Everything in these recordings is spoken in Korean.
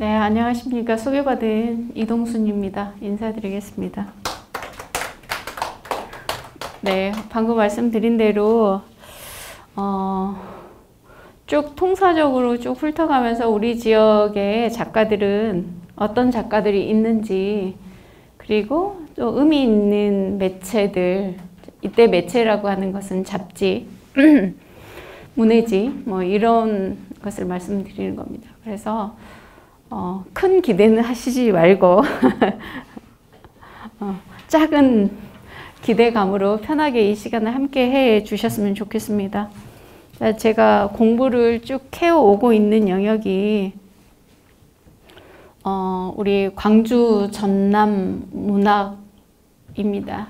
네, 안녕하십니까. 소개받은 이동순입니다. 인사드리겠습니다. 네, 방금 말씀드린 대로, 어, 쭉 통사적으로 쭉 훑어가면서 우리 지역의 작가들은 어떤 작가들이 있는지, 그리고 또 의미 있는 매체들, 이때 매체라고 하는 것은 잡지, 문해지, 뭐 이런 것을 말씀드리는 겁니다. 그래서 어, 큰 기대는 하시지 말고 어, 작은 기대감으로 편하게 이 시간을 함께 해 주셨으면 좋겠습니다. 제가 공부를 쭉 해오고 있는 영역이 어, 우리 광주 전남 문학입니다.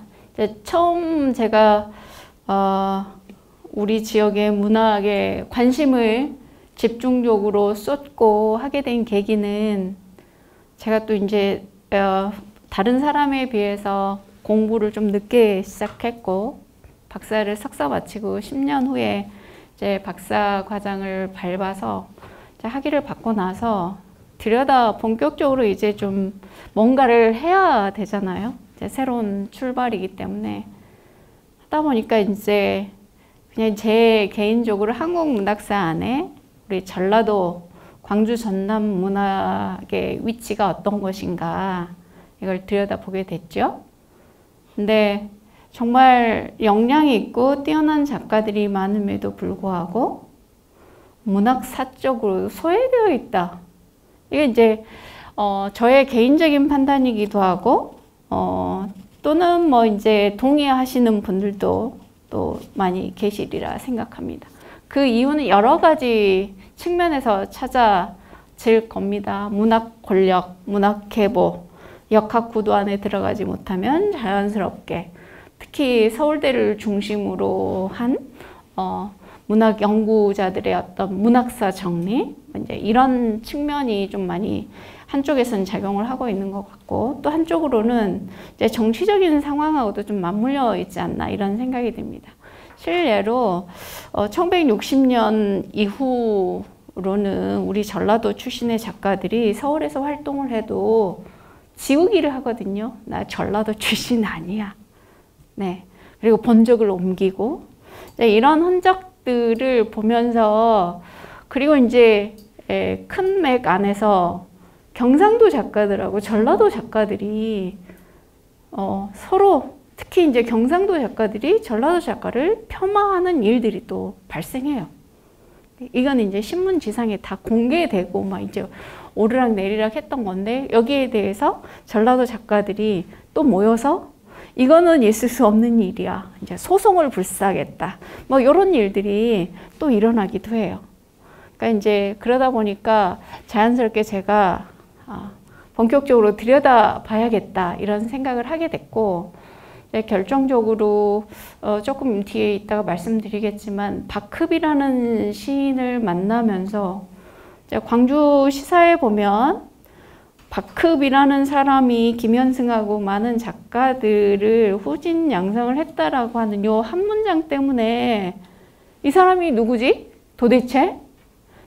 처음 제가 어, 우리 지역의 문학에 관심을 집중적으로 쏟고 하게 된 계기는 제가 또 이제 어, 다른 사람에 비해서 공부를 좀 늦게 시작했고 박사를 석사 마치고 10년 후에 이제 박사 과정을 밟아서 학위를 받고 나서 들여다 본격적으로 이제 좀 뭔가를 해야 되잖아요. 새로운 출발이기 때문에 하다 보니까 이제 그냥 제 개인적으로 한국 문학사 안에 우리 전라도 광주 전남 문학의 위치가 어떤 것인가 이걸 들여다보게 됐죠. 근데 정말 역량이 있고 뛰어난 작가들이 많음에도 불구하고 문학 사적으로 소외되어 있다. 이게 이제 어, 저의 개인적인 판단이기도 하고 어, 또는 뭐 이제 동의하시는 분들도 또 많이 계시리라 생각합니다. 그 이유는 여러 가지 측면에서 찾아질 겁니다. 문학 권력, 문학 계보, 역학 구도 안에 들어가지 못하면 자연스럽게 특히 서울대를 중심으로 한 어, 문학 연구자들의 어떤 문학사 정리 이제 이런 측면이 좀 많이 한쪽에서는 작용을 하고 있는 것 같고 또 한쪽으로는 이제 정치적인 상황하고도 좀 맞물려 있지 않나 이런 생각이 듭니다. 실례로 어, 1960년 이후 로는 우리 전라도 출신의 작가들이 서울에서 활동을 해도 지우기를 하거든요. 나 전라도 출신 아니야. 네. 그리고 본적을 옮기고 이런 흔적들을 보면서 그리고 이제 큰 맥 안에서 경상도 작가들하고 전라도 작가들이 어, 서로 특히 이제 경상도 작가들이 전라도 작가를 폄하하는 일들이 또 발생해요. 이건 이제 신문 지상에 다 공개되고 막 이제 오르락 내리락 했던 건데 여기에 대해서 전라도 작가들이 또 모여서 이거는 있을 수 없는 일이야. 이제 소송을 불사하겠다. 뭐 이런 일들이 또 일어나기도 해요. 그러니까 이제 그러다 보니까 자연스럽게 제가 아, 본격적으로 들여다 봐야겠다 이런 생각을 하게 됐고 네, 결정적으로 어, 조금 뒤에 있다가 말씀드리겠지만 박흡이라는 시인을 만나면서 광주 시사에 보면 박흡이라는 사람이 김현승하고 많은 작가들을 후진 양성을 했다라고 하는 요 한 문장 때문에 이 사람이 누구지? 도대체?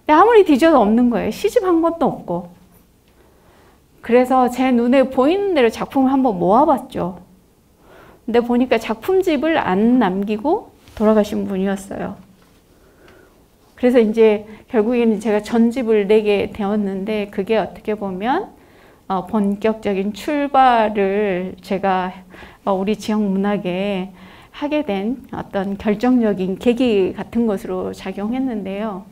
아무리 뒤져도 없는 거예요. 시집 한 것도 없고. 그래서 제 눈에 보이는 대로 작품을 한번 모아봤죠. 근데 보니까 작품집을 안 남기고 돌아가신 분이었어요. 그래서 이제 결국에는 제가 전집을 내게 되었는데 그게 어떻게 보면 어, 본격적인 출발을 제가 어, 우리 지역 문학에 하게 된 어떤 결정적인 계기 같은 것으로 작용했는데요.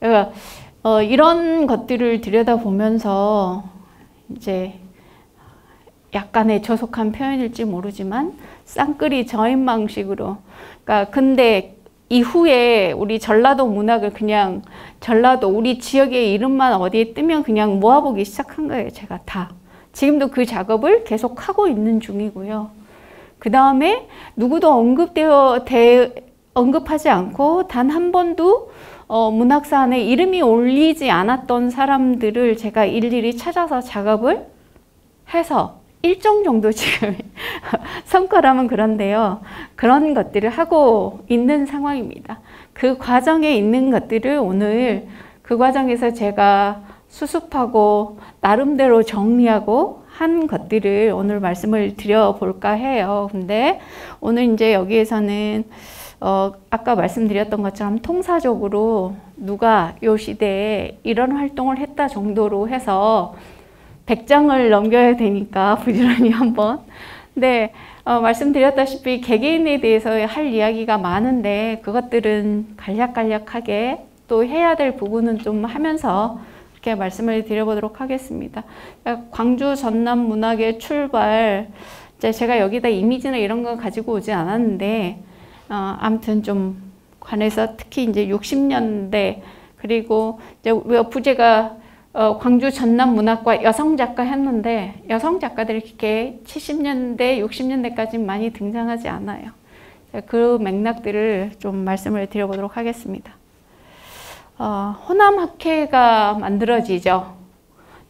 그러니까 어, 이런 것들을 들여다보면서 이제 약간의 저속한 표현일지 모르지만 쌍끌이 저인 방식으로. 그러니까 근데 이후에 우리 전라도 문학을 그냥 전라도 우리 지역의 이름만 어디에 뜨면 그냥 모아보기 시작한 거예요 제가 다. 지금도 그 작업을 계속 하고 있는 중이고요. 그 다음에 누구도 언급되어 대, 언급하지 않고 단 한 번도 어, 문학사 안에 이름이 올리지 않았던 사람들을 제가 일일이 찾아서 작업을 해서 일정 정도 지금 성과라면 그런데요. 그런 것들을 하고 있는 상황입니다. 그 과정에 있는 것들을 오늘 그 과정에서 제가 수습하고 나름대로 정리하고 한 것들을 오늘 말씀을 드려볼까 해요. 근데 오늘 이제 여기에서는 어, 아까 말씀드렸던 것처럼 통사적으로 누가 요 시대에 이런 활동을 했다 정도로 해서 100장을 넘겨야 되니까 부지런히 한번. 네, 어, 말씀드렸다시피 개개인에 대해서 할 이야기가 많은데 그것들은 간략간략하게 또 해야 될 부분은 좀 하면서 이렇게 말씀을 드려보도록 하겠습니다. 그러니까 광주 전남 문학의 출발, 제가 여기다 이미지나 이런 거 가지고 오지 않았는데, 어, 아무튼 좀 관해서 특히 이제 60년대 그리고 이제 부제가 어, 광주 전남 문학과 여성 작가 했는데 여성 작가들이 이렇게 70년대, 60년대까지 많이 등장하지 않아요. 그 맥락들을 좀 말씀을 드려보도록 하겠습니다. 어, 호남학회가 만들어지죠.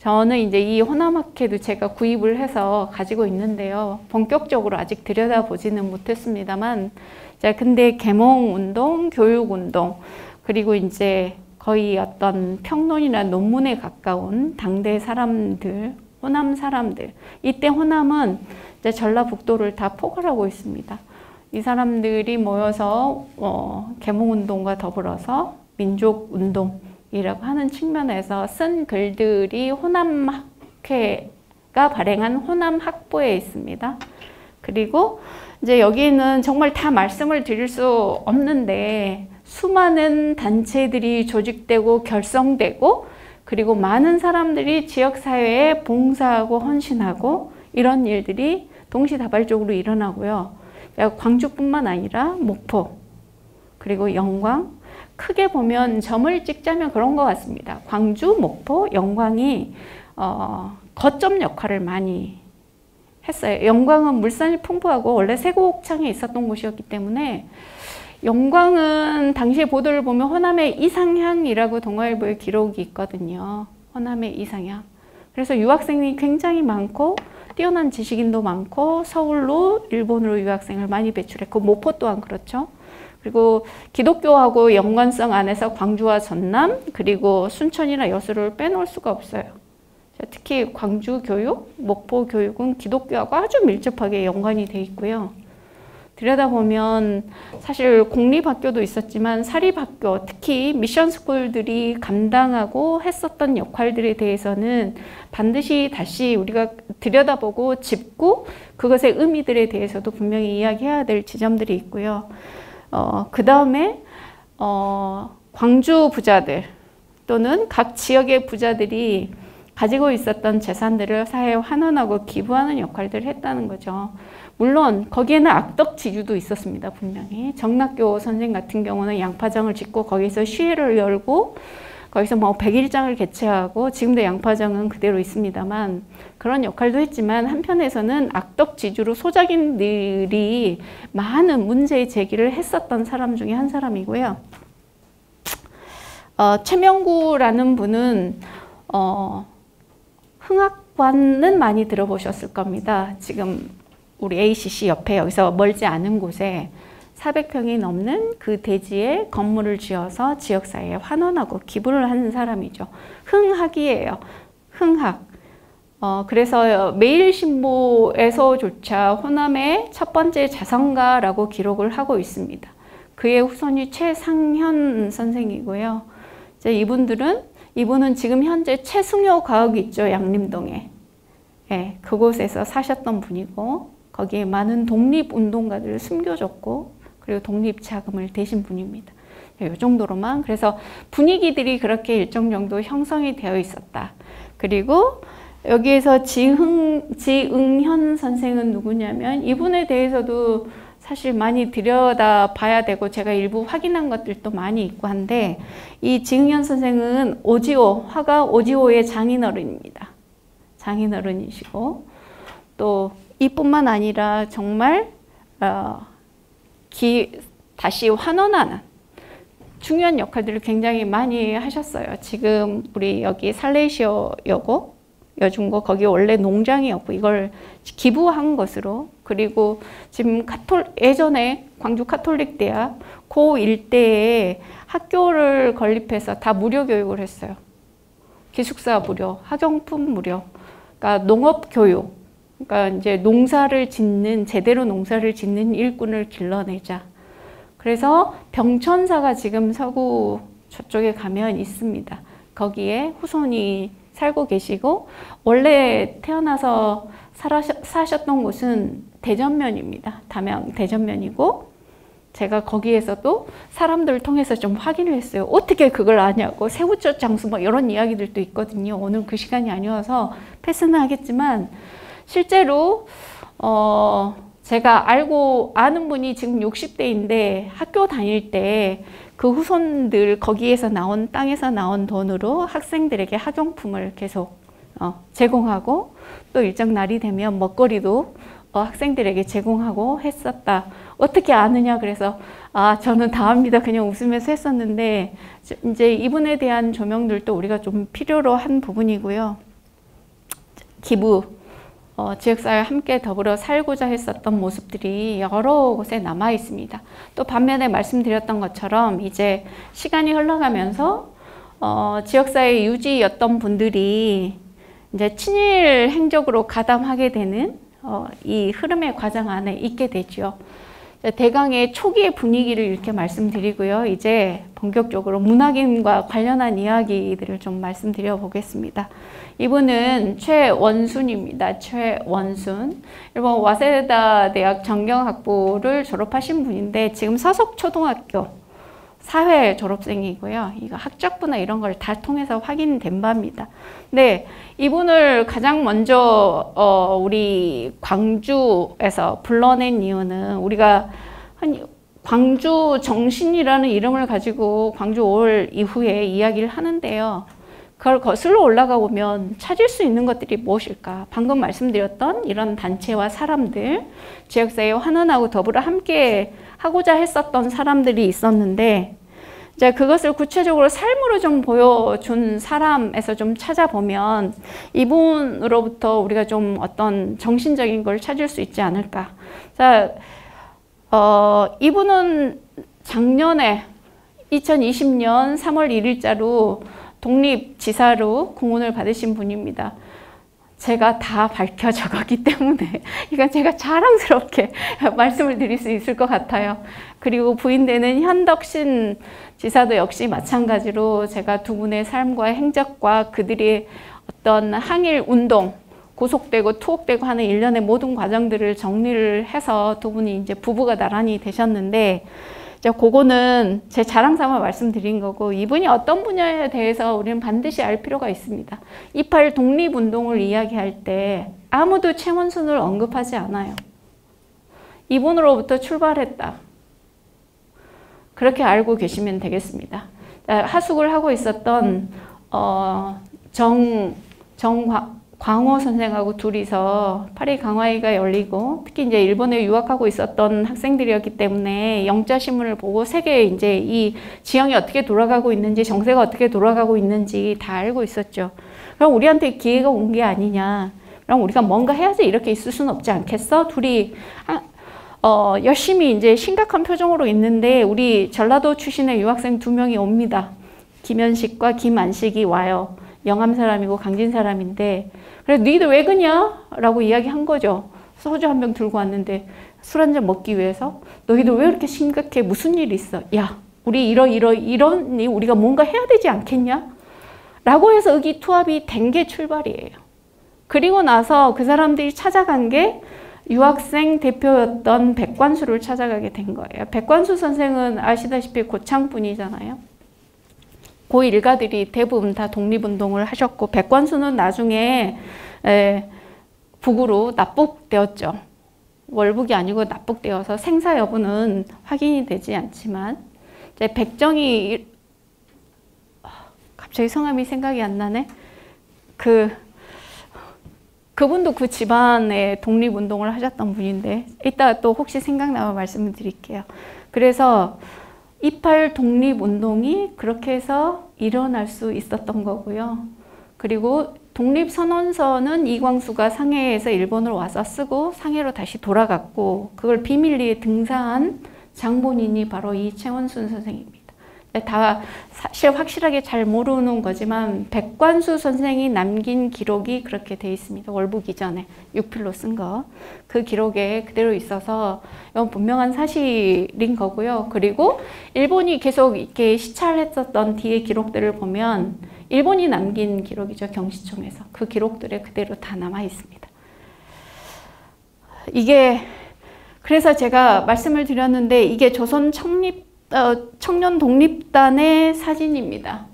저는 이제 이 호남학회도 제가 구입을 해서 가지고 있는데요. 본격적으로 아직 들여다보지는 못했습니다만, 자, 근데 개몽운동, 교육운동, 그리고 이제 거의 어떤 평론이나 논문에 가까운 당대 사람들, 호남 사람들. 이때 호남은 전라북도를 다 포괄하고 있습니다. 이 사람들이 모여서 어, 개몽운동과 더불어서 민족운동이라고 하는 측면에서 쓴 글들이 호남학회가 발행한 호남학보에 있습니다. 그리고 이제 여기는 정말 다 말씀을 드릴 수 없는데 수많은 단체들이 조직되고 결성되고 그리고 많은 사람들이 지역사회에 봉사하고 헌신하고 이런 일들이 동시다발적으로 일어나고요. 광주뿐만 아니라 목포 그리고 영광 크게 보면 점을 찍자면 그런 것 같습니다. 광주, 목포, 영광이 어, 거점 역할을 많이 했어요. 영광은 물산이 풍부하고 원래 세곡창에 있었던 곳이었기 때문에 영광은 당시 보도를 보면 호남의 이상향이라고 동아일보에 기록이 있거든요. 호남의 이상향. 그래서 유학생이 굉장히 많고 뛰어난 지식인도 많고 서울로 일본으로 유학생을 많이 배출했고 모포 또한 그렇죠. 그리고 기독교하고 연관성 안에서 광주와 전남 그리고 순천이나 여수를 빼놓을 수가 없어요. 특히 광주 교육, 목포 교육은 기독교하고 아주 밀접하게 연관이 돼 있고요. 들여다보면 사실 공립학교도 있었지만 사립학교, 특히 미션스쿨들이 감당하고 했었던 역할들에 대해서는 반드시 다시 우리가 들여다보고 짚고 그것의 의미들에 대해서도 분명히 이야기해야 될 지점들이 있고요. 어, 그 다음에 어, 광주 부자들 또는 각 지역의 부자들이 가지고 있었던 재산들을 사회에 환원하고 기부하는 역할들을 했다는 거죠. 물론 거기에는 악덕 지주도 있었습니다. 분명히 정락교 선생 같은 경우는 양파장을 짓고 거기서 시위를 열고 거기서 뭐 백일장을 개최하고 지금도 양파장은 그대로 있습니다만 그런 역할도 했지만 한편에서는 악덕 지주로 소작인들이 많은 문제의 제기를 했었던 사람 중에 한 사람이고요. 어, 최명구라는 분은 어, 흥학관은 많이 들어보셨을 겁니다. 지금 우리 ACC 옆에 여기서 멀지 않은 곳에 400평이 넘는 그 대지에 건물을 지어서 지역사회에 환원하고 기부를 하는 사람이죠. 흥학이에요. 흥학. 어, 그래서 매일신보에서조차 호남의 첫 번째 자성가라고 기록을 하고 있습니다. 그의 후손이 최상현 선생이고요. 이제 이분들은 이분은 지금 현재 최승효 가옥 있죠 양림동에. 네, 그곳에서 사셨던 분이고 거기에 많은 독립운동가들을 숨겨줬고 그리고 독립자금을 대신 분입니다. 이 네, 정도로만 그래서 분위기들이 그렇게 일정 정도 형성이 되어 있었다. 그리고 여기에서 지흥, 지응현 선생은 누구냐면 이분에 대해서도 사실 많이 들여다 봐야 되고 제가 일부 확인한 것들도 많이 있고 한데 이 지응현 선생은 오지호, 화가 오지호의 장인어른입니다. 장인어른이시고 또 이뿐만 아니라 정말 어, 기, 다시 환원하는 중요한 역할들을 굉장히 많이 하셨어요. 지금 우리 여기 살레시오 여고 여중고 거기 원래 농장이었고 이걸 기부한 것으로 그리고 지금 카톨 예전에 광주 카톨릭 대학 고 일대에 학교를 건립해서 다 무료 교육을 했어요. 기숙사 무료, 학용품 무료, 그러니까 농업 교육, 그러니까 이제 농사를 짓는 제대로 농사를 짓는 일꾼을 길러내자. 그래서 병천사가 지금 서구 저쪽에 가면 있습니다. 거기에 후손이 살고 계시고 원래 태어나서 사셨던 곳은 대전면입니다. 담양 대전면이고 제가 거기에서도 사람들 통해서 좀 확인을 했어요. 어떻게 그걸 아냐고 새우젓 장수 뭐 이런 이야기들도 있거든요. 오늘 그 시간이 아니어서 패스는 하겠지만 실제로 어 제가 알고 아는 분이 지금 60대인데 학교 다닐 때 그 후손들 거기에서 나온 땅에서 나온 돈으로 학생들에게 학용품을 계속 어, 제공하고 또 일정 날이 되면 먹거리도 어, 학생들에게 제공하고 했었다. 어떻게 아느냐 그래서 아 저는 다 압니다. 그냥 웃으면서 했었는데 이제 이분에 대한 조명들도 우리가 좀 필요로 한 부분이고요. 기부 어, 지역사회 함께 더불어 살고자 했었던 모습들이 여러 곳에 남아 있습니다. 또 반면에 말씀드렸던 것처럼 이제 시간이 흘러가면서 어, 지역사회 유지였던 분들이 이제 친일 행적으로 가담하게 되는 어, 이 흐름의 과정 안에 있게 되죠. 대강의 초기의 분위기를 이렇게 말씀드리고요. 이제 본격적으로 문학인과 관련한 이야기들을 좀 말씀드려 보겠습니다. 이분은 최원순입니다. 최원순. 일본 와세다 대학 정경학부를 졸업하신 분인데 지금 서석초등학교 사회 졸업생이고요. 이거 학적부나 이런 걸 다 통해서 확인된 바입니다. 네, 이분을 가장 먼저 어, 우리 광주에서 불러낸 이유는 우리가 한 광주 정신이라는 이름을 가지고 광주 올 이후에 이야기를 하는데요. 그걸 거슬러 올라가 보면 찾을 수 있는 것들이 무엇일까? 방금 말씀드렸던 이런 단체와 사람들, 지역사회에 환원하고 더불어 함께 하고자 했었던 사람들이 있었는데 이제 그것을 구체적으로 삶으로 좀 보여준 사람에서 좀 찾아보면 이분으로부터 우리가 좀 어떤 정신적인 걸 찾을 수 있지 않을까. 자, 어, 이분은 작년에 2020년 3월 1일자로 독립지사로 공헌을 받으신 분입니다. 제가 다 밝혀 적었기 때문에 이건 제가 자랑스럽게 말씀을 드릴 수 있을 것 같아요. 그리고 부인되는 현덕신 지사도 역시 마찬가지로 제가 두 분의 삶과 행적과 그들이 어떤 항일 운동 고속되고 투옥되고 하는 일련의 모든 과정들을 정리를 해서 두 분이 이제 부부가 나란히 되셨는데 자, 그거는 제 자랑 삼아 말씀드린 거고 이분이 어떤 분야에 대해서 우리는 반드시 알 필요가 있습니다. 28 독립운동을 이야기할 때 아무도 최원순을 언급하지 않아요. 이분으로부터 출발했다. 그렇게 알고 계시면 되겠습니다. 하숙을 하고 있었던 어, 정, 정광, 광호 선생하고 둘이서 파리 강화회가 열리고 특히 이제 일본에 유학하고 있었던 학생들이었기 때문에 영자 신문을 보고 세계 이제 이 지형이 어떻게 돌아가고 있는지 정세가 어떻게 돌아가고 있는지 다 알고 있었죠. 그럼 우리한테 기회가 온 게 아니냐. 그럼 우리가 뭔가 해야지 이렇게 있을 수는 없지 않겠어? 둘이 어, 열심히 이제 심각한 표정으로 있는데 우리 전라도 출신의 유학생 두 명이 옵니다. 김현식과 김안식이 와요. 영암 사람이고 강진 사람인데 그래 너희들 왜 그냐? 라고 이야기한 거죠. 소주 한 병 들고 왔는데 술 한 잔 먹기 위해서 너희들 왜 이렇게 심각해? 무슨 일 있어? 야 우리 이러 이러 이러니 우리가 뭔가 해야 되지 않겠냐? 라고 해서 의기투합이 된 게 출발이에요. 그리고 나서 그 사람들이 찾아간 게 유학생 대표였던 백관수를 찾아가게 된 거예요. 백관수 선생은 아시다시피 고창 분이잖아요. 고 일가들이 대부분 다 독립운동을 하셨고 백관수는 나중에 에, 북으로 납북되었죠. 월북이 아니고 납북되어서 생사 여부는 확인이 되지 않지만 이제 백정이 갑자기 성함이 생각이 안 나네. 그 그분도 그 집안의 독립운동을 하셨던 분인데 이따 또 혹시 생각나면 말씀을 드릴게요. 그래서 이팔 독립운동이 그렇게 해서 일어날 수 있었던 거고요. 그리고 독립선언서는 이광수가 상해에서 일본으로 와서 쓰고 상해로 다시 돌아갔고 그걸 비밀리에 등사한 장본인이 바로 이 최원순 선생입니다. 다 사실 확실하게 잘 모르는 거지만 백관수 선생이 남긴 기록이 그렇게 돼 있습니다. 월북 이전에 육필로 쓴 거. 그 기록에 그대로 있어서 이건 분명한 사실인 거고요. 그리고 일본이 계속 이렇게 시찰했었던 뒤에 기록들을 보면 일본이 남긴 기록이죠. 경시청에서. 그 기록들에 그대로 다 남아 있습니다. 이게 그래서 제가 말씀을 드렸는데 이게 조선 어, 청년 독립단의 사진입니다.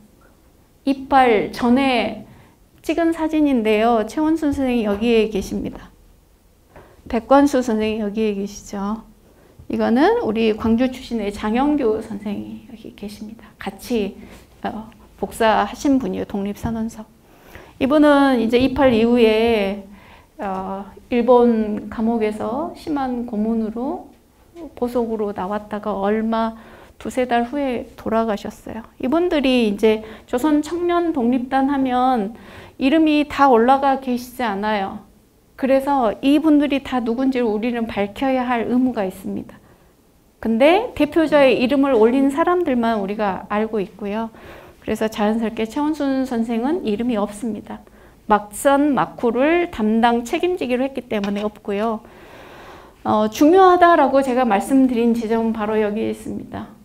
이빨 전에 찍은 사진인데요. 최원순 선생이 여기에 계십니다. 백관수 선생이 여기에 계시죠. 이거는 우리 광주 출신의 장영규 선생이 여기 계십니다. 같이 어, 복사하신 분이에요. 독립선언서. 이분은 이제 입할 이후에 어, 일본 감옥에서 심한 고문으로 보석으로 나왔다가 얼마 두세 달 후에 돌아가셨어요. 이분들이 이제 조선 청년 독립단 하면 이름이 다 올라가 계시지 않아요. 그래서 이분들이 다 누군지를 우리는 밝혀야 할 의무가 있습니다. 근데 대표자의 이름을 올린 사람들만 우리가 알고 있고요. 그래서 자연스럽게 최원순 선생은 이름이 없습니다. 막선 막후를 담당 책임지기로 했기 때문에 없고요. 어, 중요하다라고 제가 말씀드린 지점은 바로 여기 있습니다.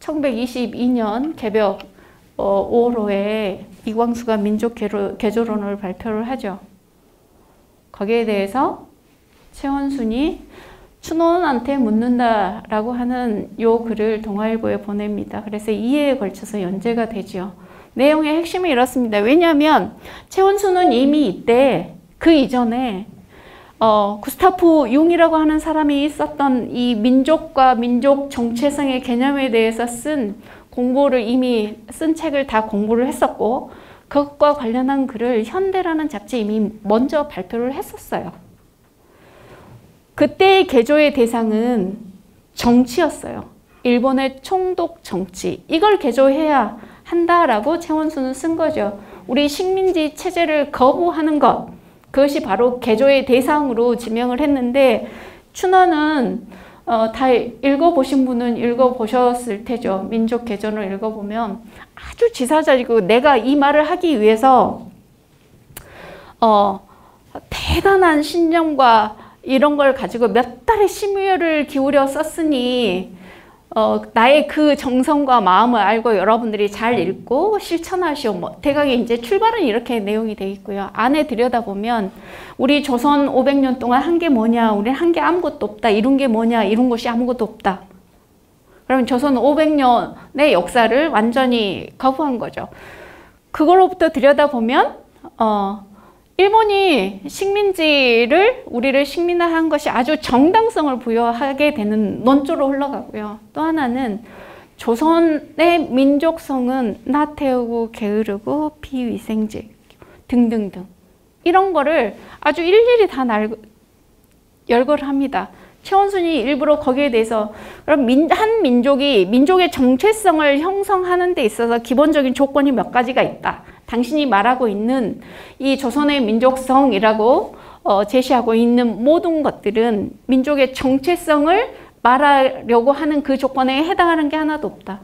1922년 개벽 어, 5월호에 이광수가 민족 개조론을 발표를 하죠. 거기에 대해서 최원순이 춘원한테 묻는다라고 하는 요 글을 동아일보에 보냅니다. 그래서 이해에 걸쳐서 연재가 되죠. 내용의 핵심은 이렇습니다. 왜냐하면 최원순은 이미 이때 그 이전에 어, 구스타프 융이라고 하는 사람이 있었던 이 민족과 민족 정체성의 개념에 대해서 쓴 공부를 이미 쓴 책을 다 공부를 했었고 그것과 관련한 글을 현대라는 잡지 이미 먼저 발표를 했었어요. 그때의 개조의 대상은 정치였어요. 일본의 총독 정치. 이걸 개조해야 한다라고 최원수는 쓴 거죠. 우리 식민지 체제를 거부하는 것. 그것이 바로 개조의 대상으로 지명을 했는데 춘원은 어, 다 읽어보신 분은 읽어보셨을 테죠. 민족 개전을 읽어보면 아주 지사적이고 내가 이 말을 하기 위해서 어, 대단한 신념과 이런 걸 가지고 몇 달의 심혈을 기울여 썼으니 어, 나의 그 정성과 마음을 알고 여러분들이 잘 읽고 실천하시오. 뭐, 대강의 이제 출발은 이렇게 내용이 되어 있고요. 안에 들여다보면 우리 조선 500년 동안 한 게 뭐냐, 우리 한 게 아무것도 없다, 이룬 게 뭐냐, 이룬 것이 아무것도 없다. 그러면 조선 500년의 역사를 완전히 거부한 거죠. 그걸로부터 들여다보면, 어, 일본이 식민지를 우리를 식민화한 것이 아주 정당성을 부여하게 되는 논조로 흘러가고요. 또 하나는 조선의 민족성은 나태하고 게으르고 비위생적 등등등 이런 거를 아주 일일이 다 날, 열거를 합니다. 최원순이 일부러 거기에 대해서 그럼 민, 한 민족이 민족의 정체성을 형성하는 데 있어서 기본적인 조건이 몇 가지가 있다. 당신이 말하고 있는 이 조선의 민족성이라고 어, 제시하고 있는 모든 것들은 민족의 정체성을 말하려고 하는 그 조건에 해당하는 게 하나도 없다.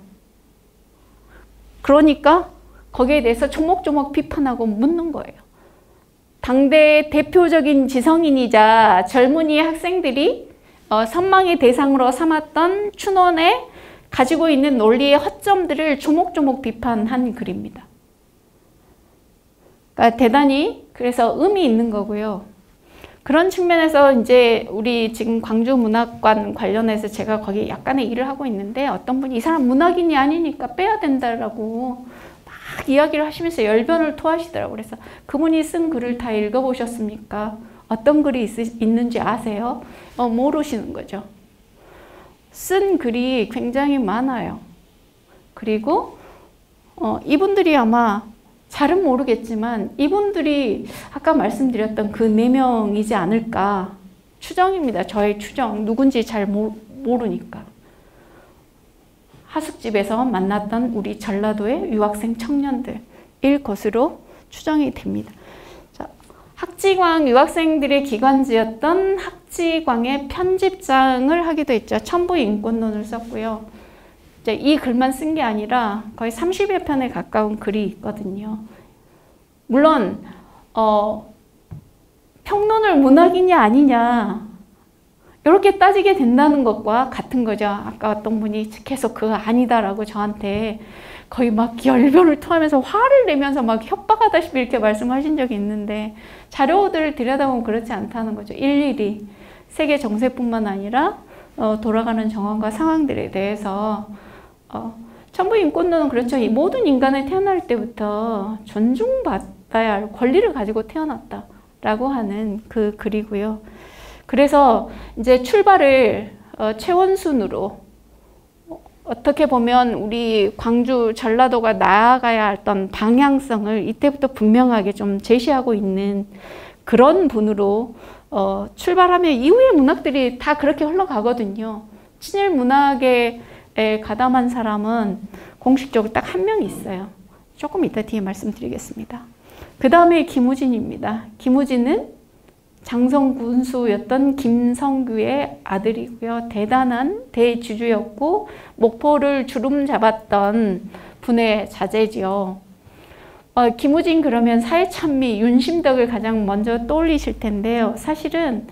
그러니까 거기에 대해서 조목조목 비판하고 묻는 거예요. 당대 대표적인 지성인이자 젊은이 학생들이 어, 선망의 대상으로 삼았던 춘원에 가지고 있는 논리의 허점들을 조목조목 비판한 글입니다. 그러니까 대단히 그래서 의미 있는 거고요. 그런 측면에서 이제 우리 지금 광주 문학관 관련해서 제가 거기 약간의 일을 하고 있는데 어떤 분이 이 사람 문학인이 아니니까 빼야 된다라고 막 이야기를 하시면서 열변을 토하시더라고요. 그래서 그분이 쓴 글을 다 읽어보셨습니까? 어떤 글이 있, 있는지 아세요? 어, 모르시는 거죠. 쓴 글이 굉장히 많아요. 그리고 어, 이분들이 아마 잘은 모르겠지만 이분들이 아까 말씀드렸던 그 네 명이지 않을까 추정입니다. 저의 추정. 누군지 잘 모르니까. 하숙집에서 만났던 우리 전라도의 유학생 청년들일 것으로 추정이 됩니다. 자, 학지광 유학생들의 기관지였던 학지광의 편집장을 하기도 했죠. 첨부 인권론을 썼고요. 이제 이 글만 쓴 게 아니라 거의 30여 편에 가까운 글이 있거든요. 물론 어, 평론을 문학이냐 아니냐 이렇게 따지게 된다는 것과 같은 거죠. 아까 어떤 분이 계속 그거 아니다라고 저한테 거의 막 열변을 토하면서 화를 내면서 막 협박하다시피 이렇게 말씀하신 적이 있는데 자료들을 들여다보면 그렇지 않다는 거죠. 일일이 세계 정세뿐만 아니라 어, 돌아가는 정황과 상황들에 대해서 어, 천부인권론은 그렇죠. 이 모든 인간을 태어날 때부터 존중받아야 할 권리를 가지고 태어났다라고 하는 그 글이고요. 그래서 이제 출발을 어, 최원순으로 어떻게 보면 우리 광주 전라도가 나아가야 했던 방향성을 이때부터 분명하게 좀 제시하고 있는 그런 분으로 어, 출발하면 이후의 문학들이 다 그렇게 흘러가거든요. 친일 문학에 가담한 사람은 공식적으로 딱 한 명 있어요. 조금 이따 뒤에 말씀드리겠습니다. 그 다음에 김우진입니다. 김우진은 장성군수였던 김성규의 아들이고요. 대단한 대주주였고 목포를 주름 잡았던 분의 자제지요. 어, 김우진 그러면 사회찬미, 윤심덕을 가장 먼저 떠올리실 텐데요. 사실은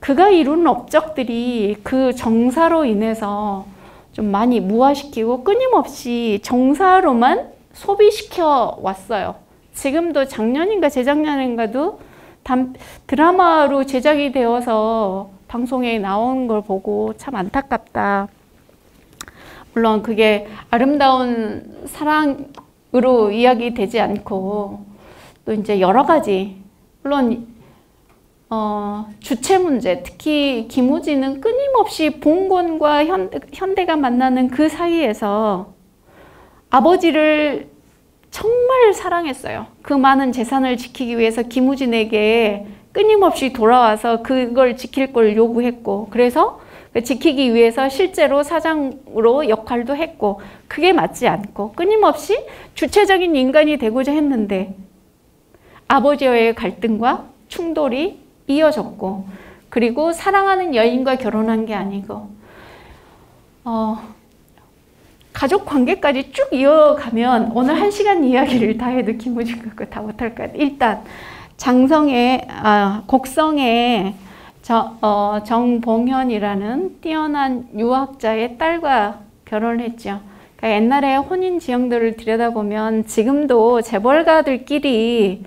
그가 이룬 업적들이 그 정사로 인해서 좀 많이 무화시키고 끊임없이 정사로만 소비시켜 왔어요. 지금도 작년인가 재작년인가도 담, 드라마로 제작이 되어서 방송에 나온 걸 보고 참 안타깝다. 물론 그게 아름다운 사랑으로 이야기 되지 않고 또 이제 여러 가지 물론 어, 주체 문제 특히 김우진은 끊임없이 봉건과 현, 현대가 만나는 그 사이에서 아버지를 정말 사랑했어요. 그 많은 재산을 지키기 위해서 김우진에게 끊임없이 돌아와서 그걸 지킬 걸 요구했고 그래서 그 지키기 위해서 실제로 사장으로 역할도 했고 그게 맞지 않고 끊임없이 주체적인 인간이 되고자 했는데 아버지와의 갈등과 충돌이 이어졌고 그리고 사랑하는 여인과 결혼한 게 아니고 어, 가족 관계까지 쭉 이어가면 오늘 한 시간 이야기를 다 해도 김우진 갖고 다 못할 것 같아요. 일단 장성의 아, 곡성의 저, 어, 정봉현이라는 뛰어난 유학자의 딸과 결혼했죠. 그러니까 옛날에 혼인 지형들을 들여다보면 지금도 재벌가들끼리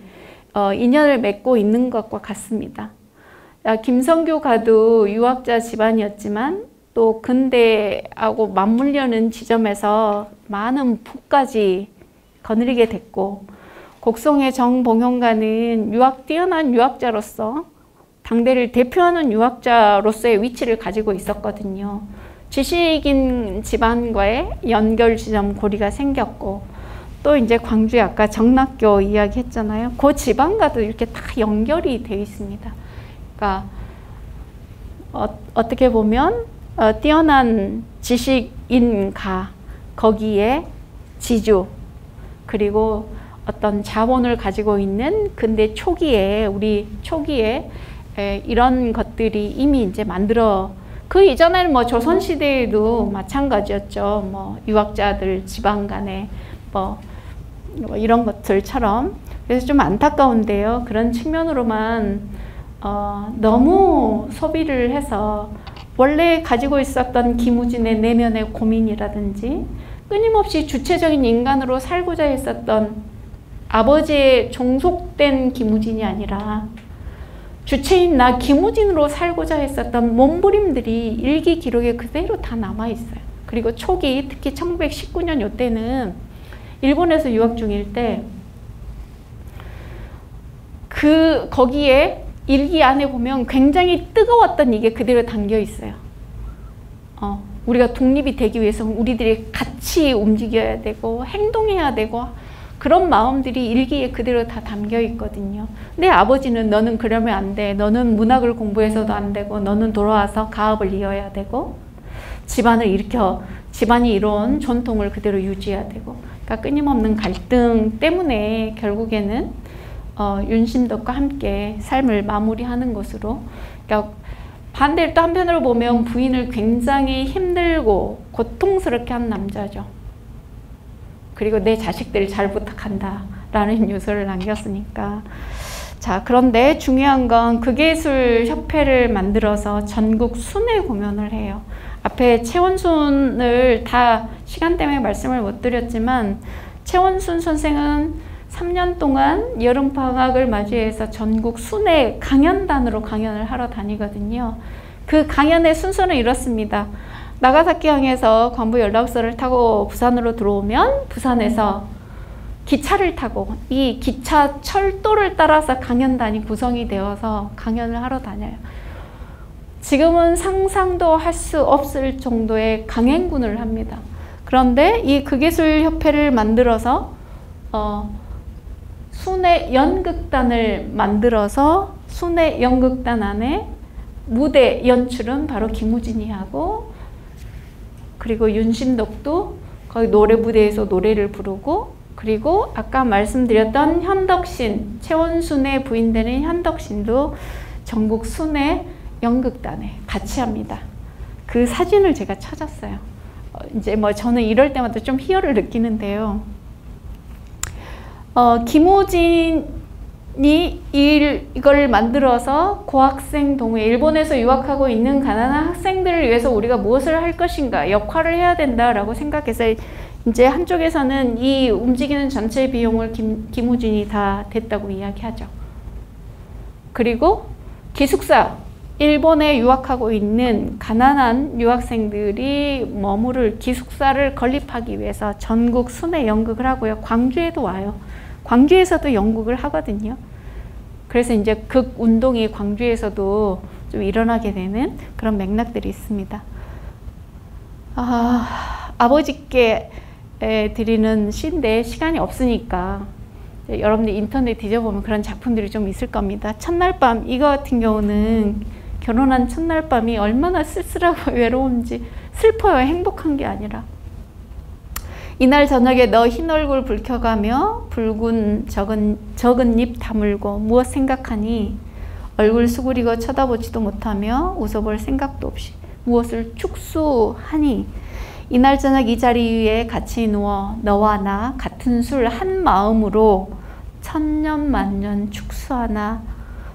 어, 인연을 맺고 있는 것과 같습니다. 아, 김성규 가도 유학자 집안이었지만 또 근대하고 맞물려는 지점에서 많은 북까지 거느리게 됐고 곡성의 정봉영가는 유학 뛰어난 유학자로서 당대를 대표하는 유학자로서의 위치를 가지고 있었거든요. 지식인 집안과의 연결 지점 고리가 생겼고 또 이제 광주에 아까 정락교 이야기 했잖아요. 그 집안과도 이렇게 다 연결이 되어 있습니다. 그러니까 어, 어떻게 보면 어, 뛰어난 지식인가 거기에 지주 그리고 어떤 자본을 가지고 있는 근대 초기에 우리 초기에 에, 이런 것들이 이미 이제 만들어 그 이전에는 뭐 조선 시대에도 마찬가지였죠. 뭐 유학자들 지방 간에 뭐, 뭐 이런 것들처럼 그래서 좀 안타까운데요. 그런 측면으로만 어, 너무 소비를 해서 원래 가지고 있었던 김우진의 내면의 고민이라든지 끊임없이 주체적인 인간으로 살고자 했었던 아버지의 종속된 김우진이 아니라 주체인 나 김우진으로 살고자 했었던 몸부림들이 일기 기록에 그대로 다 남아있어요. 그리고 초기 특히 1919년 요때는 일본에서 유학 중일 때 그 거기에 일기 안에 보면 굉장히 뜨거웠던 이게 그대로 담겨 있어요. 어, 우리가 독립이 되기 위해서 우리들이 같이 움직여야 되고 행동해야 되고 그런 마음들이 일기에 그대로 다 담겨 있거든요. 내 아버지는 너는 그러면 안 돼. 너는 문학을 공부해서도 안 되고 너는 돌아와서 가업을 이어야 되고 집안을 일으켜 집안이 이룬 전통을 그대로 유지해야 되고 그러니까 끊임없는 갈등 때문에 결국에는 어, 윤신덕과 함께 삶을 마무리하는 것으로 그러니까 반대로 또 한편으로 보면 부인을 굉장히 힘들고 고통스럽게 한 남자죠. 그리고 내 자식들 잘 부탁한다. 라는 요소를 남겼으니까. 자, 그런데 중요한 건 극예술 협회를 만들어서 전국 순회 공연을 해요. 앞에 최원순을 다 시간 때문에 말씀을 못 드렸지만 최원순 선생은 3년 동안 여름 방학을 맞이해서 전국 순회 강연단으로 강연을 하러 다니거든요. 그 강연의 순서는 이렇습니다. 나가사키항에서 관부 연락선을 타고 부산으로 들어오면 부산에서 기차를 타고 이 기차 철도를 따라서 강연단이 구성이 되어서 강연을 하러 다녀요. 지금은 상상도 할 수 없을 정도의 강행군을 합니다. 그런데 이 극예술협회를 만들어서 어, 순회 연극단을 만들어서 순회 연극단 안에 무대 연출은 바로 김우진이 하고 그리고 윤신덕도 거기 노래 무대에서 노래를 부르고 그리고 아까 말씀드렸던 현덕신 최원순의 부인 되는 현덕신도 전국 순회 연극단에 같이 합니다. 그 사진을 제가 찾았어요. 어, 이제 뭐 저는 이럴 때마다 좀 희열을 느끼는데요. 어, 김호진이 일, 이걸 만들어서 고학생 동호회, 일본에서 유학하고 있는 가난한 학생들을 위해서 우리가 무엇을 할 것인가, 역할을 해야 된다라고 생각해서 이제 한쪽에서는 이 움직이는 전체 비용을 김, 김우진이 다 됐다고 이야기하죠. 그리고 기숙사, 일본에 유학하고 있는 가난한 유학생들이 머무를 기숙사를 건립하기 위해서 전국 순회 연극을 하고요. 광주에도 와요. 광주에서도 연극을 하거든요. 그래서 이제 극 운동이 광주에서도 좀 일어나게 되는 그런 맥락들이 있습니다. 아, 아버지께 드리는 시인데 시간이 없으니까 여러분들 인터넷 뒤져보면 그런 작품들이 좀 있을 겁니다. 첫날 밤 이거 같은 경우는 결혼한 첫날 밤이 얼마나 쓸쓸하고 외로운지 슬퍼요. 행복한 게 아니라. 이날 저녁에 너 흰 얼굴 붉혀가며 붉은 적은, 적은 입 다물고 무엇 생각하니? 얼굴 수그리고 쳐다보지도 못하며 웃어볼 생각도 없이 무엇을 축소하니? 이날 저녁 이 자리 위에 같이 누워 너와 나 같은 술 한 마음으로 천년 만년 축소하나?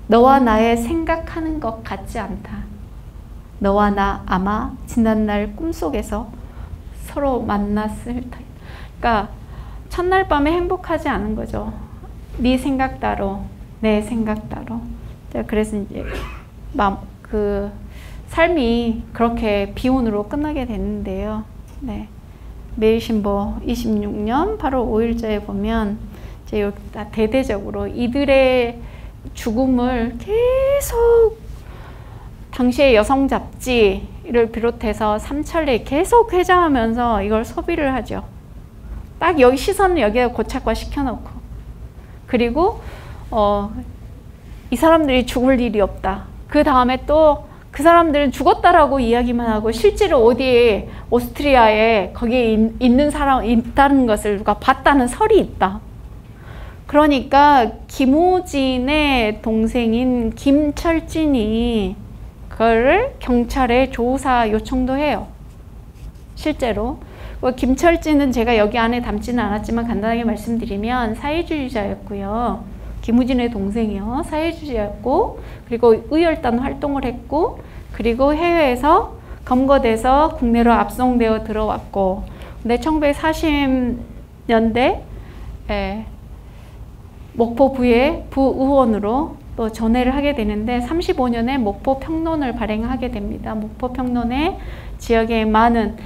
너와 나의 생각하는 것 같지 않다. 너와 나 아마 지난날 꿈속에서 서로 만났을 터 그러니까 첫날 밤에 행복하지 않은 거죠. 네 생각 따로, 내 생각 따로. 그래서 이제 그 삶이 그렇게 비운으로 끝나게 됐는데요. 네. 매일신보 26년 8월 5일자에 보면 이제 대대적으로 이들의 죽음을 계속 당시의 여성 잡지를 비롯해서 삼천리 계속 회자하면서 이걸 소비를 하죠. 딱 여기 시선을 여기에 고착화 시켜놓고 그리고 어, 이 사람들이 죽을 일이 없다. 그 다음에 또 그 사람들은 죽었다라고 이야기만 하고 실제로 어디에 오스트리아에 거기에 있, 는 사람 있다는 것을 누가 봤다는 설이 있다. 그러니까 김호진의 동생인 김철진이 그거를 경찰에 조사 요청도 해요. 실제로. 뭐 김철진은 제가 여기 안에 담지는 않았지만 간단하게 말씀드리면 사회주의자였고요. 김우진의 동생이요. 사회주의였고 그리고 의열단 활동을 했고 그리고 해외에서 검거돼서 국내로 압송되어 들어왔고 근데 1940년대 에 목포 부의 부의원으로 또 전회를 하게 되는데 35년에 목포 평론을 발행하게 됩니다. 목포 평론에 지역에 많은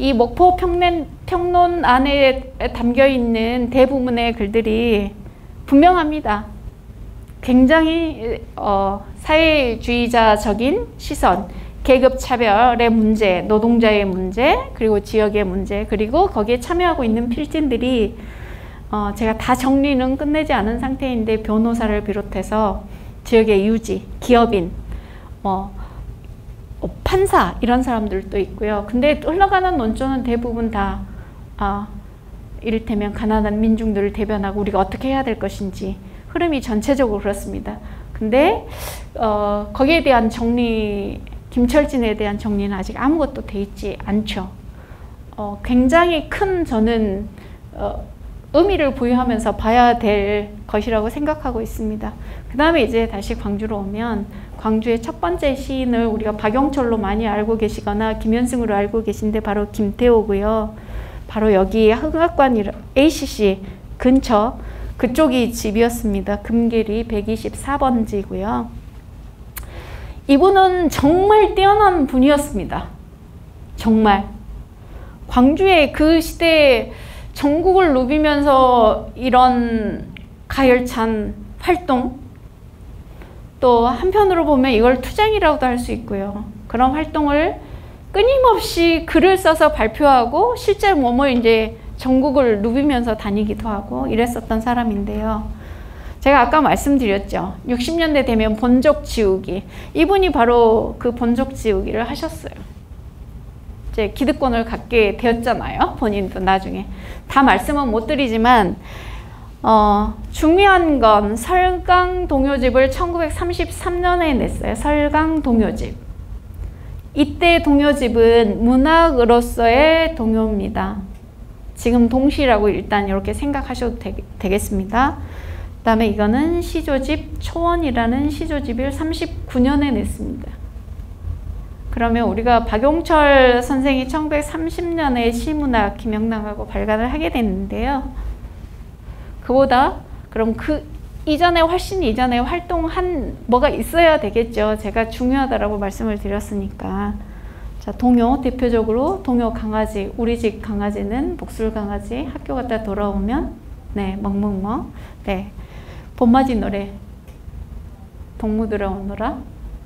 이 목포 평론, 평론 안에 담겨 있는 대부분의 글들이 분명합니다. 굉장히 어, 사회주의자적인 시선, 계급 차별의 문제, 노동자의 문제, 그리고 지역의 문제, 그리고 거기에 참여하고 있는 필진들이 어, 제가 다 정리는 끝내지 않은 상태인데 변호사를 비롯해서 지역의 유지, 기업인, 뭐 어, 판사 이런 사람들도 있고요. 근데 흘러가는 논조는 대부분 다 아, 이를테면 가난한 민중들을 대변하고 우리가 어떻게 해야 될 것인지 흐름이 전체적으로 그렇습니다. 근데 어, 거기에 대한 정리 김철진에 대한 정리는 아직 아무것도 돼 있지 않죠. 어, 굉장히 큰 저는 어, 의미를 부여하면서 봐야 될 것이라고 생각하고 있습니다. 그 다음에 이제 다시 광주로 오면 광주의 첫 번째 시인을 우리가 박영철로 많이 알고 계시거나 김현승으로 알고 계신데 바로 김태호고요. 바로 여기 흥학관 ACC 근처 그쪽이 집이었습니다. 금길이 124번지고요. 이분은 정말 뛰어난 분이었습니다. 정말. 광주의 그 시대에 전국을 누비면서 이런 가열찬 활동 또 한편으로 보면 이걸 투쟁이라고도 할 수 있고요. 그런 활동을 끊임없이 글을 써서 발표하고 실제 몸을 이제 전국을 누비면서 다니기도 하고 이랬었던 사람인데요. 제가 아까 말씀드렸죠. 60년대 되면 본적 지우기. 이분이 바로 그 본적 지우기를 하셨어요. 이제 기득권을 갖게 되었잖아요. 본인도 나중에. 다 말씀은 못 드리지만 어, 중요한 건 설강 동요집을 1933년에 냈어요. 설강 동요집. 이때 동요집은 문학으로서의 동요입니다. 지금 동시라고 일단 이렇게 생각하셔도 되, 겠습니다 그 다음에 이거는 시조집 초원이라는 시조집을 39년에 냈습니다. 그러면 우리가 박용철 선생이 1930년에 시문학 김영락하고 발간을 하게 됐는데요. 그보다 그럼 그 이전에 훨씬 이전에 활동한 뭐가 있어야 되겠죠. 제가 중요하다라고 말씀을 드렸으니까. 자, 동요 대표적으로 동요 강아지, 우리 집 강아지는 목술 강아지 학교 갔다 돌아오면 네, 멍멍멍. 네. 봄맞이 노래. 동무들아 오너라.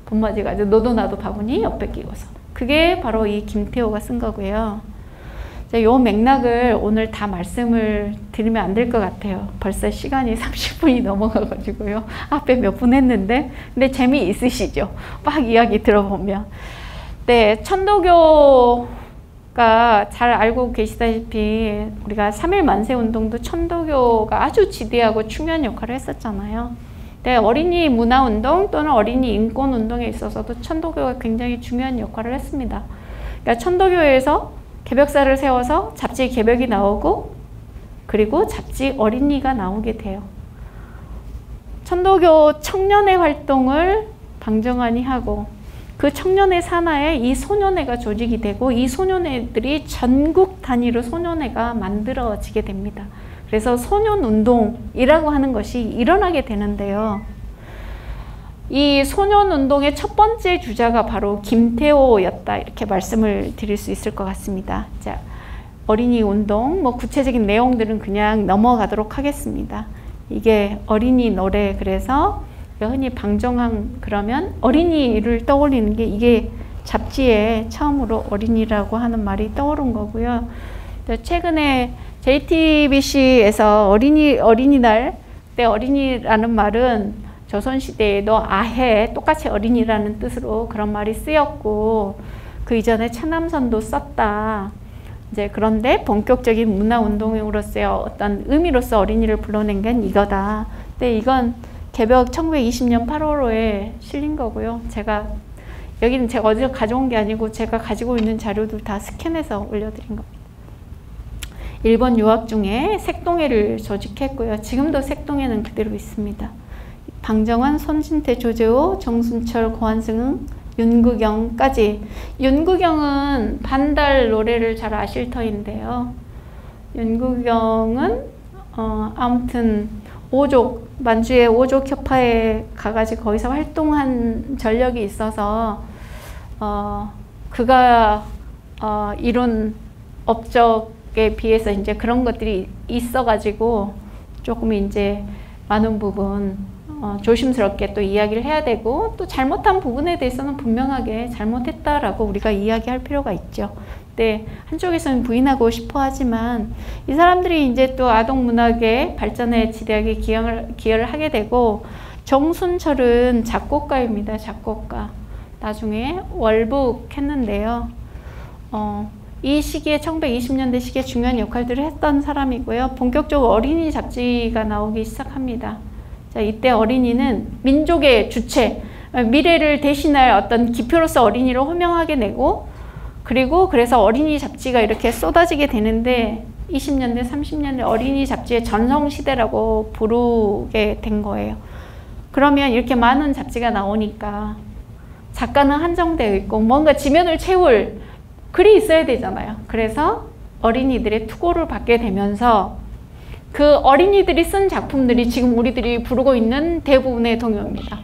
봄맞이가 아주 너도 나도 바구니 옆에 끼고서. 그게 바로 이 김태호가 쓴 거고요. 이 맥락을 오늘 다 말씀을 드리면 안 될 것 같아요. 벌써 시간이 30분이 넘어가가지고요. 앞에 몇 분 했는데, 근데 재미있으시죠? 막 이야기 들어보면. 네, 천도교가 잘 알고 계시다시피 우리가 3일 만세 운동도 천도교가 아주 지대하고 중요한 역할을 했었잖아요. 네, 어린이 문화 운동 또는 어린이 인권 운동에 있어서도 천도교가 굉장히 중요한 역할을 했습니다. 그러니까 천도교에서 개벽사를 세워서 잡지 개벽이 나오고 그리고 잡지 어린이가 나오게 돼요. 천도교 청년의 활동을 방정환이 하고 그 청년의 산하에 이 소년회가 조직이 되고 이 소년회들이 전국 단위로 소년회가 만들어지게 됩니다. 그래서 소년운동이라고 하는 것이 일어나게 되는데요. 이 소년운동의 첫 번째 주자가 바로 김태호였다 이렇게 말씀을 드릴 수 있을 것 같습니다. 자, 어린이 운동 뭐 구체적인 내용들은 그냥 넘어가도록 하겠습니다. 이게 어린이 노래 그래서 흔히 방정한 그러면 어린이를 떠올리는 게 이게 잡지에 처음으로 어린이라고 하는 말이 떠오른 거고요. 최근에 JTBC에서 어린이 어린이날 때 어린이라는 말은 조선시대에도 아해 똑같이 어린이라는 뜻으로 그런 말이 쓰였고 그 이전에 차남선도 썼다. 이제 그런데 본격적인 문화 운동으로서의 어떤 의미로서 어린이를 불러낸 건 이거다. 근데 이건 개벽 1920년 8월호에 실린 거고요. 제가 여기는 제가 어디서 가져온 게 아니고 제가 가지고 있는 자료들 다 스캔해서 올려드린 겁니다. 일본 유학 중에 색동회를 조직했고요. 지금도 색동회는 그대로 있습니다. 방정환, 손진태, 조재호, 정순철, 고한승, 윤구경까지 윤구경은 반달 노래를 잘 아실 터인데요. 윤구경은 어, 아무튼 오족 만주의 오족 협파에 가가지고 거기서 활동한 전력이 있어서 어, 그가 어, 이룬 업적 에 비해서 이제 그런 것들이 있어가지고 조금 이제 많은 부분 어, 조심스럽게 또 이야기를 해야 되고 또 잘못한 부분에 대해서는 분명하게 잘못했다라고 우리가 이야기할 필요가 있죠. 네, 한쪽에서는 부인하고 싶어 하지만 이 사람들이 이제 또 아동 문학의 발전에 지대하게 기여를, 기여를 하게 되고 정순철은 작곡가입니다. 작곡가. 나중에 월북 했는데요. 어, 이 시기에 1920년대 시기에 중요한 역할들을 했던 사람이고요. 본격적으로 어린이 잡지가 나오기 시작합니다. 자, 이때 어린이는 민족의 주체, 미래를 대신할 어떤 기표로서 어린이를 호명하게 되고 그리고 그래서 어린이 잡지가 이렇게 쏟아지게 되는데 20년대, 30년대 어린이 잡지의 전성시대라고 부르게 된 거예요. 그러면 이렇게 많은 잡지가 나오니까 작가는 한정되어 있고 뭔가 지면을 채울 글이 있어야 되잖아요. 그래서 어린이들의 투고를 받게 되면서 그 어린이들이 쓴 작품들이 지금 우리들이 부르고 있는 대부분의 동요입니다.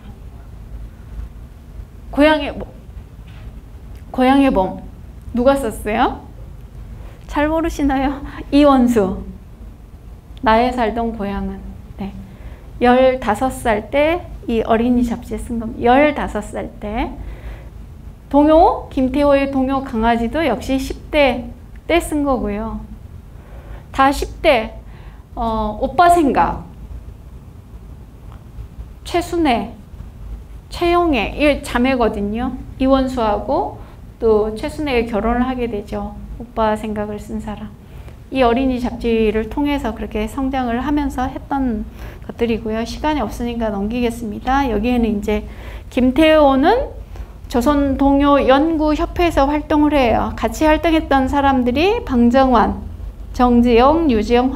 고향의 봄. 고향의 봄. 누가 썼어요? 잘 모르시나요? 이원수. 나의 살던 고향은. 네. 15살 때 이 어린이 잡지에 쓴 겁니다. 15살 때. 동요, 김태호의 동요 강아지도 역시 10대 때 쓴 거고요. 다 10대, 어, 오빠 생각, 최순애, 최영애, 이 자매거든요. 이원수하고 또 최순애가 결혼을 하게 되죠. 오빠 생각을 쓴 사람. 이 어린이 잡지를 통해서 그렇게 성장을 하면서 했던 것들이고요. 시간이 없으니까 넘기겠습니다. 여기에는 이제 김태호는 조선 동요 연구 협회에서 활동을 해요. 같이 활동했던 사람들이 방정환, 정지영, 유지영,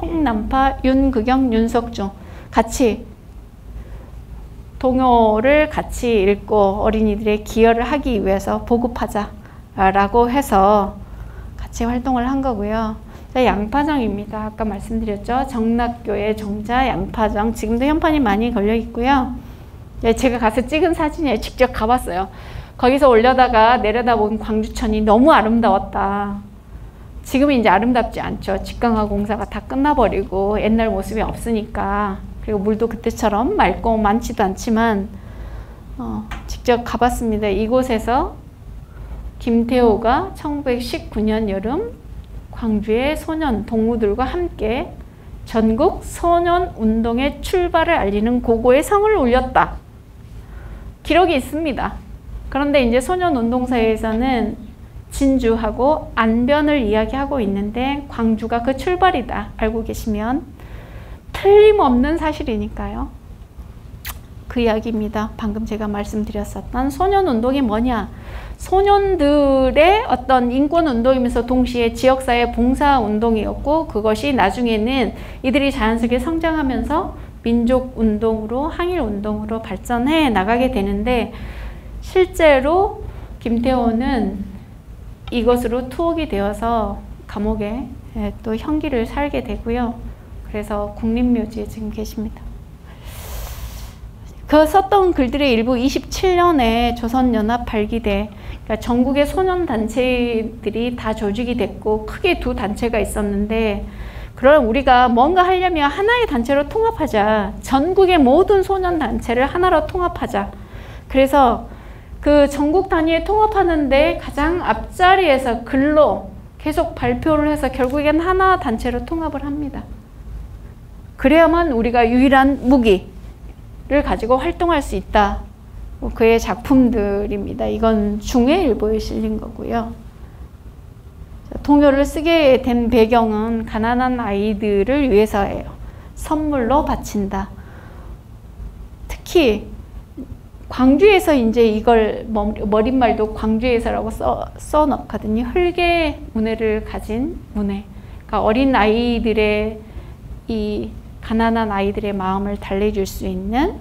홍남파, 윤극영, 윤석중 같이 동요를 같이 읽고 어린이들의 기여를 하기 위해서 보급하자라고 해서 같이 활동을 한 거고요. 양파정입니다. 아까 말씀드렸죠. 정락교의 정자 양파정. 지금도 현판이 많이 걸려 있고요. 네, 제가 가서 찍은 사진이에요. 직접 가봤어요. 거기서 올려다가 내려다본 광주천이 너무 아름다웠다. 지금은 이제 아름답지 않죠. 직강화 공사가 다 끝나버리고 옛날 모습이 없으니까. 그리고 물도 그때처럼 맑고 많지도 않지만 어, 직접 가봤습니다. 이곳에서 김태호가 1919년 여름 광주의 소년 동무들과 함께 전국 소년 운동의 출발을 알리는 고고의 성을 올렸다. 기록이 있습니다. 그런데 이제 소년 운동사에서는 진주하고 안변을 이야기하고 있는데 광주가 그 출발이다. 알고 계시면 틀림없는 사실이니까요. 그 이야기입니다. 방금 제가 말씀드렸었던 소년운동이 뭐냐. 소년들의 어떤 인권운동이면서 동시에 지역사회 봉사운동이었고 그것이 나중에는 이들이 자연스럽게 성장하면서 민족운동으로 항일운동으로 발전해 나가게 되는데 실제로 김태호는 이것으로 투옥이 되어서 감옥에 또 형기를 살게 되고요. 그래서 국립묘지에 지금 계십니다. 그 썼던 글들의 일부 27년에 조선연합 발기대 그러니까 전국의 소년 단체들이 다 조직이 됐고 크게 두 단체가 있었는데 그럼 우리가 뭔가 하려면 하나의 단체로 통합하자. 전국의 모든 소년 단체를 하나로 통합하자. 그래서 그 전국 단위에 통합하는데 가장 앞자리에서 글로 계속 발표를 해서 결국엔 하나 단체로 통합을 합니다. 그래야만 우리가 유일한 무기를 가지고 활동할 수 있다. 뭐 그의 작품들입니다. 이건 중의 일부에 실린 거고요. 동요를 쓰게 된 배경은 가난한 아이들을 위해서예요. 선물로 바친다. 특히 광주에서 이제 이걸 머릿말도 광주에서라고 써, 써 넣거든요. 흙의 문해를 가진 문해. 그러니까 어린 아이들의 이 가난한 아이들의 마음을 달래줄 수 있는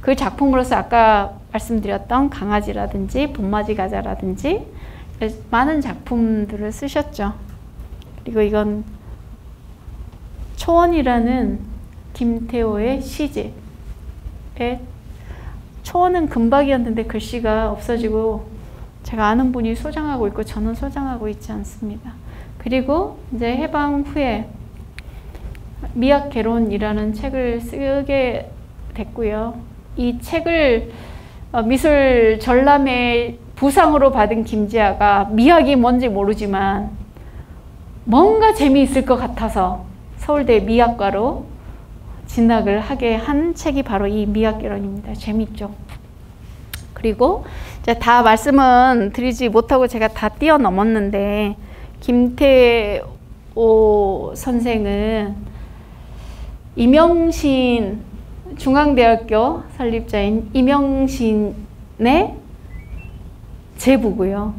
그 작품으로서 아까 말씀드렸던 강아지라든지 봄맞이 가자라든지 많은 작품들을 쓰셨죠. 그리고 이건 초원이라는 김태호의 시집 초원은 금박이었는데 글씨가 없어지고 제가 아는 분이 소장하고 있고 저는 소장하고 있지 않습니다. 그리고 이제 해방 후에 미학 개론이라는 책을 쓰게 됐고요. 이 책을 어, 미술 전람회 부상으로 받은 김지아가 미학이 뭔지 모르지만 뭔가 재미있을 것 같아서 서울대 미학과로 진학을 하게 한 책이 바로 이 미학개론입니다. 재밌죠? 그리고 다 말씀은 드리지 못하고 제가 다 뛰어넘었는데 김태호 선생은 이명신 중앙대학교 설립자인 이명신의 제부고요.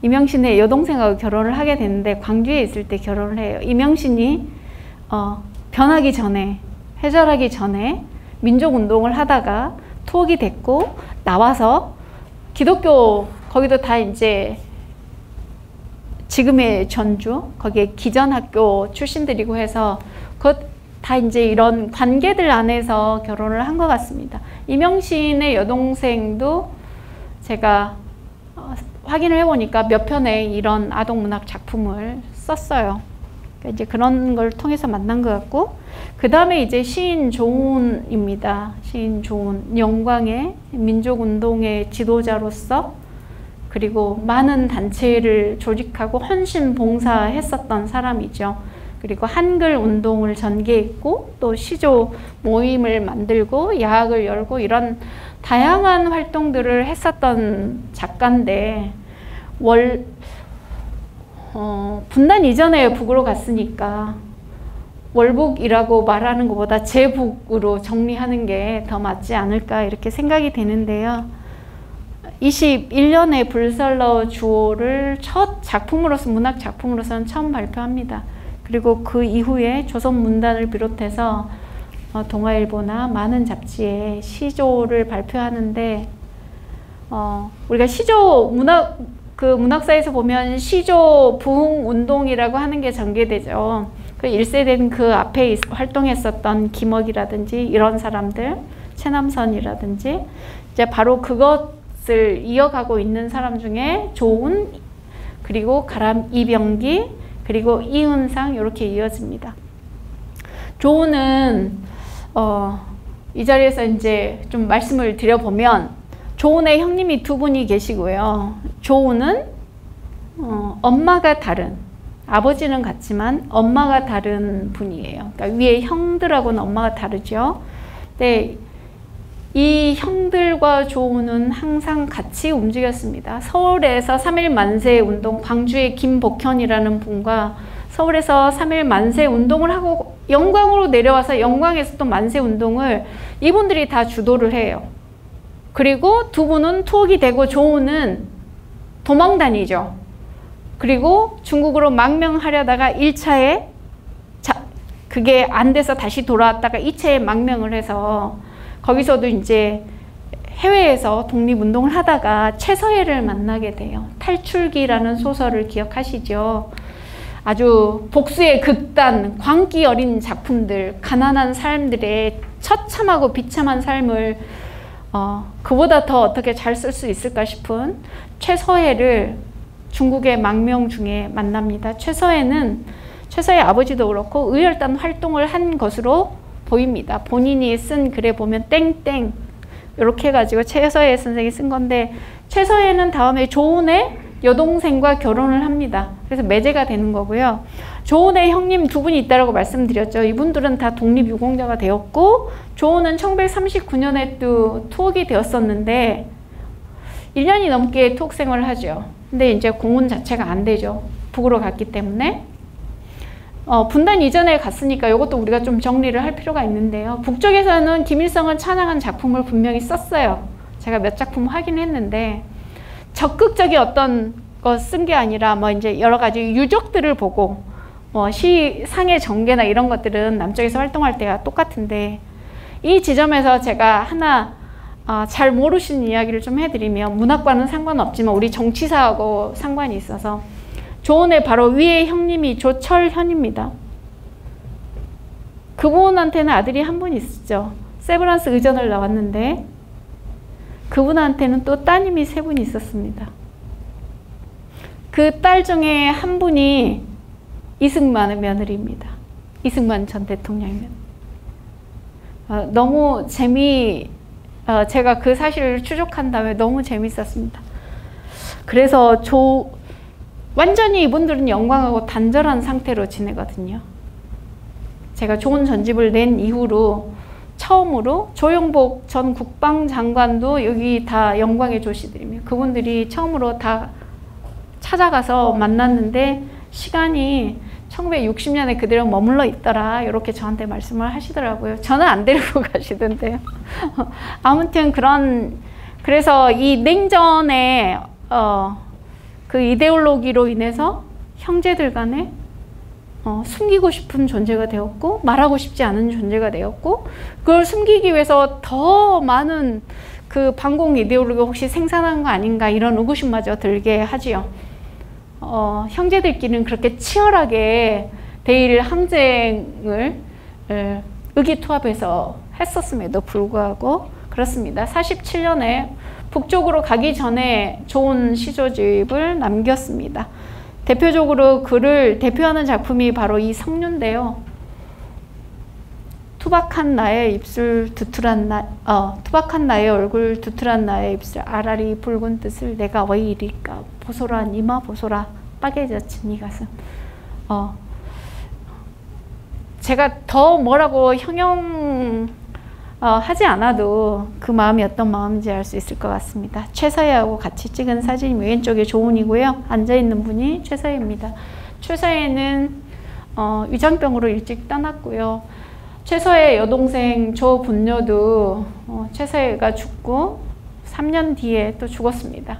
이명신의 여동생하고 결혼을 하게 됐는데 광주에 있을 때 결혼을 해요. 이명신이 어, 변하기 전에 해절하기 전에 민족운동을 하다가 투옥이 됐고 나와서 기독교 거기도 다 이제 지금의 전주 거기에 기전학교 출신들이고 해서 그다 이제 이런 관계들 안에서 결혼을 한 것 같습니다. 이명신의 여동생도 제가 어, 확인을 해보니까 몇 편의 이런 아동문학 작품을 썼어요. 그러니까 이제 그런 걸 통해서 만난 것 같고 그 다음에 이제 시인 조은입니다. 시인 조은 영광의 민족운동의 지도자로서 그리고 많은 단체를 조직하고 헌신 봉사했었던 사람이죠. 그리고 한글 운동을 전개했고 또 시조 모임을 만들고 야학을 열고 이런 다양한 활동들을 했었던 작가인데 월 어, 분단 이전에 북으로 갔으니까 월북이라고 말하는 것보다 제북으로 정리하는 게 더 맞지 않을까 이렇게 생각이 되는데요. 21년에 불살러 주호를 첫 작품으로서 문학 작품으로서는 처음 발표합니다. 그리고 그 이후에 조선문단을 비롯해서 어, 동아일보나 많은 잡지에 시조를 발표하는데 어, 우리가 시조 문학 그 문학사에서 보면 시조 부흥 운동이라고 하는 게 전개되죠. 그 1세대는 그 앞에 활동했었던 김억이라든지 이런 사람들, 최남선이라든지 이제 바로 그것을 이어가고 있는 사람 중에 조은 그리고 가람 이병기 그리고 이은상 이렇게 이어집니다. 조은은 어, 이 자리에서 이제 좀 말씀을 드려보면 조은의 형님이 두 분이 계시고요. 조은은 어, 엄마가 다른 아버지는 같지만 엄마가 다른 분이에요. 그러니까 위에 형들하고는 엄마가 다르죠. 근데 이 형들과 조은은 항상 같이 움직였습니다. 서울에서 3일 만세 운동, 광주의 김복현이라는 분과 서울에서 3일 만세 운동을 하고 영광으로 내려와서 영광에서 또 만세 운동을 이분들이 다 주도를 해요. 그리고 두 분은 투옥이 되고 조은은 도망 다니죠. 그리고 중국으로 망명하려다가 1차에 자, 그게 안 돼서 다시 돌아왔다가 2차에 망명을 해서 거기서도 이제 해외에서 독립운동을 하다가 최서혜를 만나게 돼요. 탈출기라는 소설을 기억하시죠? 아주 복수의 극단, 광기 어린 작품들, 가난한 사람들의 처참하고 비참한 삶을 어, 그보다 더 어떻게 잘 쓸 수 있을까 싶은 최서혜를 중국의 망명 중에 만납니다. 최서혜는 최서의 아버지도 그렇고 의열단 활동을 한 것으로 보입니다. 본인이 쓴 글에 보면 땡땡 이렇게 해가지고 최서혜 선생이 쓴 건데 최서혜는 다음에 조은의 여동생과 결혼을 합니다. 그래서 매제가 되는 거고요. 조은의 형님 두 분이 있다고 말씀드렸죠. 이분들은 다 독립유공자가 되었고 조은은 1939년에 또 투옥이 되었었는데 1년이 넘게 투옥 생활을 하죠. 근데 이제 공훈 자체가 안 되죠. 북으로 갔기 때문에. 어, 분단 이전에 갔으니까 이것도 우리가 좀 정리를 할 필요가 있는데요. 북쪽에서는 김일성을 찬양한 작품을 분명히 썼어요. 제가 몇 작품 확인했는데 적극적인 어떤 거 쓴 게 아니라 뭐 이제 여러 가지 유적들을 보고 뭐 시상의 전개나 이런 것들은 남쪽에서 활동할 때가 똑같은데 이 지점에서 제가 하나 아, 잘 모르시는 이야기를 좀 해드리면 문학과는 상관없지만 우리 정치사하고 상관이 있어서 조은의 바로 위에 형님이 조철현입니다. 그분한테는 아들이 한 분 있죠. 세브란스 의전을 나왔는데 그분한테는 또 따님이 세분 있었습니다. 그 딸 중에 한 분이 이승만의 며느리입니다. 이승만 전 대통령의 며느리. 어, 너무 재미 어, 제가 그 사실을 추적한 다음에 너무 재밌었습니다. 그래서 조, 완전히 이분들은 영광하고 단절한 상태로 지내거든요. 제가 좋은 전집을 낸 이후로 처음으로 조영복 전 국방장관도 여기 다 영광의 조시들이며 그분들이 처음으로 다 찾아가서 만났는데 시간이 1960년에 그대로 머물러 있더라. 이렇게 저한테 말씀을 하시더라고요. 저는 안 데리고 가시던데요. 아무튼 그런 그래서 이 냉전의 어, 그 이데올로기로 인해서 형제들 간에 어, 숨기고 싶은 존재가 되었고 말하고 싶지 않은 존재가 되었고 그걸 숨기기 위해서 더 많은 그 반공 이데올로기 혹시 생산한 거 아닌가 이런 의구심마저 들게 하지요. 어, 형제들끼리는 그렇게 치열하게 대일 항쟁을 에, 의기투합해서 했었음에도 불구하고 그렇습니다. 47년에 북쪽으로 가기 전에 좋은 시조집을 남겼습니다. 대표적으로 그를 대표하는 작품이 바로 이 성류인데요. 투박한 나의 입술 두툼한 나, 어, 투박한 나의 얼굴 두툼한 나의 입술 아라리 붉은 뜻을 내가 왜 이릴까 보소라 니마 보소라 빠개졌지 니 가슴 어, 제가 더 뭐라고 형용 어, 하지 않아도 그 마음이 어떤 마음인지 알 수 있을 것 같습니다. 최서희하고 같이 찍은 사진이 왼쪽에 조은이고요. 앉아있는 분이 최서희입니다. 최서희는 어, 위장병으로 일찍 떠났고요. 최서의 여동생 조분녀도 어, 최서혜가 죽고 3년 뒤에 또 죽었습니다.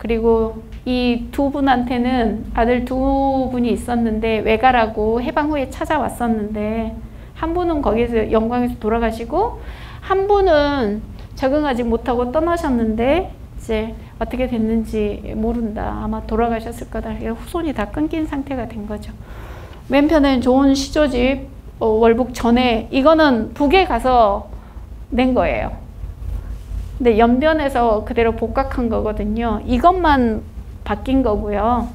그리고 이 두 분한테는 아들 두 분이 있었는데 외가라고 해방 후에 찾아왔었는데 한 분은 거기서 영광에서 돌아가시고 한 분은 적응하지 못하고 떠나셨는데 이제 어떻게 됐는지 모른다. 아마 돌아가셨을 거다. 후손이 다 끊긴 상태가 된 거죠. 왼편은 좋은 시조집 어, 월북 전에 이거는 북에 가서 낸 거예요. 근데 연변에서 그대로 복각한 거거든요. 이것만 바뀐 거고요.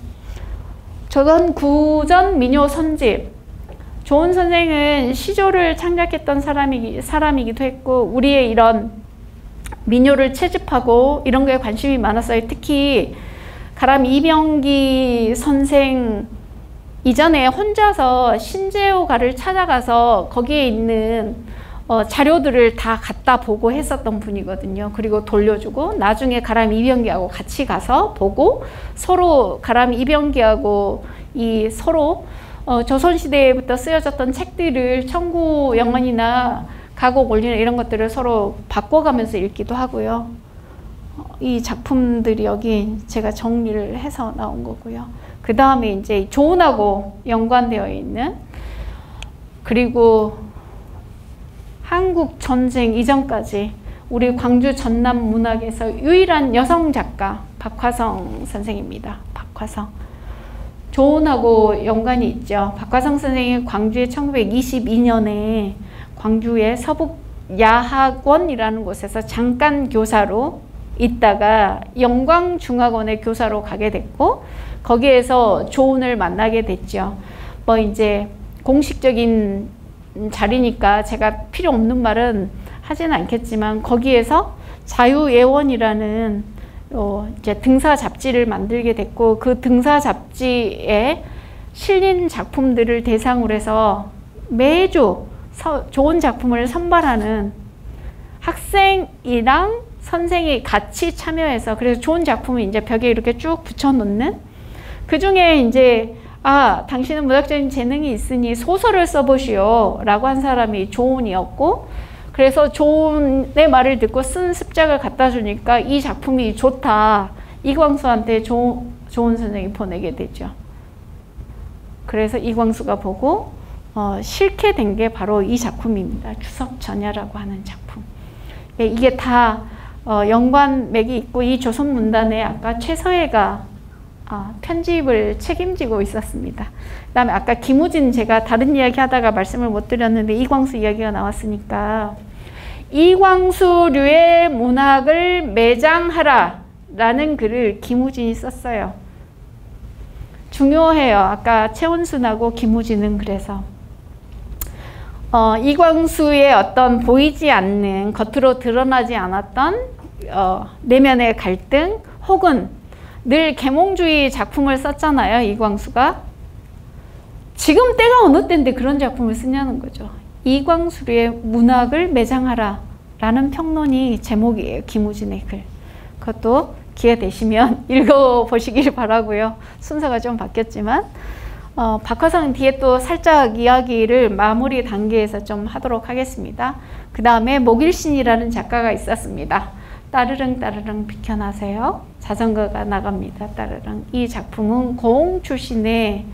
조선 구전 민요 선집 좋은 선생은 시조를 창작했던 사람이, 사람이기도 했고 우리의 이런 민요를 채집하고 이런 거에 관심이 많았어요. 특히 가람 이병기 선생 이전에 혼자서 신재호가를 찾아가서 거기에 있는 어, 자료들을 다 갖다 보고 했었던 분이거든요. 그리고 돌려주고 나중에 가람 이병기하고 같이 가서 보고 서로 가람 이병기하고 이 서로 어, 조선시대부터 쓰여졌던 책들을 청구 영원이나 가곡 올리는 이런 것들을 서로 바꿔가면서 읽기도 하고요. 어, 이 작품들이 여기 제가 정리를 해서 나온 거고요. 그 다음에 이제 조은하고 연관되어 있는 그리고 한국 전쟁 이전까지 우리 광주 전남 문학에서 유일한 여성 작가 박화성 선생입니다. 박화성. 조은하고 연관이 있죠. 박화성 선생이 광주에 1922년에 광주의 서북 야학원이라는 곳에서 잠깐 교사로 있다가 영광중학원의 교사로 가게 됐고 거기에서 조은을 만나게 됐죠. 뭐 이제 공식적인 자리니까 제가 필요 없는 말은 하지는 않겠지만 거기에서 자유예원이라는 어, 이제 등사 잡지를 만들게 됐고 그 등사 잡지에 실린 작품들을 대상으로 해서 매주 서, 좋은 작품을 선발하는 학생이랑 선생이 같이 참여해서 그래서 좋은 작품을 이제 벽에 이렇게 쭉 붙여놓는 그 중에 이제 아 당신은 문학적인 재능이 있으니 소설을 써보시오 라고 한 사람이 조은이었고 그래서 내 말을 듣고 쓴 습작을 갖다 주니까 이 작품이 좋다. 이광수한테 조, 좋은 선생이 보내게 되죠. 그래서 이광수가 보고 어, 싫게 된 게 바로 이 작품입니다. 추석 전야라고 하는 작품. 예, 이게 다 어, 연관맥이 있고 이 조선 문단에 아까 최서혜가 어, 편집을 책임지고 있었습니다. 그 다음에 아까 김우진 제가 다른 이야기 하다가 말씀을 못 드렸는데 이광수 이야기가 나왔으니까 이광수류의 문학을 매장하라 라는 글을 김우진이 썼어요. 중요해요. 아까 최원순하고 김우진은 그래서 어, 이광수의 어떤 보이지 않는 겉으로 드러나지 않았던 어, 내면의 갈등 혹은 늘 계몽주의 작품을 썼잖아요. 이광수가 지금 때가 어느 때인데 그런 작품을 쓰냐는 거죠. 이광수의 문학을 매장하라 라는 평론이 제목이에요. 김우진의 글. 그것도 기회 되시면 읽어보시길 바라고요. 순서가 좀 바뀌었지만 어, 박화상 뒤에 또 살짝 이야기를 마무리 단계에서 좀 하도록 하겠습니다. 그 다음에 목일신이라는 작가가 있었습니다. 따르릉 따르릉 비켜나세요. 자전거가 나갑니다. 따르릉. 이 작품은 공 출신의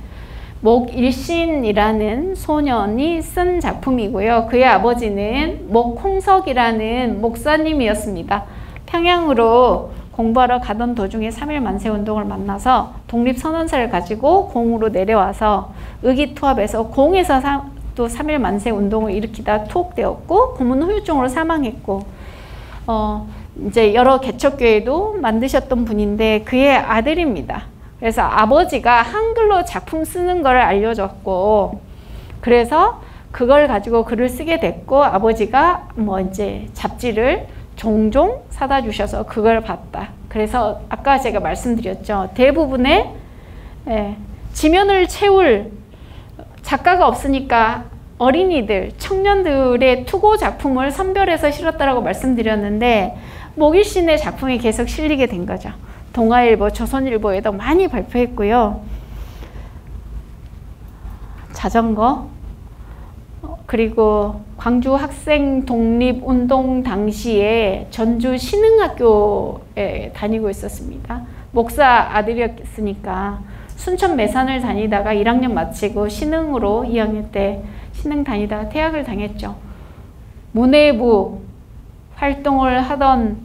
목일신이라는 소년이 쓴 작품이고요. 그의 아버지는 목홍석이라는 목사님이었습니다. 평양으로 공부하러 가던 도중에 3일 만세 운동을 만나서 독립선언서를 가지고 공으로 내려와서 의기투합해서 공에서 사, 또 3일 만세 운동을 일으키다 투옥되었고 고문 후유증으로 사망했고 어, 이제 여러 개척교회도 만드셨던 분인데 그의 아들입니다. 그래서 아버지가 한글로 작품 쓰는 걸 알려줬고 그래서 그걸 가지고 글을 쓰게 됐고 아버지가 뭐 이제 잡지를 종종 사다 주셔서 그걸 봤다. 그래서 아까 제가 말씀드렸죠. 대부분의 예, 지면을 채울 작가가 없으니까 어린이들, 청년들의 투고 작품을 선별해서 실었다라고 말씀드렸는데 목일신의 작품이 계속 실리게 된 거죠. 동아일보, 조선일보에도 많이 발표했고요. 자전거, 그리고 광주 학생 독립운동 당시에 전주 신흥학교에 다니고 있었습니다. 목사 아들이었으니까 순천 매산을 다니다가 1학년 마치고 신흥으로 2학년 때 신흥 다니다가 퇴학을 당했죠. 문해부 활동을 하던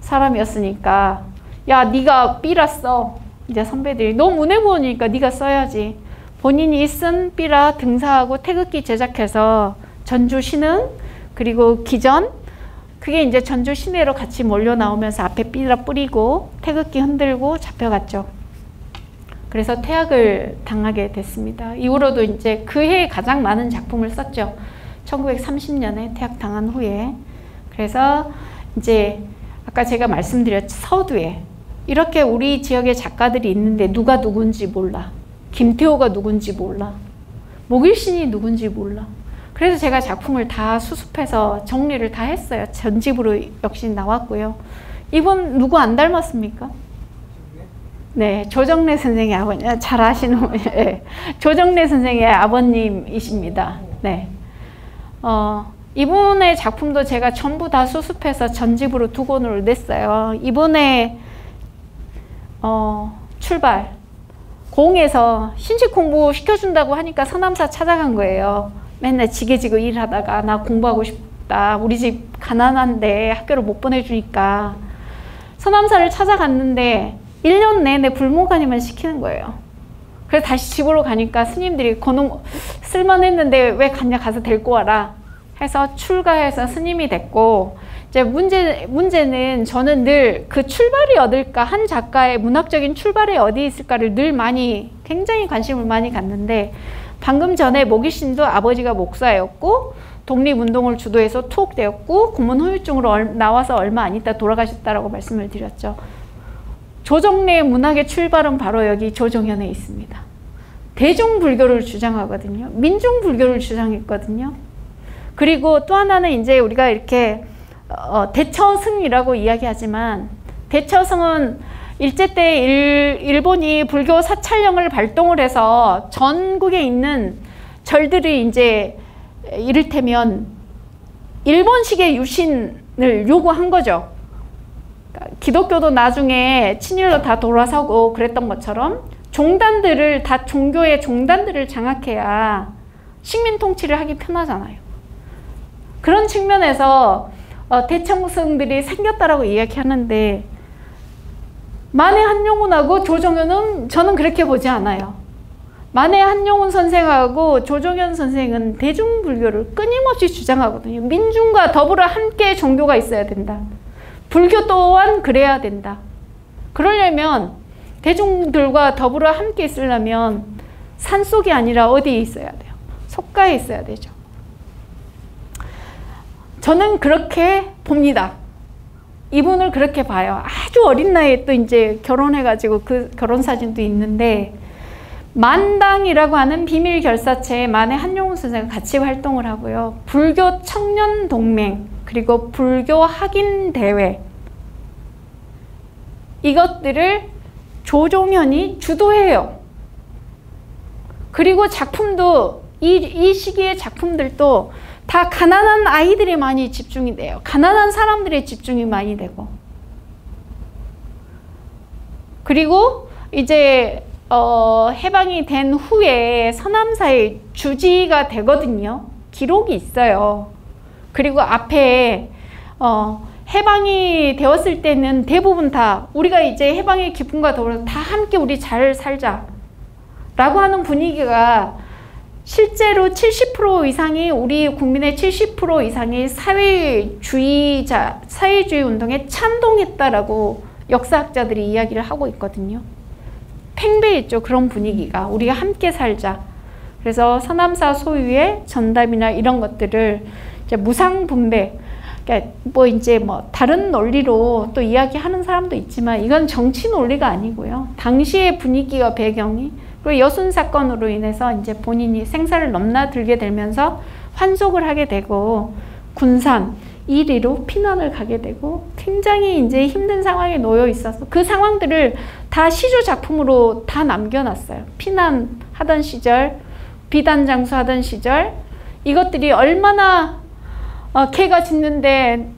사람이었으니까 야 네가 삐랐어. 이제 선배들이 너 문해부니까 네가 써야지. 본인이 쓴 삐라 등사하고 태극기 제작해서 전주 신흥 그리고 기전 그게 이제 전주 시내로 같이 몰려 나오면서 앞에 삐라 뿌리고 태극기 흔들고 잡혀갔죠. 그래서 퇴학을 당하게 됐습니다. 이후로도 이제 그 해에 가장 많은 작품을 썼죠. 1930년에 퇴학 당한 후에. 그래서 이제 아까 제가 말씀드렸죠. 서두에 이렇게 우리 지역에 작가들이 있는데 누가 누군지 몰라. 김태호가 누군지 몰라. 목일신이 누군지 몰라. 그래서 제가 작품을 다 수습해서 정리를 다 했어요. 전집으로 역시 나왔고요. 이분 누구 안 닮았습니까? 네, 조정래 선생의 아버님, 아, 잘 아시는 분, 네. 조정래 선생의 아버님이십니다. 네. 어, 이분의 작품도 제가 전부 다 수습해서 전집으로 두 권을 냈어요. 이번에 어, 출발, 공에서 신식 공부 시켜준다고 하니까 서남사 찾아간 거예요. 맨날 지게지고 일하다가 나 공부하고 싶다. 우리 집 가난한데 학교를 못 보내주니까 서남사를 찾아갔는데 1년 내내 불모가님을 시키는 거예요. 그래서 다시 집으로 가니까 스님들이 거놈 쓸만했는데 왜 갔냐 가서 데리고 와라 해서 출가해서 스님이 됐고 이제 문제, 문제는 저는 늘 그 출발이 어딜까, 한 작가의 문학적인 출발이 어디 있을까를 늘 많이, 굉장히 관심을 많이 갖는데, 방금 전에 모기신도 아버지가 목사였고, 독립운동을 주도해서 투옥되었고, 고문 후유증으로 나와서 얼마 안 있다 돌아가셨다라고 말씀을 드렸죠. 조정래의 문학의 출발은 바로 여기 조정현에 있습니다. 대중불교를 주장하거든요. 민중불교를 주장했거든요. 그리고 또 하나는 이제 우리가 이렇게 어, 대처승이라고 이야기하지만 대처승은 일제 때 일, 일본이 불교 사찰령을 발동을 해서 전국에 있는 절들이 이제 이를테면 일본식의 유신을 요구한 거죠. 그러니까 기독교도 나중에 친일로 다 돌아서고 그랬던 것처럼 종단들을 다 종교의 종단들을 장악해야 식민 통치를 하기 편하잖아요. 그런 측면에서 어, 대청승들이 생겼다라고 이야기하는데 만해 한용운하고 조정현은 저는 그렇게 보지 않아요. 만해 한용운 선생하고 조정현 선생은 대중불교를 끊임없이 주장하거든요. 민중과 더불어 함께 종교가 있어야 된다. 불교 또한 그래야 된다. 그러려면 대중들과 더불어 함께 있으려면 산속이 아니라 어디에 있어야 돼요? 속가에 있어야 되죠. 저는 그렇게 봅니다. 이분을 그렇게 봐요. 아주 어린 나이에 또 이제 결혼해가지고 그 결혼 사진도 있는데 만당이라고 하는 비밀 결사체에 만에 한용운 선생과 같이 활동을 하고요. 불교 청년 동맹 그리고 불교 학인 대회 이것들을 조종현이 주도해요. 그리고 작품도 이, 이 시기의 작품들도 다 가난한 아이들이 많이 집중이 돼요. 가난한 사람들의 집중이 많이 되고. 그리고 이제 어, 해방이 된 후에 서남사의 주지가 되거든요. 기록이 있어요. 그리고 앞에 어, 해방이 되었을 때는 대부분 다 우리가 이제 해방의 기쁨과 더불어서 다 함께 우리 잘 살자 라고 하는 분위기가 실제로 70% 이상이 우리 국민의 70% 이상이 사회주의자 사회주의 운동에 찬동했다라고 역사학자들이 이야기를 하고 있거든요. 팽배했죠. 그런 분위기가 우리가 함께 살자. 그래서 서남사 소유의 전담이나 이런 것들을 무상 분배 그러니까 뭐 이제 뭐 다른 논리로 또 이야기하는 사람도 있지만 이건 정치 논리가 아니고요. 당시의 분위기와 배경이 그리고 여순 사건으로 인해서 이제 본인이 생사를 넘나들게 되면서 환속을 하게 되고 군산 1위로 피난을 가게 되고 굉장히 이제 힘든 상황에 놓여 있어서 그 상황들을 다 시조 작품으로 다 남겨놨어요. 피난하던 시절, 비단 장수하던 시절 이것들이 얼마나 어, 개가 짖는데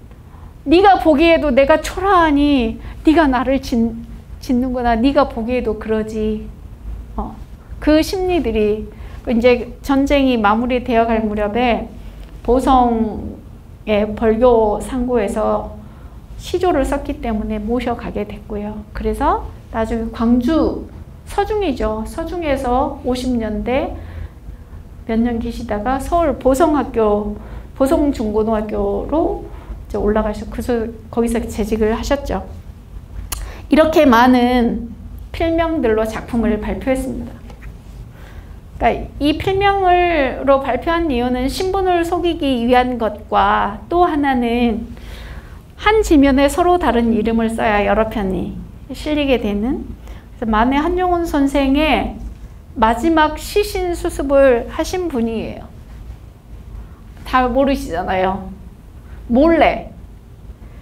네가 보기에도 내가 초라하니 네가 나를 짓, 짓는구나. 네가 보기에도 그러지. 어, 그 심리들이 이제 전쟁이 마무리되어 갈 무렵에 보성의 벌교 상고에서 시조를 썼기 때문에 모셔가게 됐고요. 그래서 나중에 광주 서중이죠. 서중에서 50년대 몇 년 계시다가 서울 보성학교 보성중고등학교로 올라가셔 그래서 거기서 재직을 하셨죠. 이렇게 많은 필명들로 작품을 발표했습니다. 그러니까 이 필명으로 발표한 이유는 신분을 속이기 위한 것과 또 하나는 한 지면에 서로 다른 이름을 써야 여러 편이 실리게 되는 만해 한용운 선생의 마지막 시신 수습을 하신 분이에요. 다 모르시잖아요. 몰래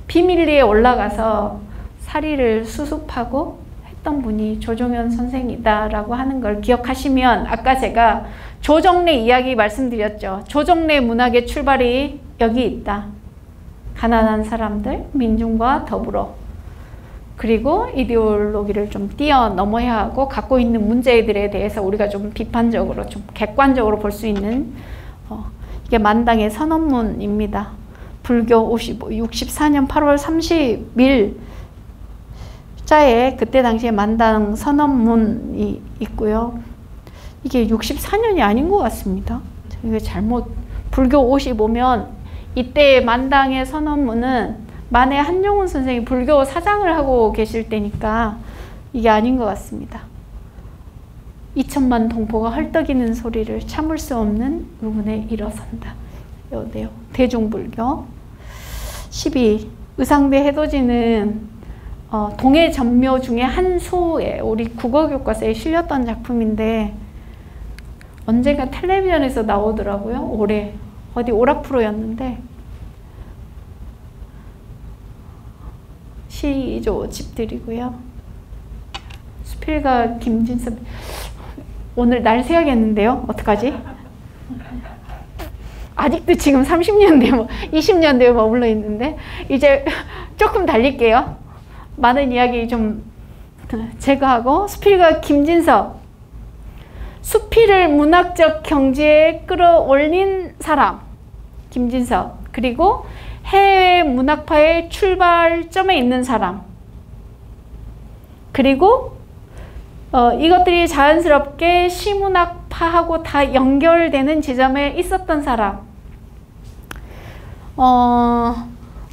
비밀리에 올라가서 사리를 수습하고 했던 분이 조정현 선생이다라고 하는 걸 기억하시면 아까 제가 조정래 이야기 말씀드렸죠. 조정래 문학의 출발이 여기 있다. 가난한 사람들, 민중과 더불어 그리고 이데올로기를 좀 뛰어넘어야 하고 갖고 있는 문제들에 대해서 우리가 좀 비판적으로 좀 객관적으로 볼 수 있는 어, 이게 만당의 선언문입니다. 불교 55, 64년 8월 30일 자에 그때 당시에 만당 선언문이 있고요. 이게 64년이 아닌 것 같습니다. 이게 잘못 불교 55면 이때 만당의 선언문은 만해 한용운 선생이 불교 사장을 하고 계실 때니까 이게 아닌 것 같습니다. 2천만 동포가 헐떡이는 소리를 참을 수 없는 의문에 일어선다. 요네요. 대중불교. 12. 의상대 해돋이는 어, 동해 전묘 중에 한 수에 우리 국어 교과서에 실렸던 작품인데 언젠가 텔레비전에서 나오더라고요. 올해 어디 오락프로였는데 시조 집들이고요. 수필가 김진섭 오늘 날 세야겠는데요. 어떡하지? 아직도 지금 30년 대 뭐, 20년 대에 머물러 있는데, 이제 조금 달릴게요. 많은 이야기 좀 제거하고, 수필가 김진석. 수필을 문학적 경지에 끌어올린 사람. 김진석. 그리고 해외 문학파의 출발점에 있는 사람. 그리고 어, 이것들이 자연스럽게 시문학파하고 다 연결되는 지점에 있었던 사람. 어,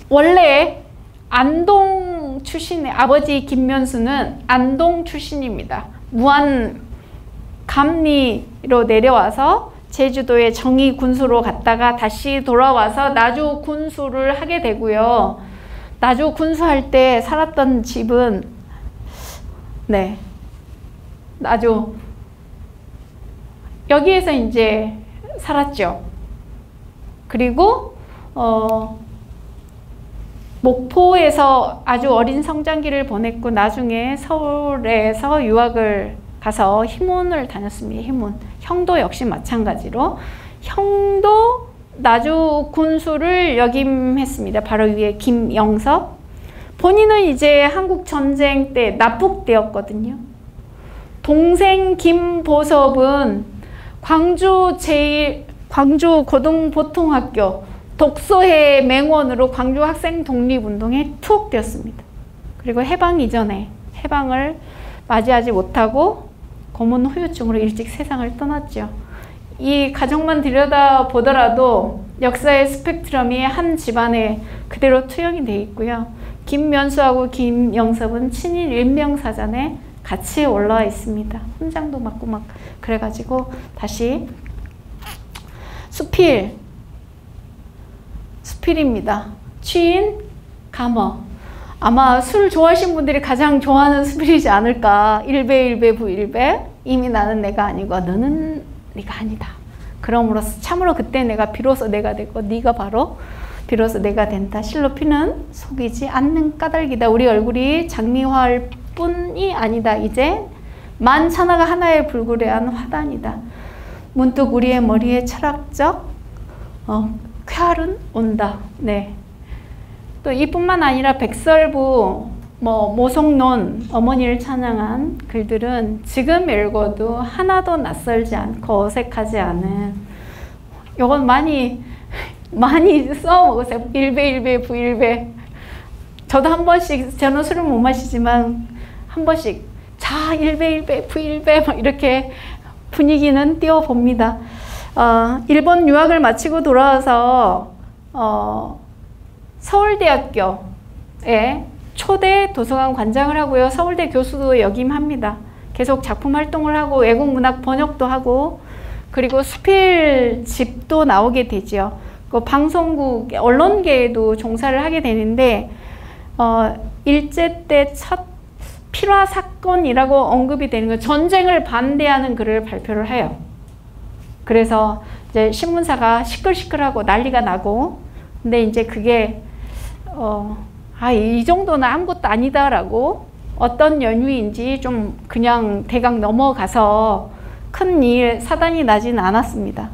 원래 안동 출신의 아버지 김면수는 안동 출신입니다. 무안 감리로 내려와서 제주도의 정의 군수로 갔다가 다시 돌아와서 나주 군수를 하게 되고요. 나주 군수할 때 살았던 집은 네 아주 여기에서 이제 살았죠. 그리고 어, 목포에서 아주 어린 성장기를 보냈고 나중에 서울에서 유학을 가서 희문을 다녔습니다. 희문. 형도 역시 마찬가지로 형도 나주 군수를 역임했습니다. 바로 위에 김영섭. 본인은 이제 한국 전쟁 때 납북되었거든요. 동생 김보섭은 광주 제일 광주 고등보통학교 독서회 맹원으로 광주 학생 독립운동에 투옥되었습니다. 그리고 해방 이전에 해방을 맞이하지 못하고 고문 후유증으로 일찍 세상을 떠났죠. 이 가정만 들여다 보더라도 역사의 스펙트럼이 한 집안에 그대로 투영이 되어 있고요. 김면수하고 김영섭은 친일 일명사전에 같이 올라와 있습니다. 훈장도 맞고 막 그래가지고 다시 수필 수필입니다. 취인 감어 아마 술 좋아하시는 분들이 가장 좋아하는 수필이지 않을까. 일배 일배 부일배 이미 나는 내가 아니고 너는 네가 아니다. 그러므로써 참으로 그때 내가 비로소 내가 되고 네가 바로 비로소 내가 된다. 실로 피는 속이지 않는 까닭이다. 우리 얼굴이 장미화할 뿐이 아니다. 이제 만 천하가 하나의 불구레한 화단이다. 문득 우리의 머리에 철학적 어, 쾌활은 온다. 네. 또 이뿐만 아니라 백설부 뭐 모성론 어머니를 찬양한 글들은 지금 읽어도 하나도 낯설지 않고 어색하지 않은 요건 많이 많이 써먹으세요. 일배 일배 부일배 저도 한 번씩 저는 술을 못 마시지만 한 번씩 자 일배 일배 부일배 막 이렇게 분위기는 띄워봅니다. 어, 일본 유학을 마치고 돌아와서 어, 서울대학교에 초대 도서관 관장을 하고요. 서울대 교수도 역임합니다. 계속 작품 활동을 하고 외국 문학 번역도 하고 그리고 수필 집도 나오게 되죠. 그 방송국 언론계에도 종사를 하게 되는데 어, 일제 때 첫 필화 사건이라고 언급이 되는 거 전쟁을 반대하는 글을 발표를 해요. 그래서 이제 신문사가 시끌시끌하고 난리가 나고 근데 이제 그게 어, 아, 이 정도는 아무것도 아니다라고 어떤 연유인지 좀 그냥 대강 넘어가서 큰 일, 사단이 나진 않았습니다.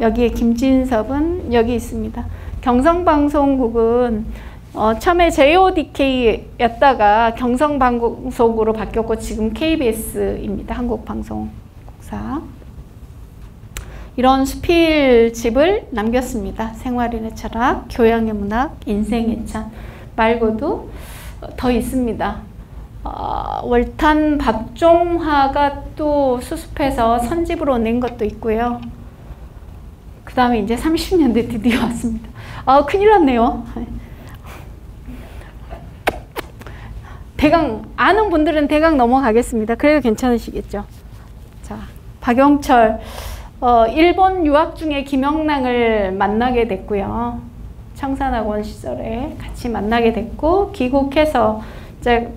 여기에 김진섭은 여기 있습니다. 경성방송국은 어, 처음에 JODK였다가 경성방송국으로 바뀌었고 지금 KBS입니다. 한국방송국사. 이런 수필집을 남겼습니다. 생활인의 철학, 교양의 문학, 인생의 찬 말고도 더 있습니다. 어, 월탄 박종화가 또 수습해서 선집으로 낸 것도 있고요. 그 다음에 이제 30년대 드디어 왔습니다. 아, 큰일 났네요. 대강, 아는 분들은 대강 넘어가겠습니다. 그래도 괜찮으시겠죠? 자, 박영철. 어, 일본 유학 중에 김영랑을 만나게 됐고요. 청산학원 시절에 같이 만나게 됐고 귀국해서 이제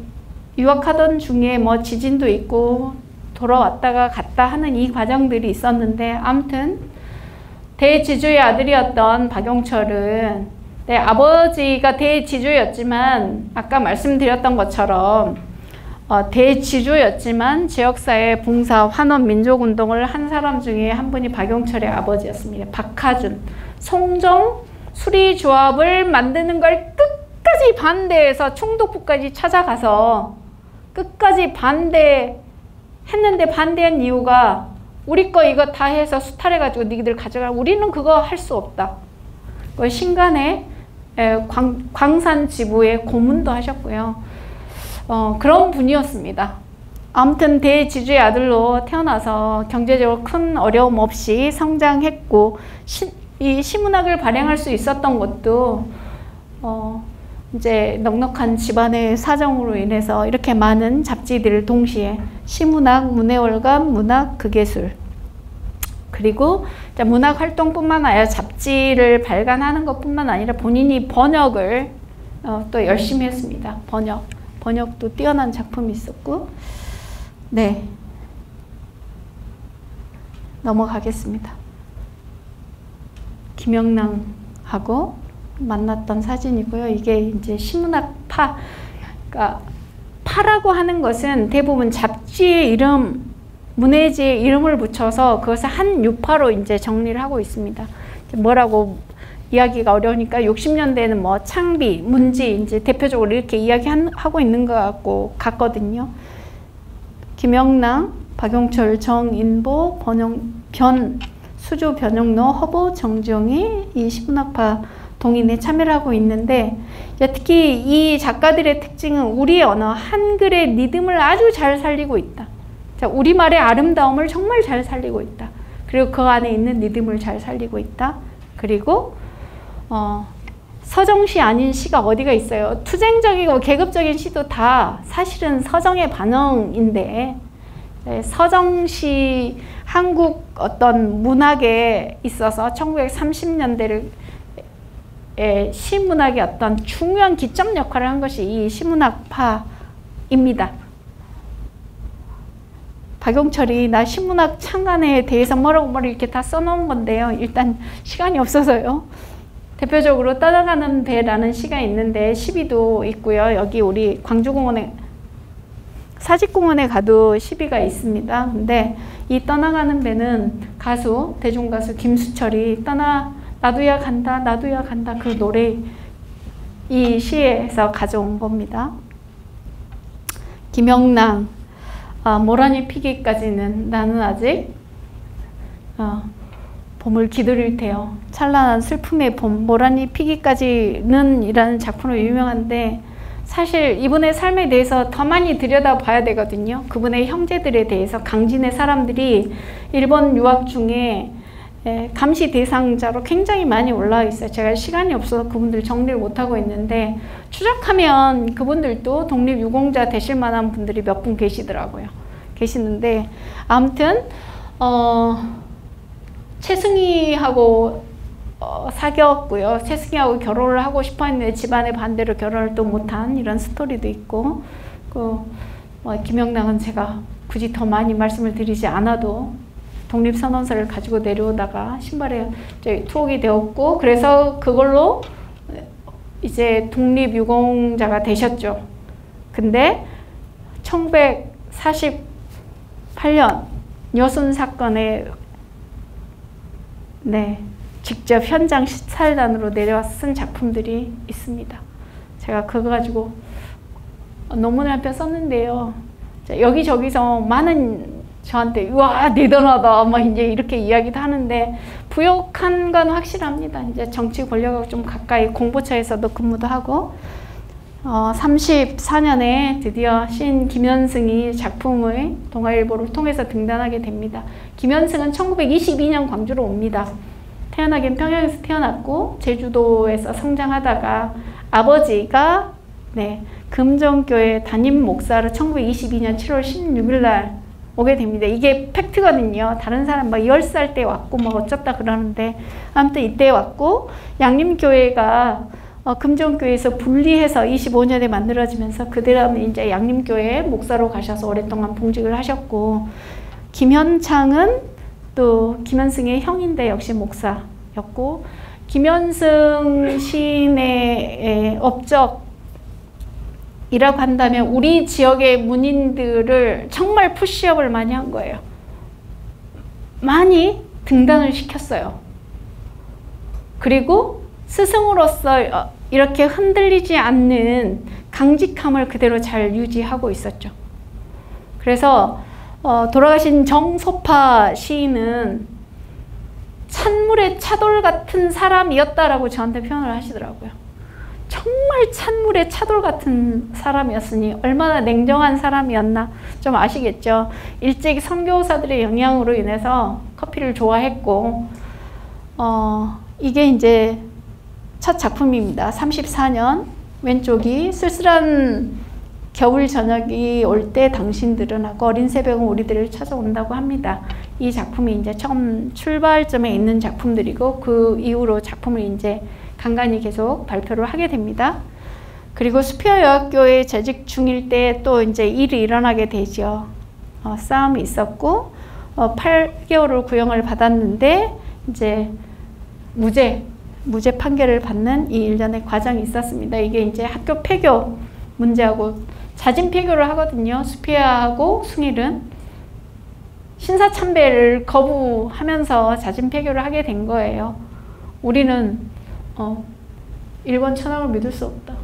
유학하던 중에 뭐 지진도 있고 돌아왔다가 갔다 하는 이 과정들이 있었는데 아무튼 대지주의 아들이었던 박용철은 네, 아버지가 대지주였지만 아까 말씀드렸던 것처럼 어, 대지주였지만 지역사회 봉사 환원 민족운동을 한 사람 중에 한 분이 박용철의 아버지였습니다. 박하준, 송정 수리조합을 만드는 걸 끝까지 반대해서 총독부까지 찾아가서 끝까지 반대했는데 반대한 이유가 우리 거 이거 다 해서 수탈해가지고 니들 가져가 우리는 그거 할 수 없다. 신간의 광, 광산 지부에 고문도 하셨고요. 어, 그런 분이었습니다. 아무튼 대지주의 아들로 태어나서 경제적으로 큰 어려움 없이 성장했고 시, 이 시문학을 발행할 수 있었던 것도 어, 이제 넉넉한 집안의 사정으로 인해서 이렇게 많은 잡지들을 동시에 시문학, 문해월감, 문학, 극예술 그리고 문학 활동뿐만 아니라 잡지를 발간하는 것뿐만 아니라 본인이 번역을 어, 또 열심히 했습니다. 번역. 번역도 뛰어난 작품이 있었고 네 넘어가겠습니다. 김영랑하고 만났던 사진이고요. 이게 이제 신문학 파, 그러니까 파라고 하는 것은 대부분 잡지의 이름, 문해지의 이름을 붙여서 그것을 한 유파로 이제 정리를 하고 있습니다. 뭐라고 이야기가 어려우니까 60년대에는 뭐 창비, 문지 이제 대표적으로 이렇게 이야기하고 있는 것 같고 같거든요. 김영랑, 박용철, 정인보, 번영, 변, 수조, 변영로, 허보, 정정이 이 시문학파 동인에 참여를 하고 있는데 특히 이 작가들의 특징은 우리의 언어 한글의 리듬을 아주 잘 살리고 있다. 자, 우리말의 아름다움을 정말 잘 살리고 있다. 그리고 그 안에 있는 리듬을 잘 살리고 있다. 그리고 어, 서정시 아닌 시가 어디가 있어요. 투쟁적이고 계급적인 시도 다 사실은 서정의 반영인데 네, 서정시 한국 어떤 문학에 있어서 1930년대를 시문학의 어떤 중요한 기점 역할을 한 것이 이 시문학파입니다. 박용철이 나 신문학 창간에 대해서 뭐라고 뭐라고 이렇게 다 써놓은 건데요. 일단 시간이 없어서요. 대표적으로 떠나가는 배라는 시가 있는데 12도 있고요. 여기 우리 광주공원에 사직공원에 가도 시비가 있습니다. 근데 이 떠나가는 배는 가수 대중가수 김수철이 떠나 나도야 간다 나도야 간다 그 노래 이 시에서 가져온 겁니다. 김영랑 아, 모란이 피기까지는 나는 아직 어, 봄을 기다릴 테요. 찬란한 슬픔의 봄, 모란이 피기까지는 이라는 작품으로 유명한데 사실 이분의 삶에 대해서 더 많이 들여다봐야 되거든요. 그분의 형제들에 대해서 강진의 사람들이 일본 유학 중에 감시 대상자로 굉장히 많이 올라와 있어요. 제가 시간이 없어서 그분들 정리를 못하고 있는데 추적하면 그분들도 독립유공자 되실 만한 분들이 몇 분 계시더라고요. 계시는데 아무튼 어, 최승희하고 어, 사귀었고요. 최승희하고 결혼을 하고 싶어 했는데 집안의 반대로 결혼을 또 못한 이런 스토리도 있고 그 뭐, 김영랑은 제가 굳이 더 많이 말씀을 드리지 않아도 독립선언서를 가지고 내려오다가 신발에 투옥이 되었고 그래서 그걸로 이제 독립유공자가 되셨죠. 근데 1948년 여순 사건에 네 직접 현장 시찰단으로 내려와서 쓴 작품들이 있습니다. 제가 그거 가지고 논문을 한 편 썼는데요. 여기저기서 많은 저한테 와 대단하다 막 이제 이렇게 이야기도 하는데 부역한 건 확실합니다. 이제 정치 권력하고 좀 가까이 공보처에서도 근무도 하고 어, 34년에 드디어 신 김현승이 작품을 동아일보를 통해서 등단하게 됩니다. 김현승은 1922년 광주로 옵니다. 태어나긴 평양에서 태어났고 제주도에서 성장하다가 아버지가 네, 금정교회 담임 목사로 1922년 7월 16일 날 오게 됩니다. 이게 팩트거든요. 다른 사람 막 10살 때 왔고 뭐 어쩌다 그러는데 아무튼 이때 왔고 양림교회가 어, 금정교회에서 분리해서 25년에 만들어지면서 그 다음에 이제 양림교회 목사로 가셔서 오랫동안 봉직을 하셨고 김현창은 또 김현승의 형인데 역시 목사였고 김현승 시인의 업적 이라고 한다면 우리 지역의 문인들을 정말 푸시업을 많이 한 거예요. 많이 등단을 시켰어요. 그리고 스승으로서 어, 이렇게 흔들리지 않는 강직함을 그대로 잘 유지하고 있었죠. 그래서 어, 돌아가신 정소파 시인은 찬물의 차돌 같은 사람이었다라고 저한테 표현을 하시더라고요. 정말 찬물에 차돌 같은 사람이었으니 얼마나 냉정한 사람이었나 좀 아시겠죠. 일찍 선교사들의 영향으로 인해서 커피를 좋아했고 어, 이게 이제 첫 작품입니다. 34년 왼쪽이 쓸쓸한 겨울 저녁이 올 때 당신들은 하고 어린 새벽은 우리들을 찾아온다고 합니다. 이 작품이 이제 처음 출발점에 있는 작품들이고 그 이후로 작품을 이제 간간히 계속 발표를 하게 됩니다. 그리고 수피아 여학교에 재직 중일 때 또 이제 일이 일어나게 되죠. 어, 싸움이 있었고 어, 8개월을 구형을 받았는데 이제 무죄 무죄 판결을 받는 이 일련의 과정이 있었습니다. 이게 이제 학교 폐교 문제하고 자진 폐교를 하거든요. 수피아하고 숭일은 신사 참배를 거부하면서 자진 폐교를 하게 된 거예요. 우리는 어, 일본 천황을 믿을 수 없다.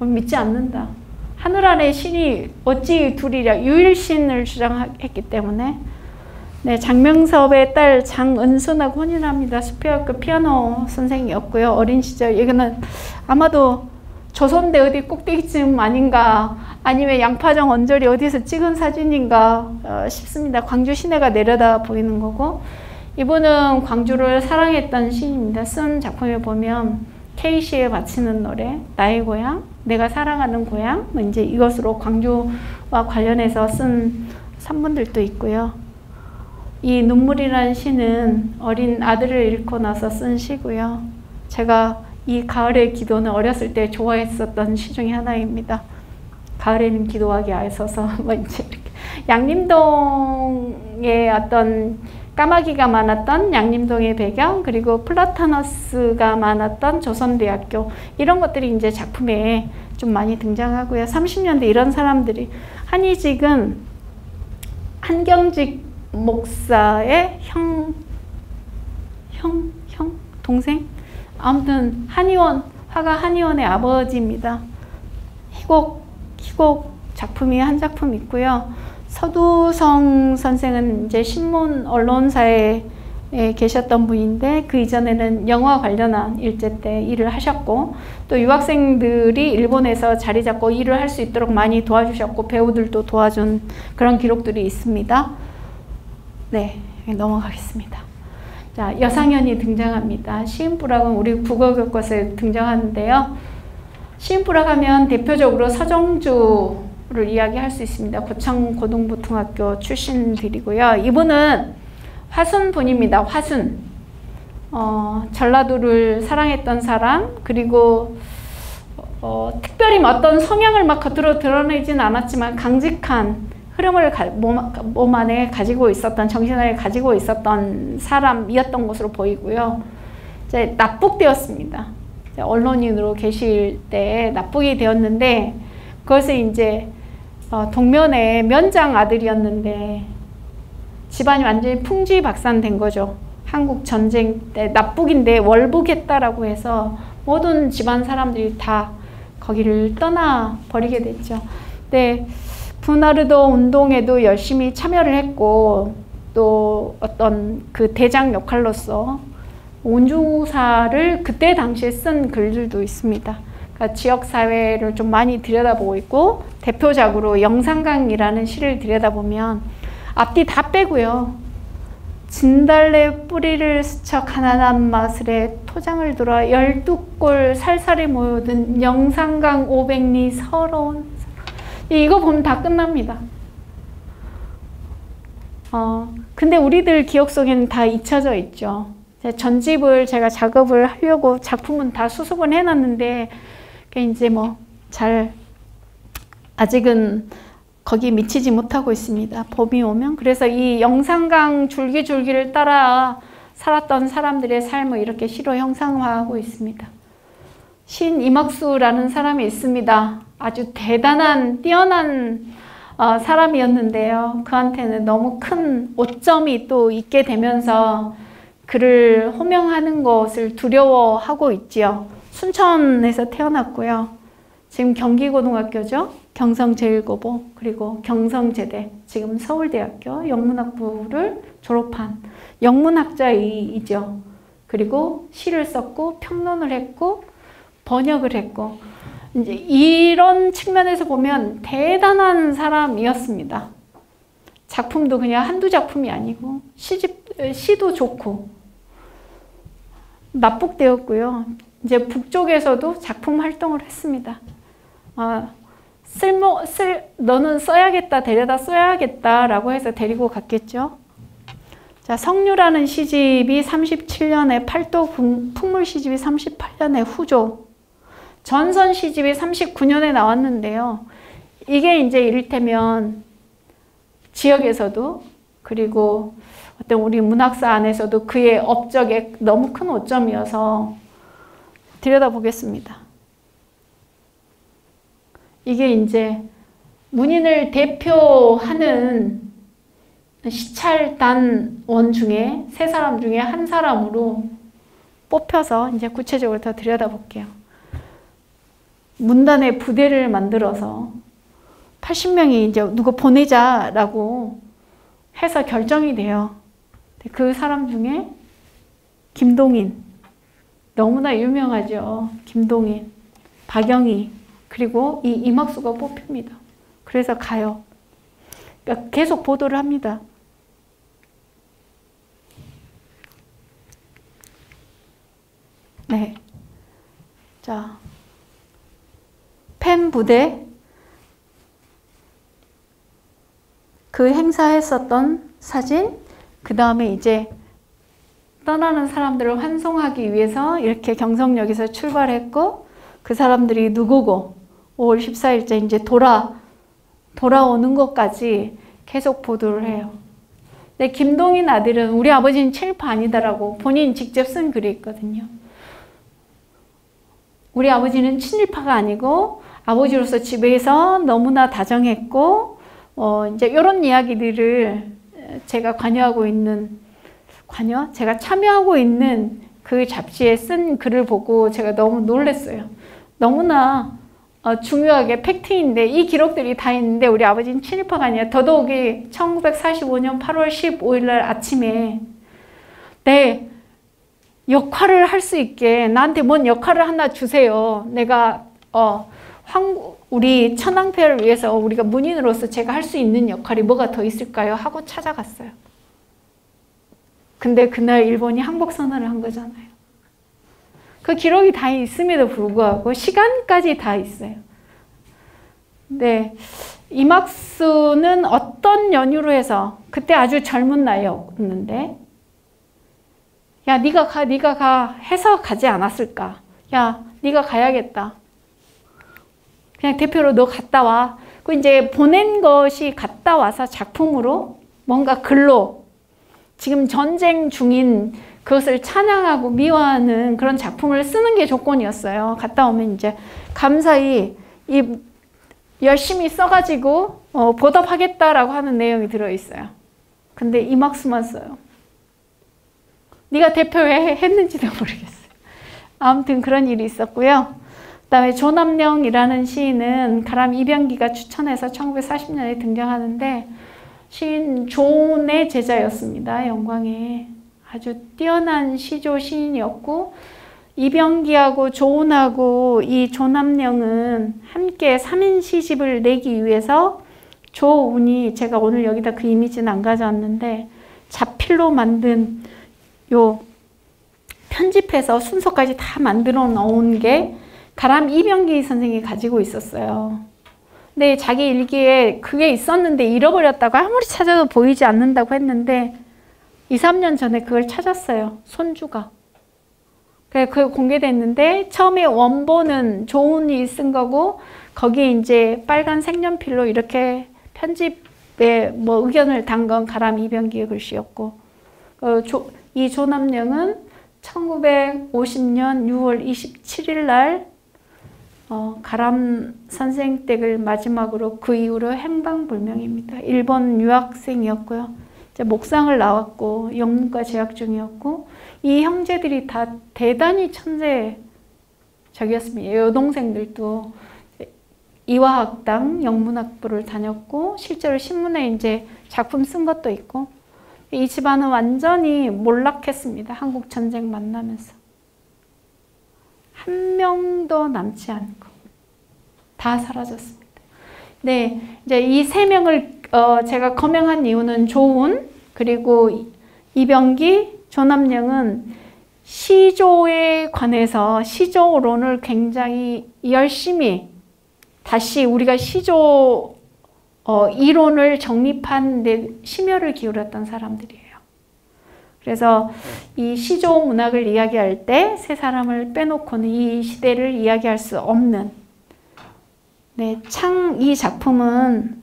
믿지 않는다. 하늘 아래 신이 어찌 둘이랴 유일신을 주장했기 때문에 네, 장명섭의 딸 장은순하고 혼인합니다. 수피아학교 피아노 선생이었고요. 어린 시절 이거는 아마도 조선대 어디 꼭대기쯤 아닌가 아니면 양파정 언저리 어디서 찍은 사진인가 어, 싶습니다. 광주 시내가 내려다 보이는 거고 이분은 광주를 사랑했던 시인입니다. 쓴 작품을 보면 K시에 바치는 노래, 나의 고향, 내가 사랑하는 고향, 뭐 이제 이것으로 광주와 관련해서 쓴 산문들도 있고요. 이 눈물이라는 시는 어린 아들을 잃고 나서 쓴 시고요. 제가 이 가을의 기도는 어렸을 때 좋아했었던 시 중에 하나입니다. 가을에는 기도하기 이제 이렇게 양림동의 어떤 까마귀가 많았던 양림동의 배경 그리고 플라타너스가 많았던 조선대학교 이런 것들이 이제 작품에 좀 많이 등장하고요. 30년대 이런 사람들이 한희직은 한경직 목사의 형, 형, 형, 동생? 아무튼 한의원, 화가 한의원의 아버지입니다. 희곡, 희곡 작품이 한 작품 있고요. 서두성 선생은 이제 신문 언론사에 계셨던 분인데 그 이전에는 영화 관련한 일제 때 일을 하셨고 또 유학생들이 일본에서 자리 잡고 일을 할 수 있도록 많이 도와주셨고 배우들도 도와준 그런 기록들이 있습니다. 네, 넘어가겠습니다. 자, 여상현이 등장합니다. 시인부락은 우리 국어 교과서에 등장하는데요. 시인부락 하면 대표적으로 서정주를 이야기할 수 있습니다. 고창 고등부등학교 출신들이고요. 이분은 화순 분입니다. 화순. 어, 전라도를 사랑했던 사람, 그리고 어, 특별히 어떤 성향을 막 겉으로 드러내진 않았지만 강직한 흐름을 가, 몸, 몸 안에 가지고 있었던 정신을 가지고 있었던 사람이었던 것으로 보이고요. 이제 납북되었습니다. 이제 언론인으로 계실 때 납북이 되었는데 그것을 이제 어, 동면의 면장 아들이었는데 집안이 완전히 풍지박산된 거죠. 한국 전쟁 때 납북인데 월북했다라고 해서 모든 집안 사람들이 다 거기를 떠나 버리게 됐죠. 근데 분하르도 운동에도 열심히 참여를 했고 또 어떤 그 대장 역할로서 온주사를 그때 당시에 쓴 글들도 있습니다. 그러니까 지역 사회를 좀 많이 들여다보고 있고 대표적으로 영산강이라는 시를 들여다보면 앞뒤 다 빼고요. 진달래 뿌리를 스쳐 가난한 마슬에 토장을 들어 열두 골 살살이 모여든 영산강 오백리 서러운 이거 보면 다 끝납니다. 어, 근데 우리들 기억 속에는 다 잊혀져 있죠. 전집을 제가 작업을 하려고 작품은 다 수습을 해놨는데, 이제 뭐, 잘, 아직은 거기에 미치지 못하고 있습니다. 봄이 오면. 그래서 이 영산강 줄기줄기를 따라 살았던 사람들의 삶을 이렇게 시로 형상화하고 있습니다. 신 이막수라는 사람이 있습니다. 아주 대단한 뛰어난 어, 사람이었는데요. 그한테는 너무 큰 오점이 또 있게 되면서 그를 호명하는 것을 두려워하고 있지요. 순천에서 태어났고요. 지금 경기고등학교죠. 경성제일고보 그리고 경성제대 지금 서울대학교 영문학부를 졸업한 영문학자이죠. 그리고 시를 썼고 평론을 했고 번역을 했고 이제 이런 측면에서 보면 대단한 사람이었습니다. 작품도 그냥 한두 작품이 아니고 시집 시도 좋고 납북되었고요. 이제 북쪽에서도 작품 활동을 했습니다. 아, 쓸모 쓸 너는 써야겠다 데려다 써야겠다라고 해서 데리고 갔겠죠. 자, 성류라는 시집이 37년에 팔도 풍물 시집이 38년에 후조 전선 시집이 39년에 나왔는데요. 이게 이제 이를테면 지역에서도 그리고 어떤 우리 문학사 안에서도 그의 업적에 너무 큰 오점이어서 들여다보겠습니다. 이게 이제 문인을 대표하는 시찰단원 중에 세 사람 중에 한 사람으로 뽑혀서 이제 구체적으로 더 들여다볼게요. 문단의 부대를 만들어서 80명이 이제 누구 보내자라고 해서 결정이 돼요. 그 사람 중에 김동인 너무나 유명하죠. 김동인, 박영희 그리고 이 이막수가 뽑힙니다. 그래서 가요. 그러니까 계속 보도를 합니다. 네. 자, 펜 부대 그 행사했었던 사진, 그 다음에 이제 떠나는 사람들을 환송하기 위해서 이렇게 경성역에서 출발했고 그 사람들이 누구고 5월 14일째 이제 돌아 돌아오는 것까지 계속 보도를 해요. 근데 김동인 아들은 우리 아버지는 친일파 아니다라고 본인 직접 쓴 글이 있거든요. 우리 아버지는 친일파가 아니고 아버지로서 집에서 너무나 다정했고 어 이제 이런 이야기들을 제가 관여하고 있는 관여 제가 참여하고 있는 그 잡지에 쓴 글을 보고 제가 너무 놀랐어요. 너무나 어, 중요하게 팩트인데 이 기록들이 다 있는데 우리 아버지는 친일파가 아니라 더더욱이 1945년 8월 15일 날 아침에 내 역할을 할 수 있게 나한테 뭔 역할을 하나 주세요. 내가 어, 황, 우리 천황폐를 위해서 우리가 문인으로서 제가 할 수 있는 역할이 뭐가 더 있을까요? 하고 찾아갔어요. 근데 그날 일본이 항복 선언을 한 거잖아요. 그 기록이 다 있음에도 불구하고 시간까지 다 있어요. 네. 이막수는 어떤 연유로 해서 그때 아주 젊은 나이였는데 야 네가 가 네가 가 해서 가지 않았을까? 야 네가 가야겠다. 그냥 대표로 너 갔다 와. 그 이제 보낸 것이 갔다 와서 작품으로 뭔가 글로 지금 전쟁 중인 그것을 찬양하고 미화하는 그런 작품을 쓰는 게 조건이었어요. 갔다 오면 이제 감사히 이 열심히 써가지고 어, 보답하겠다라고 하는 내용이 들어있어요. 근데 이막수만 써요. 네가 대표회 했는지도 모르겠어요. 아무튼 그런 일이 있었고요. 그 다음에 조남령이라는 시인은 가람 이병기가 추천해서 1940년에 등장하는데 시인 조의 제자였습니다. 영광에. 아주 뛰어난 시조 시인이었고 이병기하고 조은하고 이 조남령은 함께 3인 시집을 내기 위해서 조운이 제가 오늘 여기다 그 이미지는 안 가져왔는데 자필로 만든 요 편집해서 순서까지 다 만들어 놓은 게 가람 이병기 선생이 가지고 있었어요. 근데 자기 일기에 그게 있었는데 잃어버렸다고 아무리 찾아도 보이지 않는다고 했는데 2, 3년 전에 그걸 찾았어요. 손주가. 그 공개됐는데 처음에 원본은 조은이 쓴 거고 거기에 이제 빨간 색연필로 이렇게 편집에 뭐 의견을 담건 가람 이병기의 글씨였고 어, 조, 이 조남령은 1950년 6월 27일 날 어, 가람 선생 댁을 마지막으로 그 이후로 행방불명입니다. 일본 유학생이었고요. 목상을 나왔고 영문과 재학 중이었고 이 형제들이 다 대단히 천재적이었습니다. 여동생들도 이화학당 영문학부를 다녔고 실제로 신문에 이제 작품 쓴 것도 있고 이 집안은 완전히 몰락했습니다. 한국 전쟁 만나면서 한 명도 남지 않고 다 사라졌습니다. 네, 이제 이 세 명을 어, 제가 거명한 이유는 조운 그리고 이병기, 조남령은 시조에 관해서 시조론을 굉장히 열심히 다시 우리가 시조 어, 이론을 정립한 데 심혈을 기울였던 사람들이에요. 그래서 이 시조 문학을 이야기할 때 세 사람을 빼놓고는 이 시대를 이야기할 수 없는 네, 창 이 작품은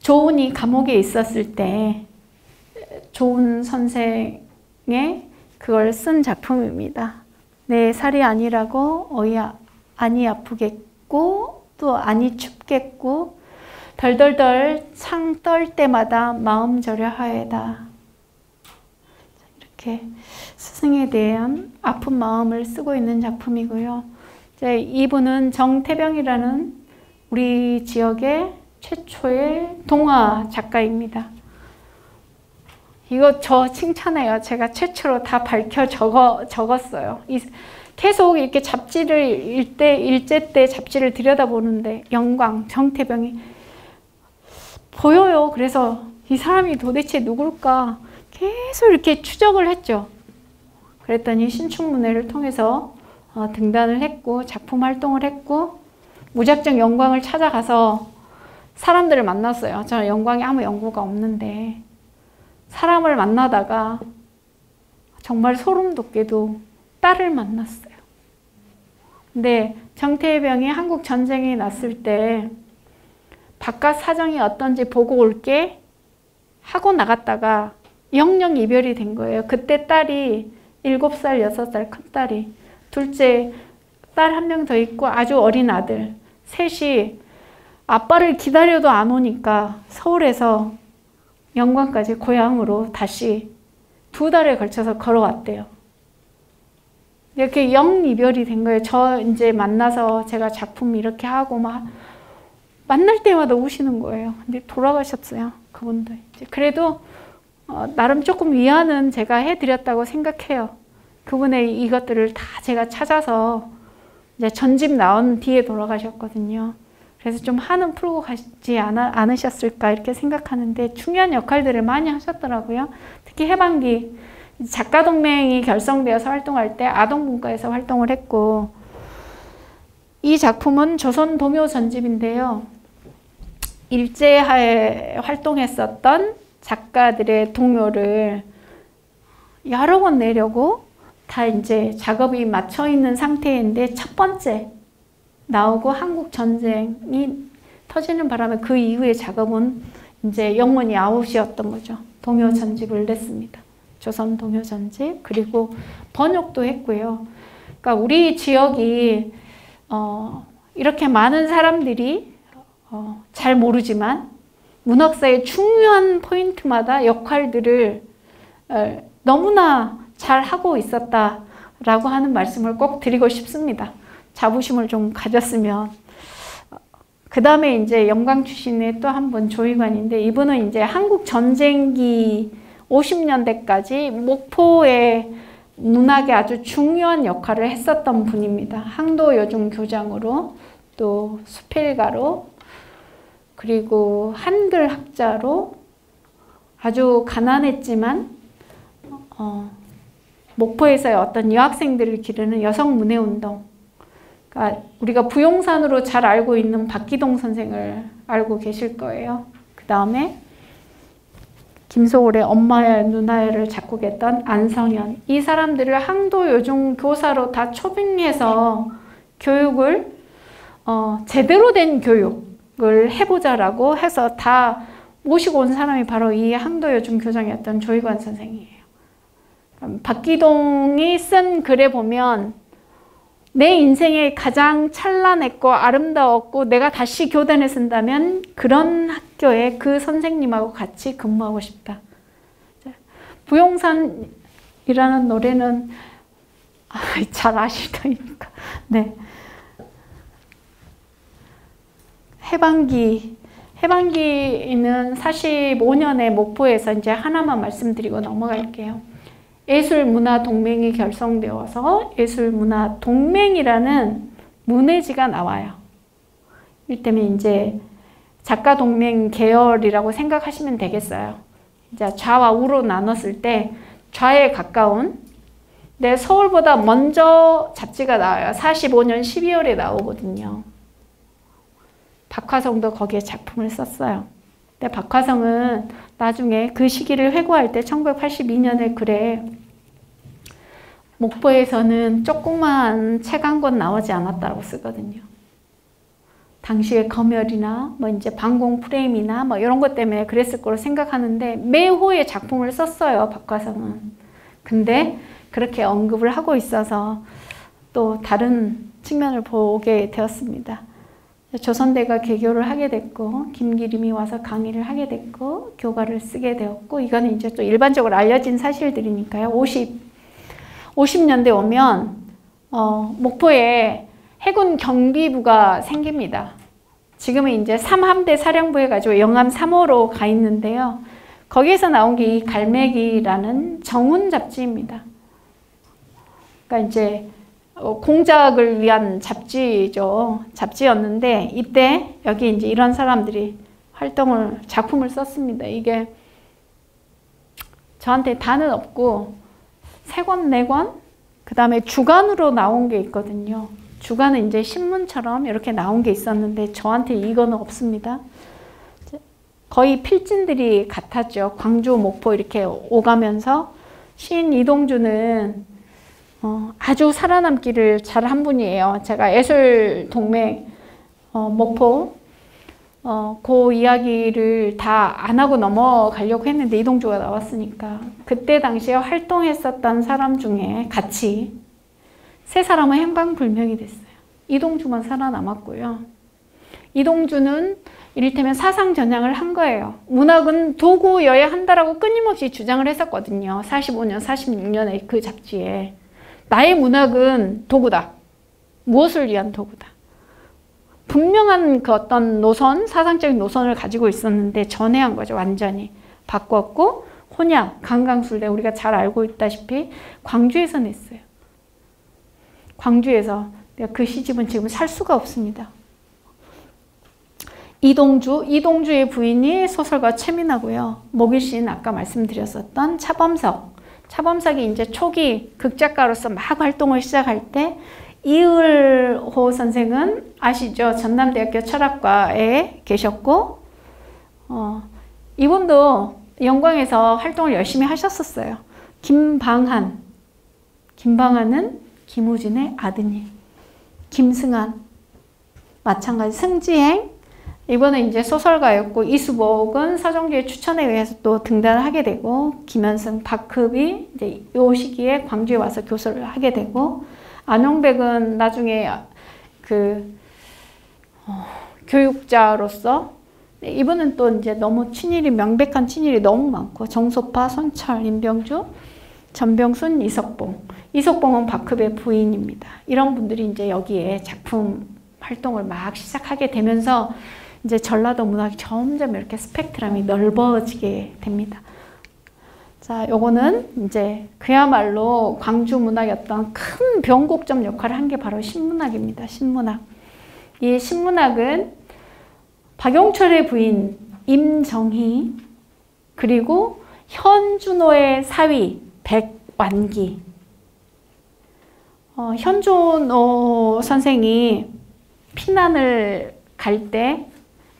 조은이 감옥에 있었을 때 조은 선생의 그걸 쓴 작품입니다. 내 살이 아니라고 어이 아니 아프겠고 또 아니 춥겠고 덜덜덜 창 떨 때마다 마음 절여하여다. 이렇게 스승에 대한 아픈 마음을 쓰고 있는 작품이고요. 이분은 정태병이라는 우리 지역의 최초의 동화 작가입니다. 이거 저 칭찬해요. 제가 최초로 다 밝혀 적어, 적었어요. 이, 계속 이렇게 잡지를 일때 일제 때 잡지를 들여다보는데 영광 정태병이 보여요. 그래서 이 사람이 도대체 누굴까 계속 이렇게 추적을 했죠. 그랬더니 신춘문예를 통해서 어, 등단을 했고 작품 활동을 했고 무작정 영광을 찾아가서 사람들을 만났어요. 저는 영광에 아무 연구가 없는데 사람을 만나다가 정말 소름 돋게도 딸을 만났어요. 근데 정태병이 한국 전쟁이 났을 때 바깥 사정이 어떤지 보고 올게 하고 나갔다가 영영 이별이 된 거예요. 그때 딸이 7살, 6살 큰 딸이 둘째 딸 한 명 더 있고 아주 어린 아들 셋이 아빠를 기다려도 안 오니까 서울에서 영광까지 고향으로 다시 두 달에 걸쳐서 걸어왔대요. 이렇게 영 이별이 된 거예요. 저 이제 만나서 제가 작품 이렇게 하고 막 만날 때마다 우시는 거예요. 근데 돌아가셨어요. 그분도. 그래도 어, 나름 조금 위안은 제가 해드렸다고 생각해요. 그분의 이것들을 다 제가 찾아서 이제 전집 나온 뒤에 돌아가셨거든요. 그래서 좀 한은 풀고 가지 않아, 않으셨을까 이렇게 생각하는데 중요한 역할들을 많이 하셨더라고요. 특히 해방기 작가 동맹이 결성되어서 활동할 때 아동문과에서 활동을 했고 이 작품은 조선 동요 전집인데요. 일제하에 활동했었던 작가들의 동요를 여러 번 내려고 다 이제 작업이 맞춰 있는 상태인데 첫 번째 나오고 한국 전쟁이 터지는 바람에 그 이후의 작업은 이제 영원히 아웃이었던 거죠. 동요 전집을 냈습니다. 조선 동요 전집 그리고 번역도 했고요. 그러니까 우리 지역이 어, 이렇게 많은 사람들이 어, 잘 모르지만 문학사의 중요한 포인트마다 역할들을 어, 너무나 잘 하고 있었다라고 하는 말씀을 꼭 드리고 싶습니다. 자부심을 좀 가졌으면 그 다음에 이제 영광 출신의 또 한 분 조의관인데 이분은 이제 한국 전쟁기 50년대까지 목포의 문학에 아주 중요한 역할을 했었던 분입니다. 항도 여중 교장으로 또 수필가로 그리고 한글 학자로 아주 가난했지만 어, 목포에서의 어떤 여학생들을 기르는 여성 문해 운동 그러니까 우리가 부용산으로 잘 알고 있는 박기동 선생을 알고 계실 거예요. 그 다음에 김소월의 엄마야 누나야를 작곡했던 안성현 이 사람들을 항도 요중 교사로 다 초빙해서 교육을 어, 제대로 된 교육 을 해보자라고 해서 다 모시고 온 사람이 바로 이 항도 요중 교장이었던 조희관 선생이에요. 박기동이 쓴 글에 보면 내 인생에 가장 찬란했고 아름다웠고 내가 다시 교단에 쓴다면 그런 학교에 그 선생님하고 같이 근무하고 싶다. 부용산이라는 노래는 아, 잘 아시다니까. 네. 해방기 해방기는 45년에 목포에서 이제 하나만 말씀드리고 넘어갈게요. 예술문화동맹이 결성되어서 예술문화동맹이라는 문해지가 나와요. 이때면 이제 작가동맹 계열이라고 생각하시면 되겠어요. 이제 좌와 우로 나눴을 때 좌에 가까운 내 서울보다 먼저 잡지가 나와요. 45년 12월에 나오거든요. 박화성도 거기에 작품을 썼어요. 근데 박화성은 나중에 그 시기를 회고할 때 1982년에 글에 목포에서는 조그만 책 한 권 나오지 않았다고 쓰거든요. 당시의 검열이나 뭐 이제 방공 프레임이나 뭐 이런 것 때문에 그랬을 거로 생각하는데 매호의 작품을 썼어요. 박화성은. 근데 그렇게 언급을 하고 있어서 또 다른 측면을 보게 되었습니다. 조선대가 개교를 하게 됐고 김기림이 와서 강의를 하게 됐고 교과를 쓰게 되었고 이거는 이제 또 일반적으로 알려진 사실들이니까요. 50 50년대 오면 어, 목포에 해군 경비부가 생깁니다. 지금은 이제 3함대 사령부 해가지고 영암 3호로 가 있는데요. 거기에서 나온 게 이 갈매기라는 정운 잡지입니다. 그러니까 이제 어, 공작을 위한 잡지죠. 잡지였는데 이때 여기 이제 이런 사람들이 활동을 작품을 썼습니다. 이게 저한테 다는 없고 세 권, 네 권, 그 다음에 주간으로 나온 게 있거든요. 주간은 이제 신문처럼 이렇게 나온 게 있었는데 저한테 이거는 없습니다. 거의 필진들이 같았죠. 광주, 목포 이렇게 오가면서 시인 이동주는 어, 아주 살아남기를 잘 한 분이에요. 제가 예술 동맹 어, 목포 어, 그 이야기를 다 안 하고 넘어가려고 했는데 이동주가 나왔으니까 그때 당시에 활동했었던 사람 중에 같이 세 사람은 행방불명이 됐어요. 이동주만 살아남았고요. 이동주는 이를테면 사상 전향을 한 거예요. 문학은 도구여야 한다라고 끊임없이 주장을 했었거든요. 45년, 46년에 그 잡지에. 나의 문학은 도구다. 무엇을 위한 도구다. 분명한 그 어떤 노선, 사상적인 노선을 가지고 있었는데 전해한 거죠. 완전히. 바꿨고 혼약, 강강술래 우리가 잘 알고 있다시피 광주에서 냈어요. 광주에서 그 시집은 지금 살 수가 없습니다. 이동주, 이동주의 부인이 소설가 최민하고요. 목일신 아까 말씀드렸었던 차범석, 차범석이 이제 초기 극작가로서 막 활동을 시작할 때 이을호 선생은 아시죠? 전남대학교 철학과에 계셨고 어, 이분도 영광에서 활동을 열심히 하셨었어요. 김방한, 김방한은 김우진의 아드님, 김승한, 마찬가지 승지행, 이번에 이제 소설가였고 이수복은 서정주의 추천에 의해서 또 등단을 하게 되고 김현승, 박흡이 이제 요 시기에 광주에 와서 교수를 하게 되고 안용백은 나중에 그 어, 교육자로서 이분은 또 이제 너무 친일이 명백한 친일이 너무 많고 정소파, 손철, 임병주, 전병순, 이석봉. 이석봉은 박흡의 부인입니다. 이런 분들이 이제 여기에 작품 활동을 막 시작하게 되면서 이제 전라도 문학이 점점 이렇게 스펙트럼이 넓어지게 됩니다. 자, 요거는 이제 그야말로 광주 문학이었던 큰 변곡점 역할을 한 게 바로 신문학입니다. 신문학. 이 신문학은 박용철의 부인 임정희 그리고 현준호의 사위 백완기 어, 현준호 선생이 피난을 갈 때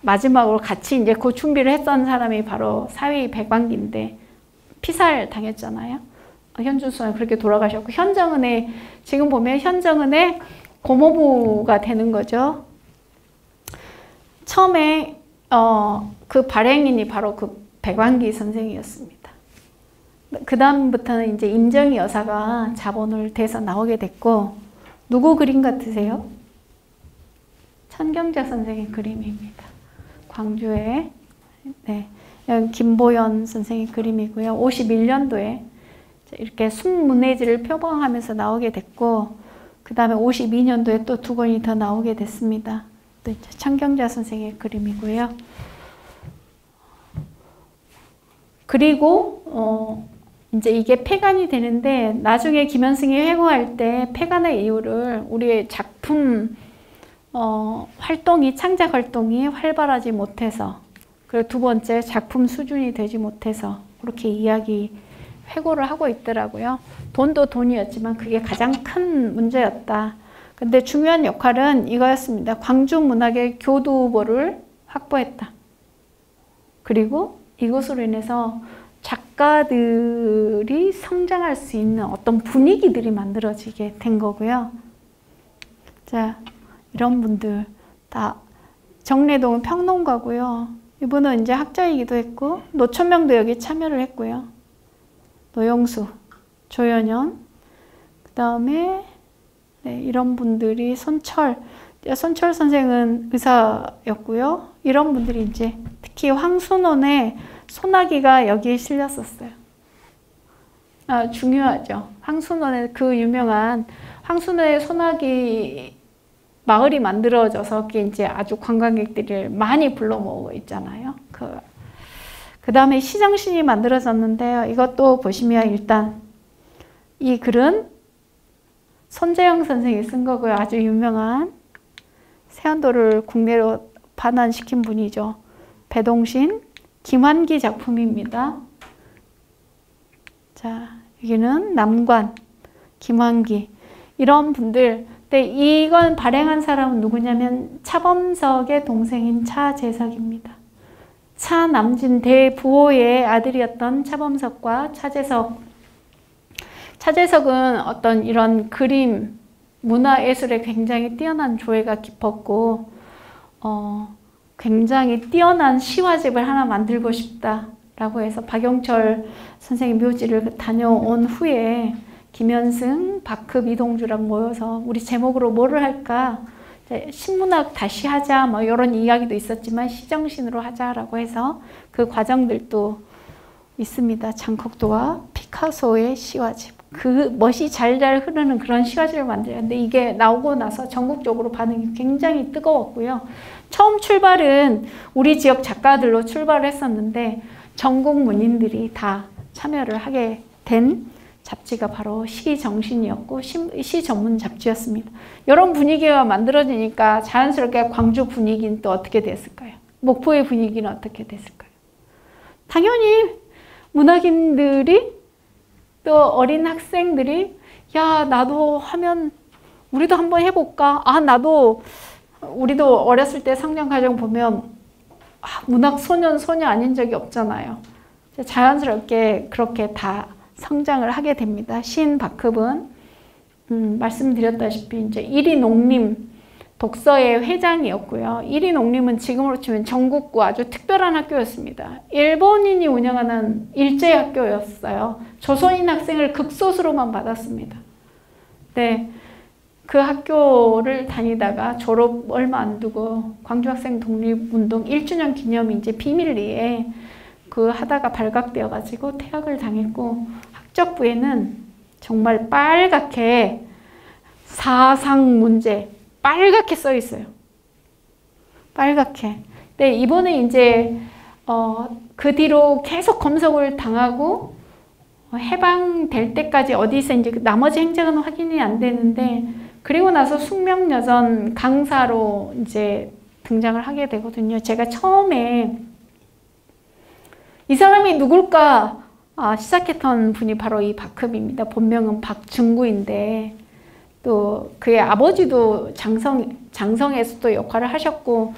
마지막으로 같이 이제 그 준비를 했던 사람이 바로 사위 백왕기인데 피살 당했잖아요. 현준수는 그렇게 돌아가셨고 현정은의 지금 보면 현정은의 고모부가 되는 거죠. 처음에 어, 그 발행인이 바로 그 백왕기 선생이었습니다. 그 다음부터는 이제 임정희 여사가 자본을 대서 나오게 됐고 누구 그림 같으세요? 천경자 선생의 그림입니다. 광주에 네, 김보연 선생의 그림이고요. 51년도에 이렇게 순문예지를 표방하면서 나오게 됐고 그 다음에 52년도에 또 두 권이 더 나오게 됐습니다. 또 창경자 선생의 그림이고요. 그리고 어, 이제 이게 폐간이 되는데 나중에 김현승이 회고할 때 폐간의 이유를 우리의 작품 어, 활동이 창작 활동이 활발하지 못해서 그리고 두 번째 작품 수준이 되지 못해서 그렇게 이야기 회고를 하고 있더라고요. 돈도 돈이었지만 그게 가장 큰 문제였다. 근데 중요한 역할은 이거였습니다. 광주 문학의 교두보를 확보했다. 그리고 이것으로 인해서 작가들이 성장할 수 있는 어떤 분위기들이 만들어지게 된 거고요. 자, 이런 분들 다 정래동은 평론가고요. 이분은 이제 학자이기도 했고 노천명도 여기 참여를 했고요. 노영수, 조연현, 그 다음에 네, 이런 분들이 손철, 손철 선생은 의사였고요. 이런 분들이 이제 특히 황순원의 소나기가 여기에 실렸었어요. 아, 중요하죠. 황순원의 그 유명한 황순원의 소나기 마을이 만들어져서 이제 아주 관광객들을 많이 불러 모으고 있잖아요. 그, 그 다음에 시정신이 만들어졌는데요. 이것도 보시면 일단 이 글은 손재영 선생이 쓴 거고요. 아주 유명한 세안도를 국내로 반환시킨 분이죠. 배동신, 김환기 작품입니다. 자, 여기는 남관, 김환기 이런 분들 근데 이건 발행한 사람은 누구냐면 차범석의 동생인 차재석입니다. 차남진 대부호의 아들이었던 차범석과 차재석 차재석은 어떤 이런 그림, 문화예술에 굉장히 뛰어난 조예가 깊었고 어, 굉장히 뛰어난 시화집을 하나 만들고 싶다라고 해서 박영철 선생님 묘지를 다녀온 후에 김현승, 박흡, 이동주랑 모여서 우리 제목으로 뭐를 할까? 신문학 다시 하자 뭐 이런 이야기도 있었지만 시정신으로 하자라고 해서 그 과정들도 있습니다. 장콕도와 피카소의 시화집. 그 멋이 잘잘 흐르는 그런 시화집을 만들어요. 근데 이게 나오고 나서 전국적으로 반응이 굉장히 뜨거웠고요. 처음 출발은 우리 지역 작가들로 출발을 했었는데 전국 문인들이 다 참여를 하게 된 잡지가 바로 시정신이었고 시 전문 잡지였습니다. 이런 분위기가 만들어지니까 자연스럽게 광주 분위기는 또 어떻게 됐을까요? 목포의 분위기는 어떻게 됐을까요? 당연히 문학인들이 또 어린 학생들이 야 나도 하면 우리도 한번 해볼까? 아 나도 우리도 어렸을 때 성장 과정 보면 아, 문학 소년 소녀 아닌 적이 없잖아요. 자연스럽게 그렇게 다 성장을 하게 됩니다. 신 박흡은 음, 말씀드렸다시피 이제 1위 농림 독서의 회장이었고요. 1위 농림은 지금으로 치면 전국구 아주 특별한 학교였습니다. 일본인이 운영하는 일제 학교였어요. 조선인 학생을 극소수로만 받았습니다. 네. 그 학교를 다니다가 졸업 얼마 안 두고 광주학생 독립운동 1주년 기념 이제 비밀리에 그 하다가 발각되어 가지고 퇴학을 당했고 학적부에는 정말 빨갛게 사상 문제 빨갛게 써 있어요. 빨갛게. 네, 이번에 이제 어, 그 뒤로 계속 검색을 당하고 해방될 때까지 어디서 이제 그 나머지 행적은 확인이 안 되는데 그리고 나서 숙명여전 강사로 이제 등장을 하게 되거든요. 제가 처음에 이 사람이 누굴까 아, 시작했던 분이 바로 이 박흡입니다. 본명은 박중구인데 또 그의 아버지도 장성, 장성에서도 역할을 하셨고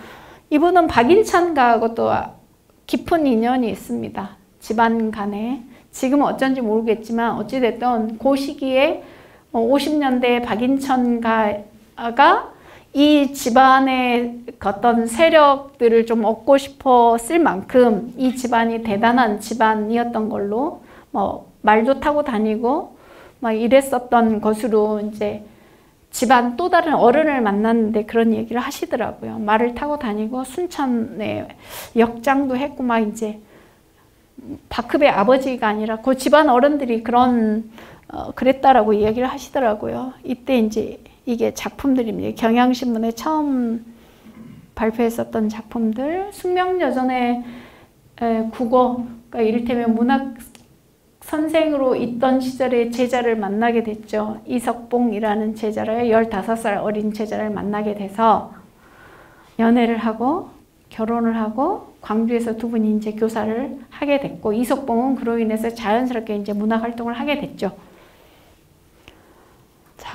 이분은 박인찬과 또 깊은 인연이 있습니다. 집안 간에. 지금은 어쩐지 모르겠지만 어찌됐든 그 시기에 50년대 박인천가가 이 집안의 어떤 세력들을 좀 얻고 싶었을 만큼 이 집안이 대단한 집안이었던 걸로 뭐 말도 타고 다니고 막 이랬었던 것으로 이제 집안 또 다른 어른을 만났는데 그런 얘기를 하시더라고요. 말을 타고 다니고 순천에 역장도 했고 막 이제 박흡의 아버지가 아니라 그 집안 어른들이 그런 어, 그랬다라고 이야기를 하시더라고요. 이때 이제 이게 작품들입니다. 경향신문에 처음 발표했었던 작품들, 숙명여전의 국어, 그러니까 이를테면 문학 선생으로 있던 시절에 제자를 만나게 됐죠. 이석봉이라는 제자를 15살 어린 제자를 만나게 돼서 연애를 하고 결혼을 하고 광주에서 두 분이 이제 교사를 하게 됐고 이석봉은 그로 인해서 자연스럽게 이제 문학 활동을 하게 됐죠.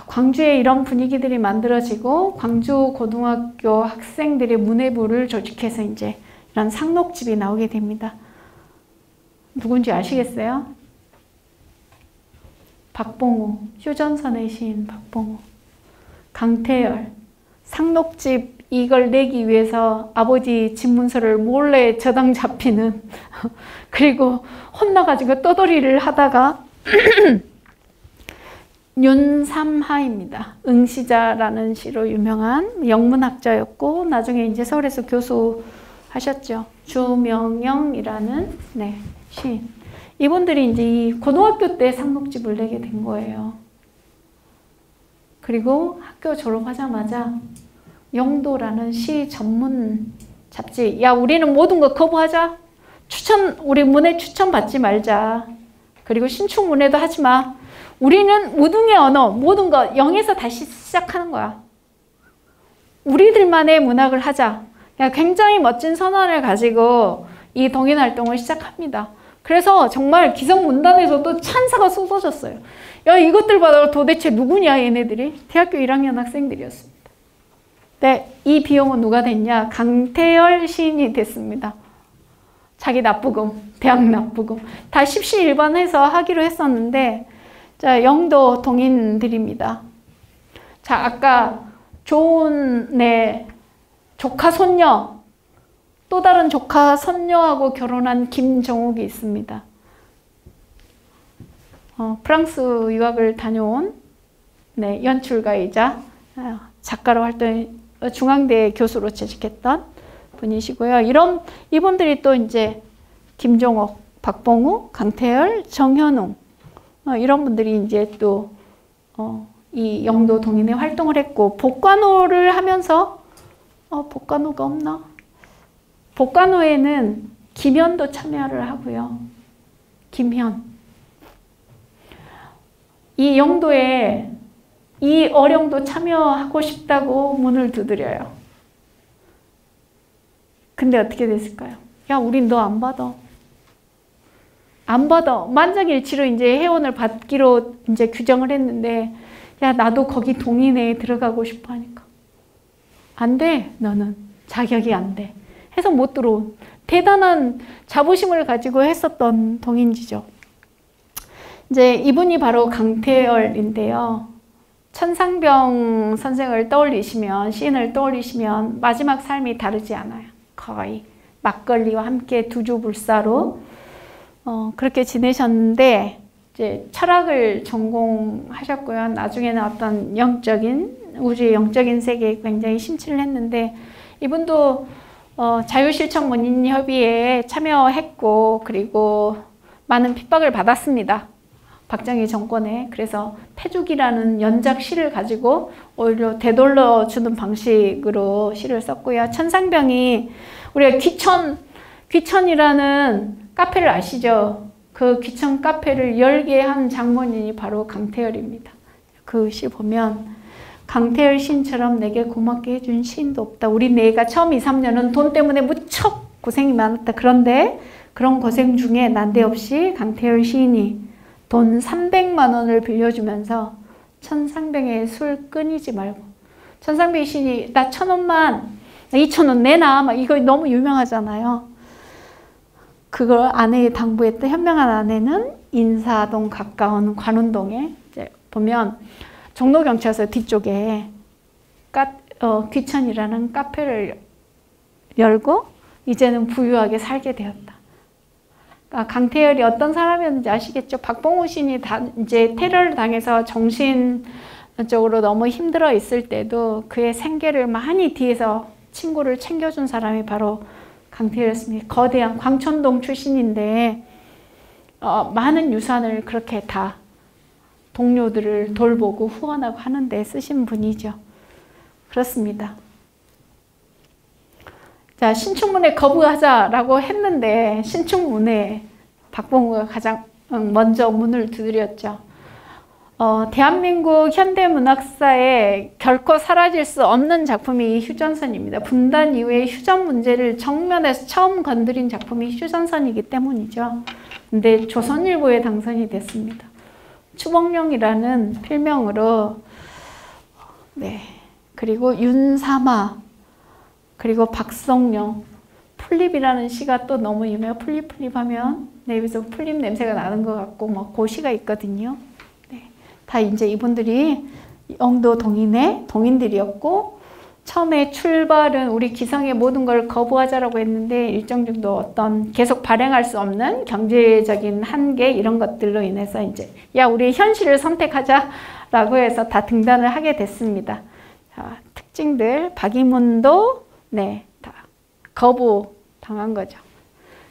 자, 광주에 이런 분위기들이 만들어지고 광주 고등학교 학생들의 문예부를 조직해서 이제 이런 상록집이 나오게 됩니다. 누군지 아시겠어요? 박봉우, 휴전선의 시인 박봉우, 강태열, 상록집 이걸 내기 위해서 아버지 집문서를 몰래 저당 잡히는 그리고 혼나가지고 떠돌이를 하다가 윤삼하입니다. 응시자라는 시로 유명한 영문학자였고 나중에 이제 서울에서 교수 하셨죠. 주명영이라는 네, 시인. 이분들이 이제 이 고등학교 때 상록집을 내게 된 거예요. 그리고 학교 졸업하자마자 영도라는 시 전문 잡지 야 우리는 모든 거 거부하자 추천 우리 문에 추천 받지 말자 그리고 신축 문에도 하지 마 우리는 우등의 언어 모든 거 0에서 다시 시작하는 거야 우리들만의 문학을 하자 굉장히 멋진 선언을 가지고 이 동인 활동을 시작합니다 그래서 정말 기성문단에서도 찬사가 쏟아졌어요 야 이것들 봐라 도대체 누구냐 얘네들이 대학교 1학년 학생들이었습니다 네, 이 비용은 누가 됐냐? 강태열 시인이 됐습니다. 자기 납부금, 대학 납부금. 다 십시일반해서 하기로 했었는데, 자, 영도 동인들입니다. 자, 아까 조은의 조카 손녀, 또 다른 조카 손녀하고 결혼한 김정욱이 있습니다. 어, 프랑스 유학을 다녀온 네, 연출가이자 어, 작가로 활동 중앙대 교수로 재직했던 분이시고요. 이런 이분들이 또 이제 김종옥, 박봉우, 강태열, 정현웅 어, 이런 분들이 이제 또이 어, 영도 동인회 활동을 했고 복관호를 하면서 어, 복관호가 없나? 복관호에는 김현도 참여를 하고요. 김현. 이 영도에 이 어령도 참여하고 싶다고 문을 두드려요. 근데 어떻게 됐을까요? 야, 우린 너 안 받아. 안 받아. 만장일치로 이제 회원을 받기로 이제 규정을 했는데, 야, 나도 거기 동인회에 들어가고 싶어 하니까. 안 돼, 너는. 자격이 안 돼. 해서 못 들어온. 대단한 자부심을 가지고 했었던 동인지죠. 이제 이분이 바로 강태열인데요. 천상병 선생을 떠올리시면 시인을 떠올리시면 마지막 삶이 다르지 않아요. 거의 막걸리와 함께 두주불사로 어, 그렇게 지내셨는데 이제 철학을 전공하셨고요. 나중에는 어떤 영적인 우주의 영적인 세계에 굉장히 심취를 했는데 이분도 어, 자유실천 문인 협의회에 참여했고 그리고 많은 핍박을 받았습니다. 박정희 정권에 그래서 패죽이라는 연작 시를 가지고 오히려 되돌려 주는 방식으로 시를 썼고요. 천상병이 우리가 귀천 귀천이라는 카페를 아시죠? 그 귀천 카페를 열게 한 장본인이 바로 강태열입니다. 그 시 보면 강태열 신처럼 내게 고맙게 해준 시인도 없다. 우리 내가 처음 2, 3년은 돈 때문에 무척 고생이 많았다. 그런데 그런 고생 중에 난데없이 강태열 시인이 돈 300만 원을 빌려주면서 천상병의 술 끊이지 말고 천상병 신이 나 천 원만 2천 원 내놔 막 이거 너무 유명하잖아요. 그걸 아내에 당부했던 현명한 아내는 인사동 가까운 관운동에 보면 종로경찰서 뒤쪽에 까, 어, 귀천이라는 카페를 열고 이제는 부유하게 살게 되었다. 아, 강태열이 어떤 사람이었는지 아시겠죠? 박봉우 신이 다 이제 테러를 당해서 정신적으로 너무 힘들어 있을 때도 그의 생계를 많이 뒤에서 친구를 챙겨준 사람이 바로 강태열이었습니다. 거대한 광천동 출신인데 어, 많은 유산을 그렇게 다 동료들을 돌보고 후원하고 하는데 쓰신 분이죠. 그렇습니다. 자, 신축문에 거부하자라고 했는데 신축문에 박봉우가 가장 먼저 문을 두드렸죠. 어, 대한민국 현대문학사에 결코 사라질 수 없는 작품이 휴전선입니다. 분단 이후에 휴전 문제를 정면에서 처음 건드린 작품이 휴전선이기 때문이죠. 근데 조선일보에 당선이 됐습니다. 추복룡이라는 필명으로 네 그리고 윤삼하 그리고 박성룡 풀잎이라는 시가 또 너무 유명해요. 풀잎 풀잎 하면 내 입에서 풀잎 냄새가 나는 것 같고 뭐그 시가 있거든요. 네. 다 이제 이분들이 영도 동인의 동인들이었고 처음에 출발은 우리 기성의 모든 걸 거부하자라고 했는데 일정 정도 어떤 계속 발행할 수 없는 경제적인 한계 이런 것들로 인해서 이제 야 우리 현실을 선택하자라고 해서 다 등단을 하게 됐습니다. 자, 특징들 박이문도 네다 거부 당한 거죠.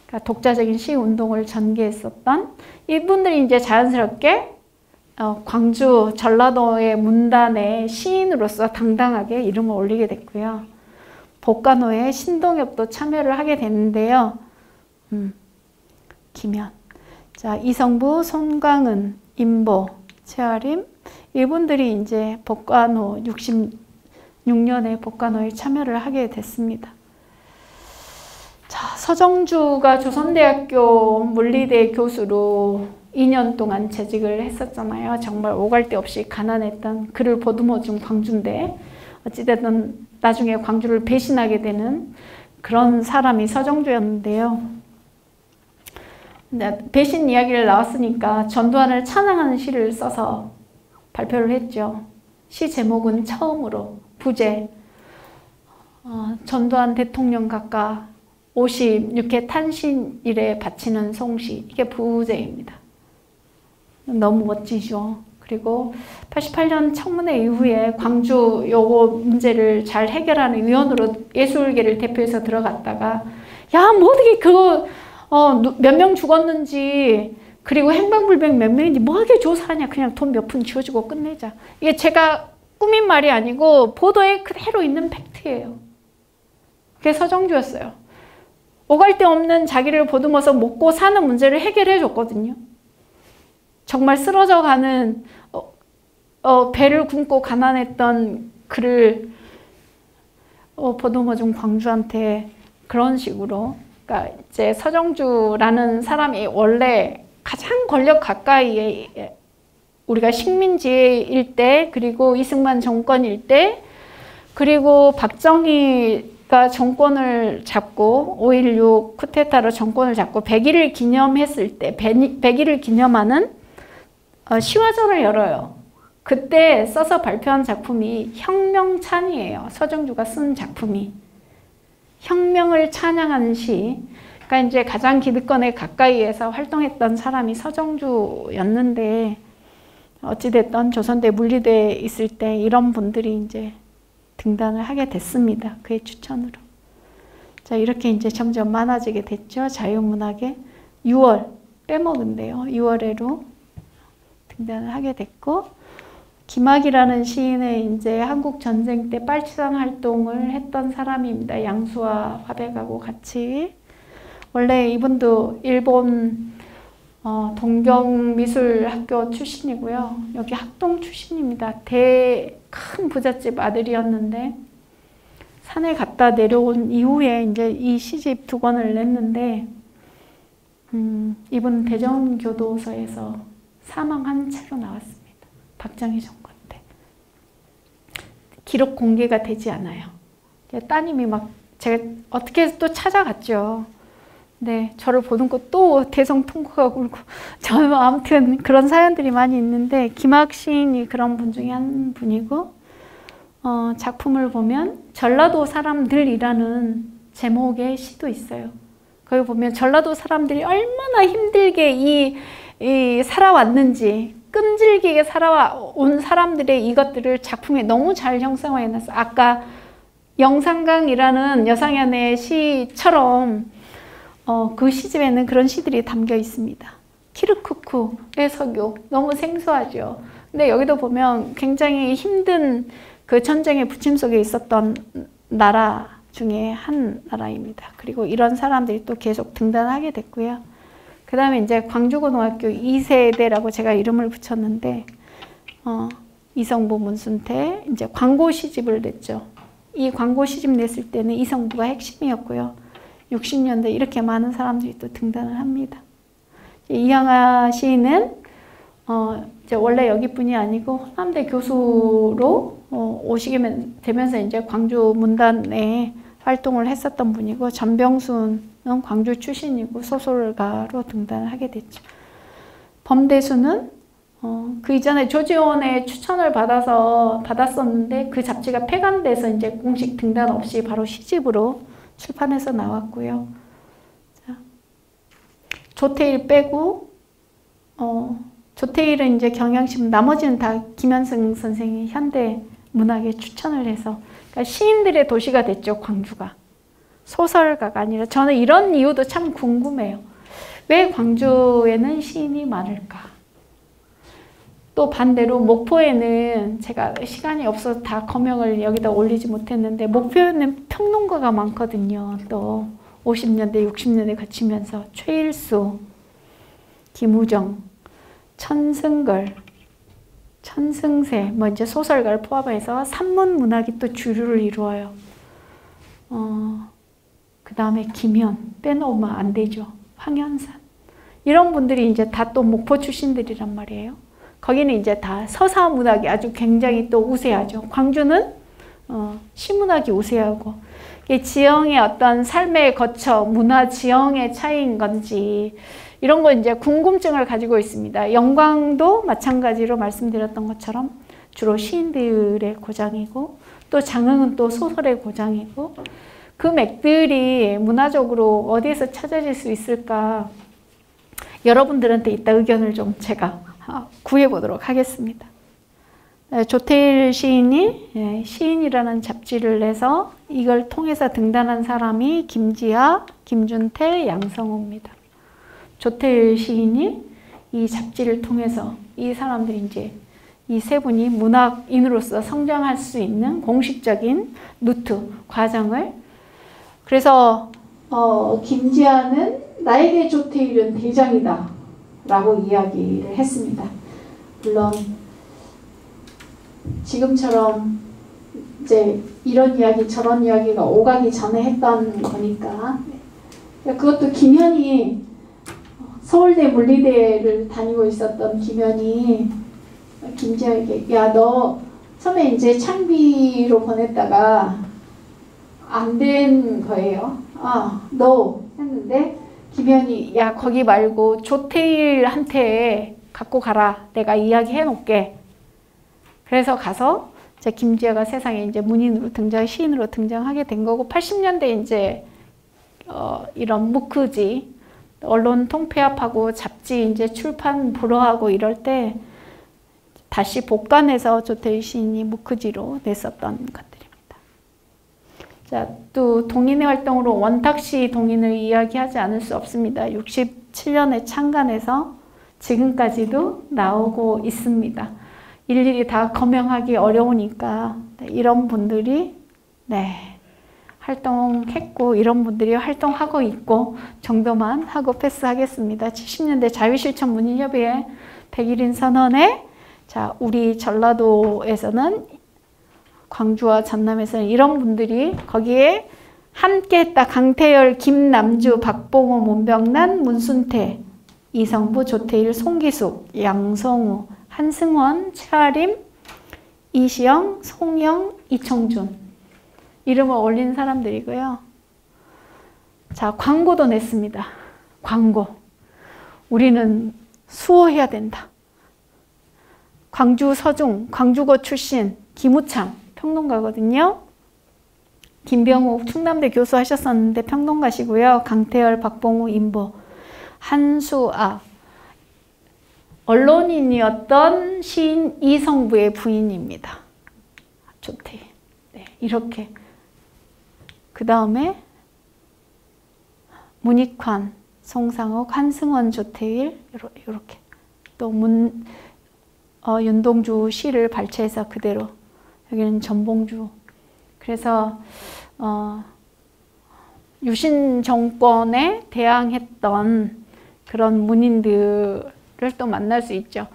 그러니까 독자적인 시 운동을 전개했었던 이분들이 이제 자연스럽게 어, 광주 전라도의 문단의 시인으로서 당당하게 이름을 올리게 됐고요. 복간호에 신동엽도 참여를 하게 됐는데요. 음, 김현. 자, 이성부, 손광은, 임보, 최아림 이분들이 이제 복간호 66년에 복간호에 참여를 하게 됐습니다. 자, 서정주가 조선대학교 물리대 교수로 2년 동안 재직을 했었잖아요. 정말 오갈 데 없이 가난했던 그를 보듬어 준 광주인데 어찌됐든 나중에 광주를 배신하게 되는 그런 사람이 서정주였는데요. 배신 이야기를 나왔으니까 전두환을 찬양하는 시를 써서 발표를 했죠. 시 제목은 처음으로 부제 어, 전두환 대통령 각각 56회 탄신 일에 바치는 송시 이게 부제입니다. 너무 멋지죠. 그리고 88년 청문회 이후에 광주 요거 문제를 잘 해결하는 위원으로 예술계를 대표해서 들어갔다가 야, 뭐 어떻게 그거 어, 몇 명 죽었는지 그리고 행방불명 몇 명인지 뭐하게 조사하냐. 그냥 돈 몇 푼 지어주고 끝내자. 이게 제가 꾸민 말이 아니고 보도에 그대로 있는 팩트예요. 그게 서정주였어요. 오갈 데 없는 자기를 보듬어서 먹고 사는 문제를 해결해 줬거든요. 정말 쓰러져 가는 어, 어, 배를 굶고 가난했던 그를 어, 보도모중 광주한테 그런 식으로. 그러니까 이제 서정주라는 사람이 원래 가장 권력 가까이에 우리가 식민지일 때 그리고 이승만 정권일 때 그리고 박정희가 정권을 잡고 5.16 쿠데타로 정권을 잡고 100일을 기념했을 때 100일을 기념하는 어, 시화전을 열어요. 그때 써서 발표한 작품이 혁명찬이에요. 서정주가 쓴 작품이. 혁명을 찬양하는 시. 그러니까 이제 가장 기득권에 가까이에서 활동했던 사람이 서정주였는데 어찌됐던 조선대 물리대에 있을 때 이런 분들이 이제 등단을 하게 됐습니다. 그의 추천으로. 자, 이렇게 이제 점점 많아지게 됐죠. 자유문학의 6월 빼먹은데요. 6월에로 등단을 하게 됐고 김학이라는 시인의 이제 한국 전쟁 때 빨치산 활동을 했던 사람입니다. 양수와 화백하고 같이 원래 이분도 일본 어, 동경미술학교 출신이고요. 여기 학동 출신입니다. 대 큰 부잣집 아들이었는데 산에 갔다 내려온 이후에 이제 이 시집 두 권을 냈는데 음, 이분 대전교도소에서 사망한 채로 나왔습니다. 박정희 정권 때. 기록 공개가 되지 않아요. 따님이 막 제가 어떻게 또 찾아갔죠. 네, 저를 보는 것도 대성 통곡하 울고 저는 아무튼 그런 사연들이 많이 있는데 김학 시인이 그런 분 중에 한 분이고 어, 작품을 보면 전라도 사람들이라는 제목의 시도 있어요. 거기 보면 전라도 사람들이 얼마나 힘들게 이, 이 살아왔는지 끈질기게 살아온 사람들의 이것들을 작품에 너무 잘 형상화해 놨어. 아까 영상강이라는 여상현의 시처럼 어, 그 시집에는 그런 시들이 담겨 있습니다. 키르쿠쿠의 서교 너무 생소하죠. 근데 여기도 보면 굉장히 힘든 그 전쟁의 부침 속에 있었던 나라 중에 한 나라입니다. 그리고 이런 사람들이 또 계속 등단하게 됐고요. 그 다음에 이제 광주고등학교 2세대라고 제가 이름을 붙였는데, 어, 이성부 문순태, 이제 광고 시집을 냈죠. 이 광고 시집 냈을 때는 이성부가 핵심이었고요. 60년대 이렇게 많은 사람들이 또 등단을 합니다. 이양아 시인은 어, 이제 원래 여기뿐이 아니고 호남대 교수로 어, 오시게 되면서 이제 광주 문단에 활동을 했었던 분이고 전병순은 광주 출신이고 소설가로 등단을 하게 됐죠. 범대수는 어, 그 이전에 조지원의 추천을 받아서 받았었는데 그 잡지가 폐간돼서 이제 공식 등단 없이 바로 시집으로 출판해서 나왔고요. 자, 조태일 빼고 어, 조태일은 이제 경향신문 나머지는 다 김현승 선생이 현대 문학에 추천을 해서 그러니까 시인들의 도시가 됐죠 광주가 소설가가 아니라 저는 이런 이유도 참 궁금해요. 왜 광주에는 시인이 많을까? 또 반대로 목포에는 제가 시간이 없어서 다 검역을 여기다 올리지 못했는데 목포에는 평론가가 많거든요. 또 50년대, 60년대 거치면서 최일수, 김우정, 천승걸, 천승세, 뭐 이제 소설가를 포함해서 산문 문학이 또 주류를 이루어요. 어, 그 다음에 김현, 빼놓으면 안 되죠. 황현산. 이런 분들이 이제 다 또 목포 출신들이란 말이에요. 거기는 이제 다 서사 문학이 아주 굉장히 또 우세하죠. 광주는 어, 시문학이 우세하고 지형의 어떤 삶의 거쳐 문화 지형의 차이인 건지 이런 거 이제 궁금증을 가지고 있습니다. 영광도 마찬가지로 말씀드렸던 것처럼 주로 시인들의 고장이고 또 장흥은 또 소설의 고장이고 그 맥들이 문화적으로 어디에서 찾아질 수 있을까 여러분들한테 이따 의견을 좀 제가 아, 구해보도록 하겠습니다. 네, 조태일 시인이 예, 시인이라는 잡지를 내서 이걸 통해서 등단한 사람이 김지아, 김준태, 양성호입니다. 조태일 시인이 이 잡지를 통해서 이 사람들이 이제 이 세 분이 문학인으로서 성장할 수 있는 공식적인 루트, 과정을 그래서 어, 김지아는 나에게 조태일은 대장이다. 라고 이야기를 했습니다. 물론 지금처럼 이제 이런 이야기 저런 이야기가 오가기 전에 했던 거니까 그것도 김현이 서울대 물리대를 다니고 있었던 김현이 김지아에게 야 너 처음에 이제 창비로 보냈다가 안 된 거예요. 아너 했는데 김현이 야 거기 말고 조태일한테 갖고 가라. 내가 이야기해 놓을게. 그래서 가서 이제 김지아가 세상에 이제 문인으로 등장, 시인으로 등장하게 된 거고 80년대 이제 어, 이런 무크지 언론 통폐합하고 잡지 이제 출판 불허하고 이럴 때 다시 복간해서 조태일 시인이 무크지로 냈었던 것. 자, 또 동인의 활동으로 원탁시 동인을 이야기하지 않을 수 없습니다. 67년에 창간해서 지금까지도 나오고 있습니다. 일일이 다 검명하기 어려우니까 이런 분들이 네 활동했고 이런 분들이 활동하고 있고 정도만 하고 패스하겠습니다. 70년대 자유실천 문인협의회 100일인 선언에 자 우리 전라도에서는 광주와 전남에서는 이런 분들이 거기에 함께 했다. 강태열, 김남주, 박봉호, 문병란, 문순태, 이성부, 조태일, 송기숙, 양성우, 한승원, 최아림, 이시영, 송영, 이청준 이름을 올린 사람들이고요. 자, 광고도 냈습니다. 광고. 우리는 수호해야 된다. 광주 서중, 광주고 출신 김우창 평론가거든요. 김병욱 충남대 교수 하셨었는데 평론가시고요. 강태열, 박봉우, 임보, 한수아 언론인이었던 시인 이성부의 부인입니다. 좋대. 네, 이렇게 그 다음에 문익환, 송상옥, 한승원, 조태일 이렇게 또 문, 어, 윤동주 시를 발췌해서 그대로 여기는 전봉주. 그래서 어, 유신 정권에 대항했던 그런 문인들을 또 만날 수 있죠.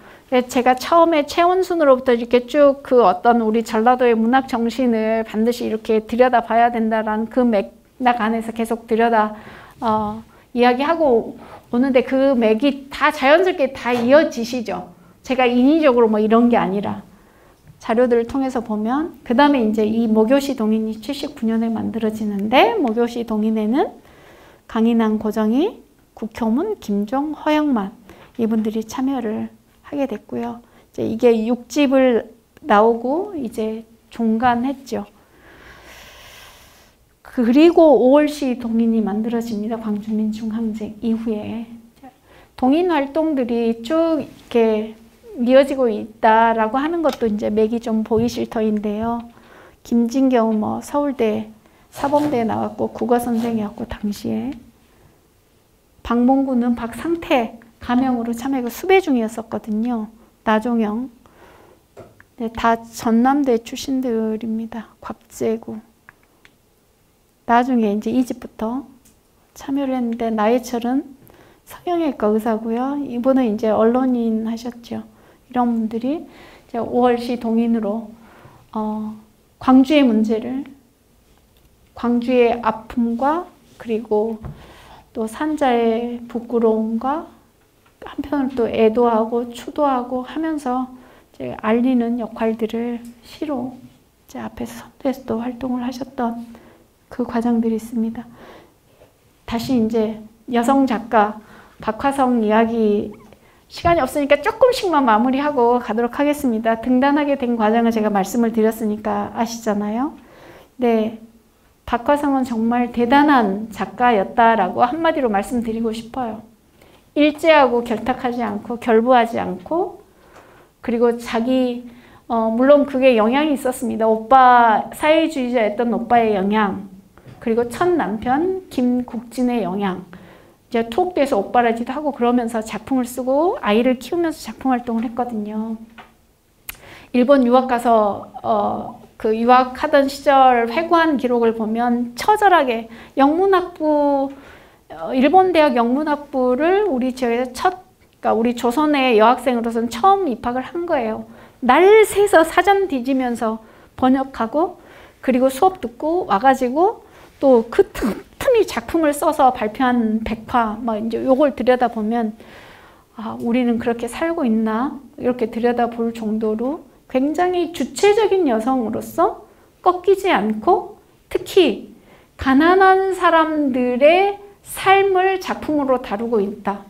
제가 처음에 최원순으로부터 이렇게 쭉 그 어떤 우리 전라도의 문학 정신을 반드시 이렇게 들여다 봐야 된다라는 그 맥락 안에서 계속 들여다 어, 이야기하고 오는데 그 맥이 다 자연스럽게 다 이어지시죠. 제가 인위적으로 뭐 이런 게 아니라 자료들을 통해서 보면 그 다음에 이제 이 모교시 동인이 79년에 만들어지는데 모교시 동인에는 강인한 고정이 국효문, 김종, 허영만 이분들이 참여를 하게 됐고요. 이제 이게 6집을 나오고 이제 종간했죠. 그리고 5월시 동인이 만들어집니다. 광주민중항쟁 이후에. 동인 활동들이 쭉 이렇게 이어지고 있다라고 하는 것도 이제 맥이 좀 보이실 터인데요. 김진경 뭐 서울대 사범대에 나왔고 국어 선생이었고 당시에 박몽구는 박상태 가명으로 참여하고 수배 중이었었거든요. 나종영. 네, 다 전남대 출신들입니다. 곽재구. 나중에 이제 이 집부터 참여를 했는데 나예철은 성형외과 의사고요. 이분은 이제 언론인 하셨죠. 이런 분들이 이제 5월시 동인으로 어, 광주의 문제를 광주의 아픔과 그리고 또 산자의 부끄러움과 한편으로 또 애도하고 추도하고 하면서 이제 알리는 역할들을 시로 이제 앞에서 선대에서 또 활동을 하셨던 그 과정들이 있습니다. 다시 이제 여성 작가 박화성 이야기 시간이 없으니까 조금씩만 마무리하고 가도록 하겠습니다. 등단하게 된 과정을 제가 말씀을 드렸으니까 아시잖아요. 네. 박화성은 정말 대단한 작가였다라고 한마디로 말씀드리고 싶어요. 일제하고 결탁하지 않고 결부하지 않고 그리고 자기 어, 물론 그게 영향이 있었습니다. 오빠 사회주의자였던 오빠의 영향 그리고 첫 남편 김국진의 영향 이제 톡돼서 오빠라지도 하고 그러면서 작품을 쓰고 아이를 키우면서 작품 활동을 했거든요. 일본 유학 가서 어, 그 유학하던 시절 회고한 기록을 보면 처절하게 영문학부 어, 일본 대학 영문학부를 우리 지역에서 첫 그러니까 우리 조선의 여학생으로서는 처음 입학을 한 거예요. 날 새서 사전 뒤지면서 번역하고 그리고 수업 듣고 와가지고 또그 틈틈이 작품을 써서 발표한 백화 막 이제 요걸 들여다 보면 아 우리는 그렇게 살고 있나 이렇게 들여다 볼 정도로 굉장히 주체적인 여성으로서 꺾이지 않고 특히 가난한 사람들의 삶을 작품으로 다루고 있다.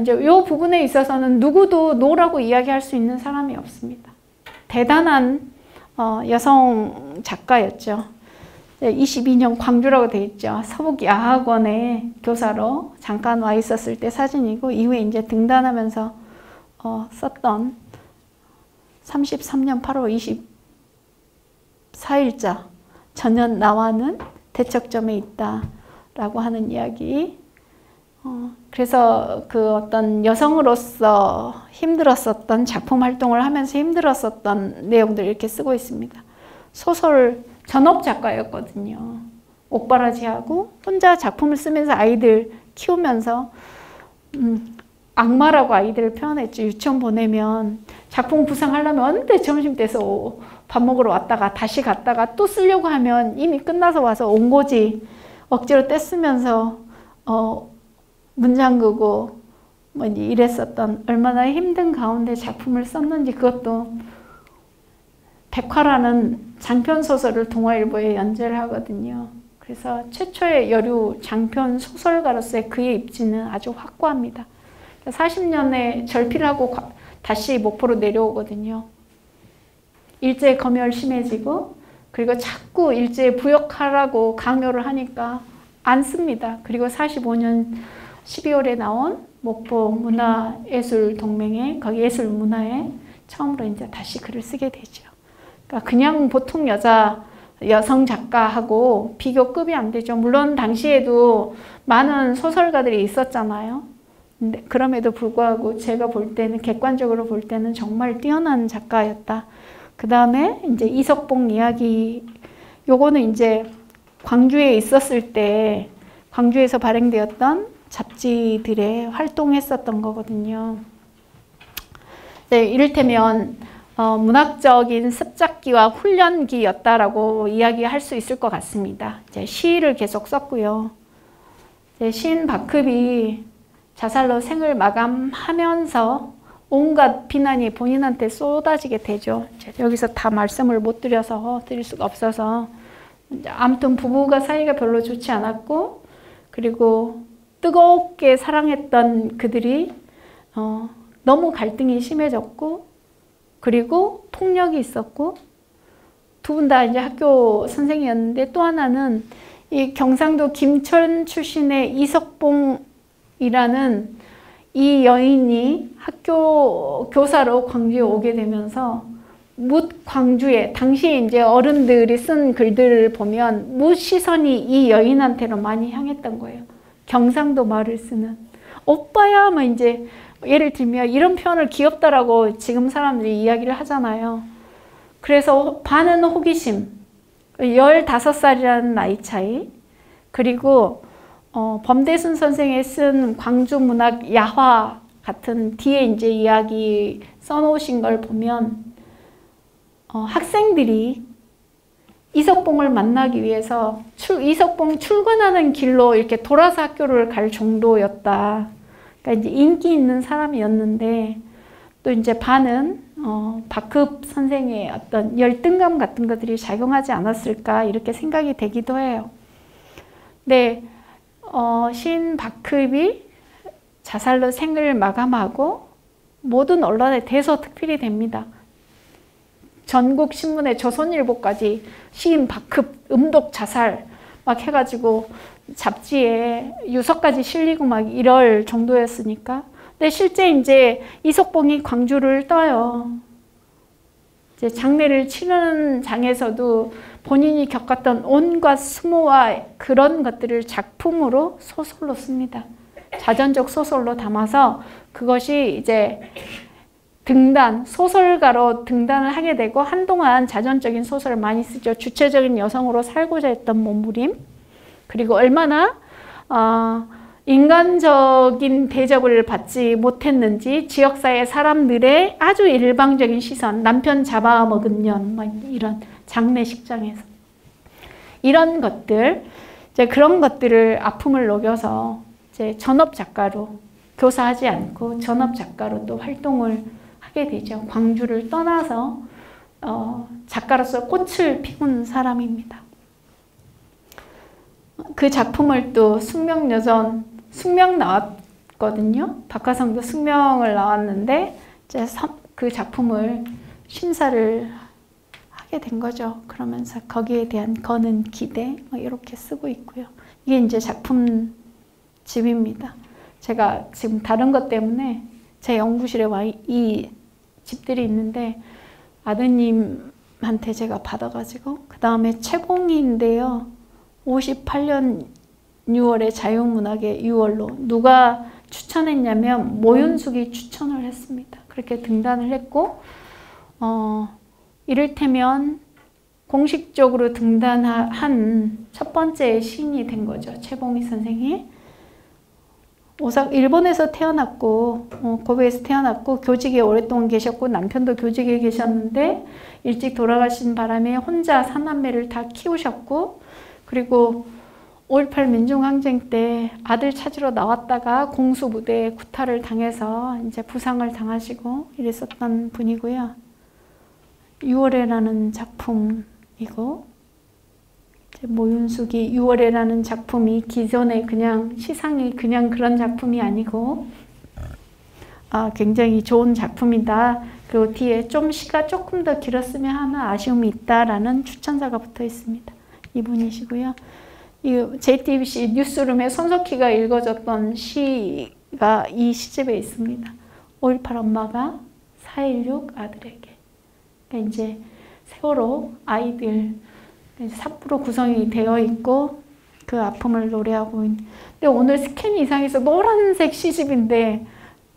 이제 이 부분에 있어서는 누구도 노라고 이야기할 수 있는 사람이 없습니다. 대단한 어, 여성 작가였죠. 22년 광주라고 되어 있죠. 서북야학원에 교사로 잠깐 와 있었을 때 사진이고 이후에 이제 등단하면서 어, 썼던 33년 8월 24일자 전년 나와는 대척점에 있다라고 하는 이야기. 어, 그래서 그 어떤 여성으로서 힘들었었던 작품 활동을 하면서 힘들었었던 내용들 이렇게 쓰고 있습니다. 소설 전업 작가였거든요. 옥바라지하고 혼자 작품을 쓰면서 아이들 키우면서 음, 악마라고 아이들을 표현했죠. 유치원 보내면 작품 구상하려면 언제 점심 때서 밥 먹으러 왔다가 다시 갔다가 또 쓰려고 하면 이미 끝나서 와서 온 거지. 억지로 떼쓰면서 어, 문장 그고 뭐 이랬었던 얼마나 힘든 가운데 작품을 썼는지 그것도 백화라는 장편 소설을 동아일보에 연재를 하거든요. 그래서 최초의 여류 장편 소설가로서의 그의 입지는 아주 확고합니다. 40년에 절필을 하고 다시 목포로 내려오거든요. 일제 검열 심해지고 그리고 자꾸 일제 부역하라고 강요를 하니까 안 씁니다. 그리고 45년 12월에 나온 목포 문화예술 동맹회 거기 예술 문화에 처음으로 이제 다시 글을 쓰게 되죠. 그러니까 그냥 보통 여자 여성 작가하고 비교급이 안 되죠. 물론 당시에도 많은 소설가들이 있었잖아요. 근데 그럼에도 불구하고 제가 볼 때는 객관적으로 볼 때는 정말 뛰어난 작가였다. 그 다음에 이제 이석봉 이야기 요거는 이제 광주에 있었을 때 광주에서 발행되었던 잡지들에 활동했었던 거거든요. 네, 이를테면 어, 문학적인 습작기와 훈련기였다라고 이야기할 수 있을 것 같습니다. 이제 시를 계속 썼고요. 시인 박흡이 자살로 생을 마감하면서 온갖 비난이 본인한테 쏟아지게 되죠. 여기서 다 말씀을 못 드려서 드릴 수가 없어서 아무튼 부부가 사이가 별로 좋지 않았고 그리고 뜨겁게 사랑했던 그들이 어, 너무 갈등이 심해졌고 그리고 폭력이 있었고 두 분 다 이제 학교 선생이었는데 또 하나는 이 경상도 김천 출신의 이석봉이라는 이 여인이 학교 교사로 광주에 오게 되면서 묻 광주에 당시 이제 어른들이 쓴 글들을 보면 묻 시선이 이 여인한테로 많이 향했던 거예요. 경상도 말을 쓰는 오빠야 뭐 이제 예를 들면 이런 표현을 귀엽다라고 지금 사람들이 이야기를 하잖아요. 그래서 반은 호기심, 15살이라는 나이 차이, 그리고 어, 범대순 선생이 쓴 광주 문학 야화 같은 뒤에 이제 이야기 써놓으신 걸 보면 어, 학생들이 이석봉을 만나기 위해서 출, 이석봉 출근하는 길로 이렇게 돌아서 학교를 갈 정도였다. 그러니까 이제 인기 있는 사람이었는데 또 이제 반은 어, 박흡 선생의 어떤 열등감 같은 것들이 작용하지 않았을까 이렇게 생각이 되기도 해요. 네, 어, 신 박흡이 자살로 생을 마감하고 모든 언론에 대서특필이 됩니다. 전국 신문에 조선일보까지 시인 박흡 음독 자살 막 해가지고 잡지에 유서까지 실리고 막 이럴 정도였으니까. 근데 실제 이제 이석봉이 광주를 떠요. 이제 장례를 치르는 장에서도 본인이 겪었던 온갖 수모와 그런 것들을 작품으로 소설로 씁니다. 자전적 소설로 담아서 그것이 이제 등단, 소설가로 등단을 하게 되고 한동안 자전적인 소설을 많이 쓰죠. 주체적인 여성으로 살고자 했던 몸부림. 그리고 얼마나 어, 인간적인 대접을 받지 못했는지 지역사회 사람들의 아주 일방적인 시선, 남편 잡아먹은 년, 막 이런 장례식장에서 이런 것들, 이제 그런 것들을 아픔을 녹여서 이제 전업 작가로 교사하지 않고 전업 작가로 또 활동을 하게 되죠. 광주를 떠나서 어, 작가로서 꽃을 피운 사람입니다. 그 작품을 또 숙명여전 숙명 나왔거든요. 박하성도 숙명을 나왔는데 이제 그 작품을 심사를 하게 된 거죠. 그러면서 거기에 대한 거는 기대 뭐 이렇게 쓰고 있고요. 이게 이제 작품 집입니다. 제가 지금 다른 것 때문에 제 연구실에 와 이 집들이 있는데 아드님한테 제가 받아가지고 그 다음에 채공인데요. 58년 6월에 자유문학의 6월로 누가 추천했냐면 모윤숙이 추천을 했습니다. 그렇게 등단을 했고 어, 이를테면 공식적으로 등단한 첫 번째 시인이 된 거죠. 최봉희 선생이. 오사 일본에서 태어났고 어, 고베에서 태어났고 교직에 오랫동안 계셨고 남편도 교직에 계셨는데 일찍 돌아가신 바람에 혼자 사남매를 다 키우셨고 그리고 5.18 민중항쟁 때 아들 찾으러 나왔다가 공수부대에 구타를 당해서 이제 부상을 당하시고 이랬었던 분이고요. 6월에라는 작품이고 모윤숙이 6월에라는 작품이 기존의 그냥 시상이 그냥 그런 작품이 아니고 아, 굉장히 좋은 작품이다. 그리고 뒤에 좀 시가 조금 더 길었으면 하는 아쉬움이 있다라는 추천사가 붙어 있습니다. 이분이시고요. 이 JTBC 뉴스룸에 손석희가 읽어줬던 시가 이 시집에 있습니다. 5.18 엄마가 4.16 아들에게. 그러니까 이제 세월호 아이들 삽으로 구성이 되어 있고 그 아픔을 노래하고 있는. 근데 오늘 스캔이 이상해서 노란색 시집인데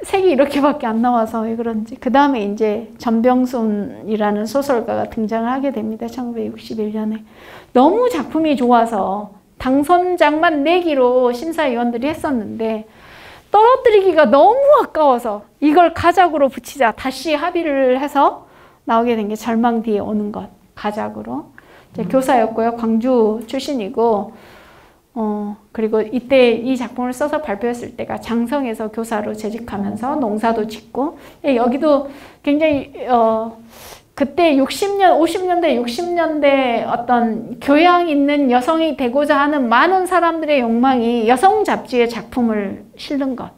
색이 이렇게밖에 안 나와서 왜 그런지. 그 다음에 이제 전병순이라는 소설가가 등장을 하게 됩니다. 1961년에. 너무 작품이 좋아서 당선작만 내기로 심사위원들이 했었는데 떨어뜨리기가 너무 아까워서 이걸 가작으로 붙이자 다시 합의를 해서 나오게 된 게 절망 뒤에 오는 것 가작으로. 음. 교사였고요. 광주 출신이고 어, 그리고 이때 이 작품을 써서 발표했을 때가 장성에서 교사로 재직하면서 농사도 짓고 예, 여기도 굉장히 어, 그때 60년, 50년대, 60년대 어떤 교양 있는 여성이 되고자 하는 많은 사람들의 욕망이 여성 잡지의 작품을 실는 것.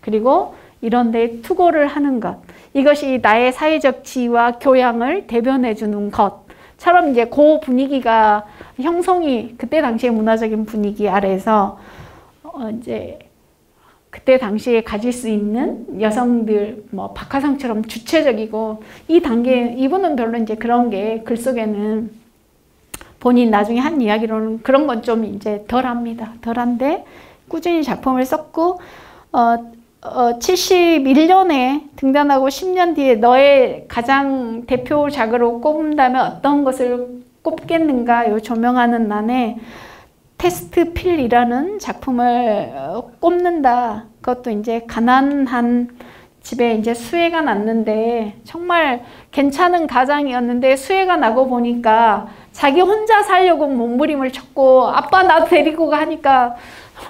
그리고 이런 데 투고를 하는 것. 이것이 나의 사회적 지위와 교양을 대변해 주는 것처럼 이제 그 분위기가 형성이 그때 당시의 문화적인 분위기 아래서 어 이제 그때 당시에 가질 수 있는 여성들 뭐 박하상처럼 주체적이고 이 단계 이분은 별로 이제 그런 게 글 속에는 본인 나중에 한 이야기로는 그런 건 좀 이제 덜합니다. 덜한데 꾸준히 작품을 썼고 어, 어 71년에 등단하고 10년 뒤에 너의 가장 대표작으로 꼽는다면 어떤 것을 꼽겠는가 요 조명하는 난에 테스트 필이라는 작품을 어, 꼽는다. 그것도 이제 가난한 집에 이제 수해가 났는데 정말 괜찮은 가장이었는데 수해가 나고 보니까 자기 혼자 살려고 몸부림을 쳤고 아빠 나 데리고 가니까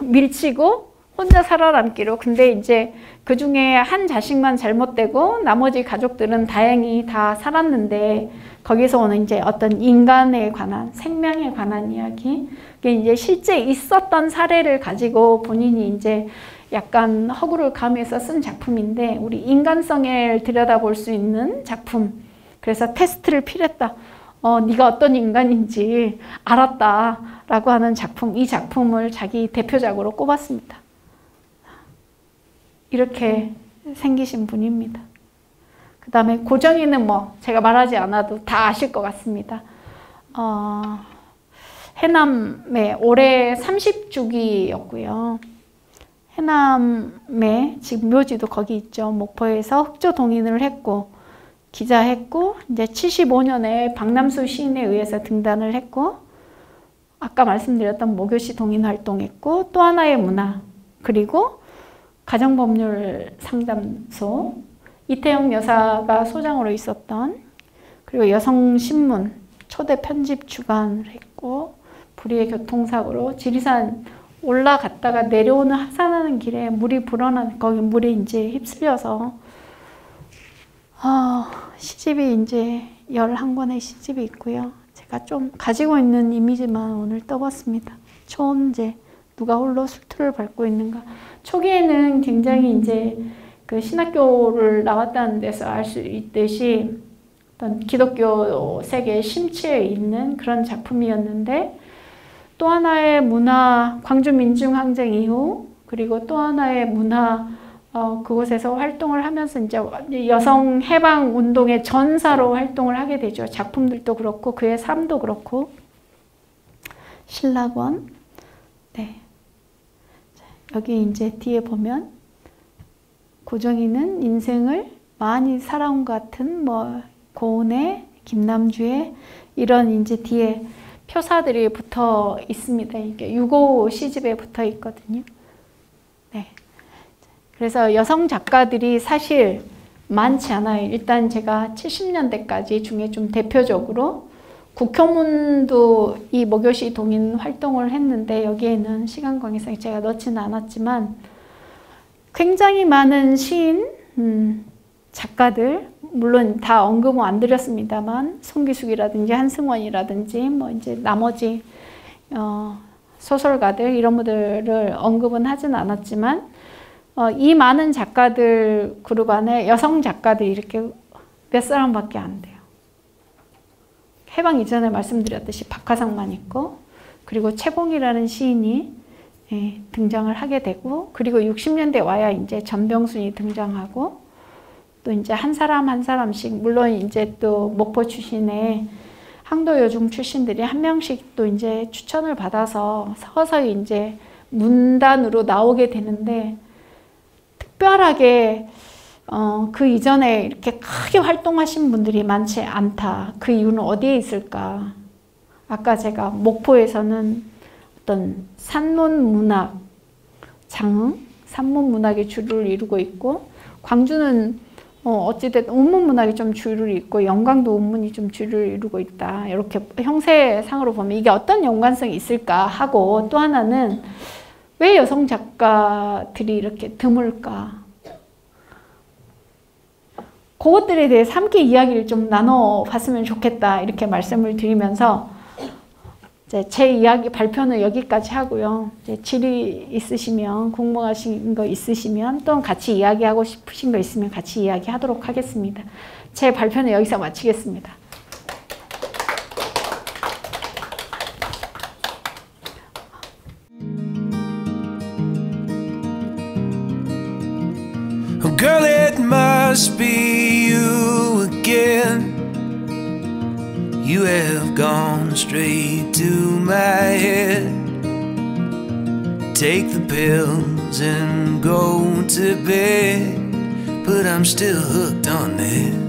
밀치고 혼자 살아남기로 근데 이제 그 중에 한 자식만 잘못되고 나머지 가족들은 다행히 다 살았는데 거기서 오는 이제 어떤 인간에 관한 생명에 관한 이야기 그게 이제 실제 있었던 사례를 가지고 본인이 이제 약간 허구를 가미해서 쓴 작품인데 우리 인간성을 들여다볼 수 있는 작품. 그래서 테스트를 필했다. 어, 네가 어떤 인간인지 알았다라고 하는 작품 이 작품을 자기 대표작으로 꼽았습니다. 이렇게 생기신 분입니다. 그 다음에 고정이는 뭐 제가 말하지 않아도 다 아실 것 같습니다. 어, 해남에 올해 30주기였고요. 해남에 지금 묘지도 거기 있죠. 목포에서 흑조 동인을 했고 기자했고 이제 75년에 박남수 시인에 의해서 등단을 했고 아까 말씀드렸던 모교시 동인 활동했고 또 하나의 문화 그리고 가정법률 상담소 이태영 여사가 소장으로 있었던 그리고 여성신문 초대 편집 주간을 했고 불의의 교통사고로 지리산 올라갔다가 내려오는 하산하는 길에 물이 불어나는 거기 물에 이제 휩쓸려서 아, 시집이 이제 11권의 시집이 있고요. 제가 좀 가지고 있는 이미지만 오늘 떠봤습니다. 초원제 누가 홀로 술투를 밟고 있는가. 초기에는 굉장히 이제 그 신학교를 나왔다는 데서 알 수 있듯이 어떤 기독교 세계에 심취해 있는 그런 작품이었는데 또 하나의 문화 광주 민중항쟁 이후 그리고 또 하나의 문화 어, 그곳에서 활동을 하면서 이제 여성 해방 운동의 전사로 활동을 하게 되죠. 작품들도 그렇고 그의 삶도 그렇고. 신라권. 네. 여기 이제 뒤에 보면 고정이는 인생을 많이 살아온 것 같은 뭐 고은의 김남주의 이런 이제 뒤에 표사들이 붙어 있습니다. 이게 유고 시집에 붙어 있거든요. 네. 그래서 여성 작가들이 사실 많지 않아요. 일단 제가 70년대까지 중에 좀 대표적으로 국효문도 이 목요시 동인 활동을 했는데 여기에는 시간 관계상 제가 넣지는 않았지만 굉장히 많은 시인, 음, 작가들, 물론 다 언급은 안 드렸습니다만, 송기숙이라든지 한승원이라든지, 뭐 이제 나머지, 어, 소설가들, 이런 분들을 언급은 하진 않았지만, 어, 이 많은 작가들 그룹 안에 여성 작가들이 이렇게 몇 사람밖에 안 돼요. 해방 이전에 말씀드렸듯이 박하상만 있고, 그리고 채봉이라는 시인이 예, 등장을 하게 되고 그리고 60년대 와야 이제 전병순이 등장하고 또 이제 한 사람 한 사람씩 물론 이제 또 목포 출신의 항도 요중 출신들이 한 명씩 또 이제 추천을 받아서 서서히 이제 문단으로 나오게 되는데 특별하게 어, 그 이전에 이렇게 크게 활동하신 분들이 많지 않다. 그 이유는 어디에 있을까? 아까 제가 목포에서는 어떤 산문 문학, 장흥, 산문 문학이 주를 이루고 있고 광주는 어, 어찌됐든 운문 문학이 좀 주를 이루고 영광도 운문이 좀 주를 이루고 있다. 이렇게 형세상으로 보면 이게 어떤 연관성이 있을까 하고 또 하나는 왜 여성 작가들이 이렇게 드물까? 그것들에 대해서 함께 이야기를 좀 나눠 봤으면 좋겠다. 이렇게 말씀을 드리면서 이 제제 이야기 발표는 여기까지 하고요. 질의 있으시면 궁금하신 거 있으시면 또 같이 이야기하고 싶으신 거 있으면 같이 이야기하도록 하겠습니다. 제 발표는 여기서 마치겠습니다. You have gone straight to my head. Take the pills and go to bed. But I'm still hooked on this.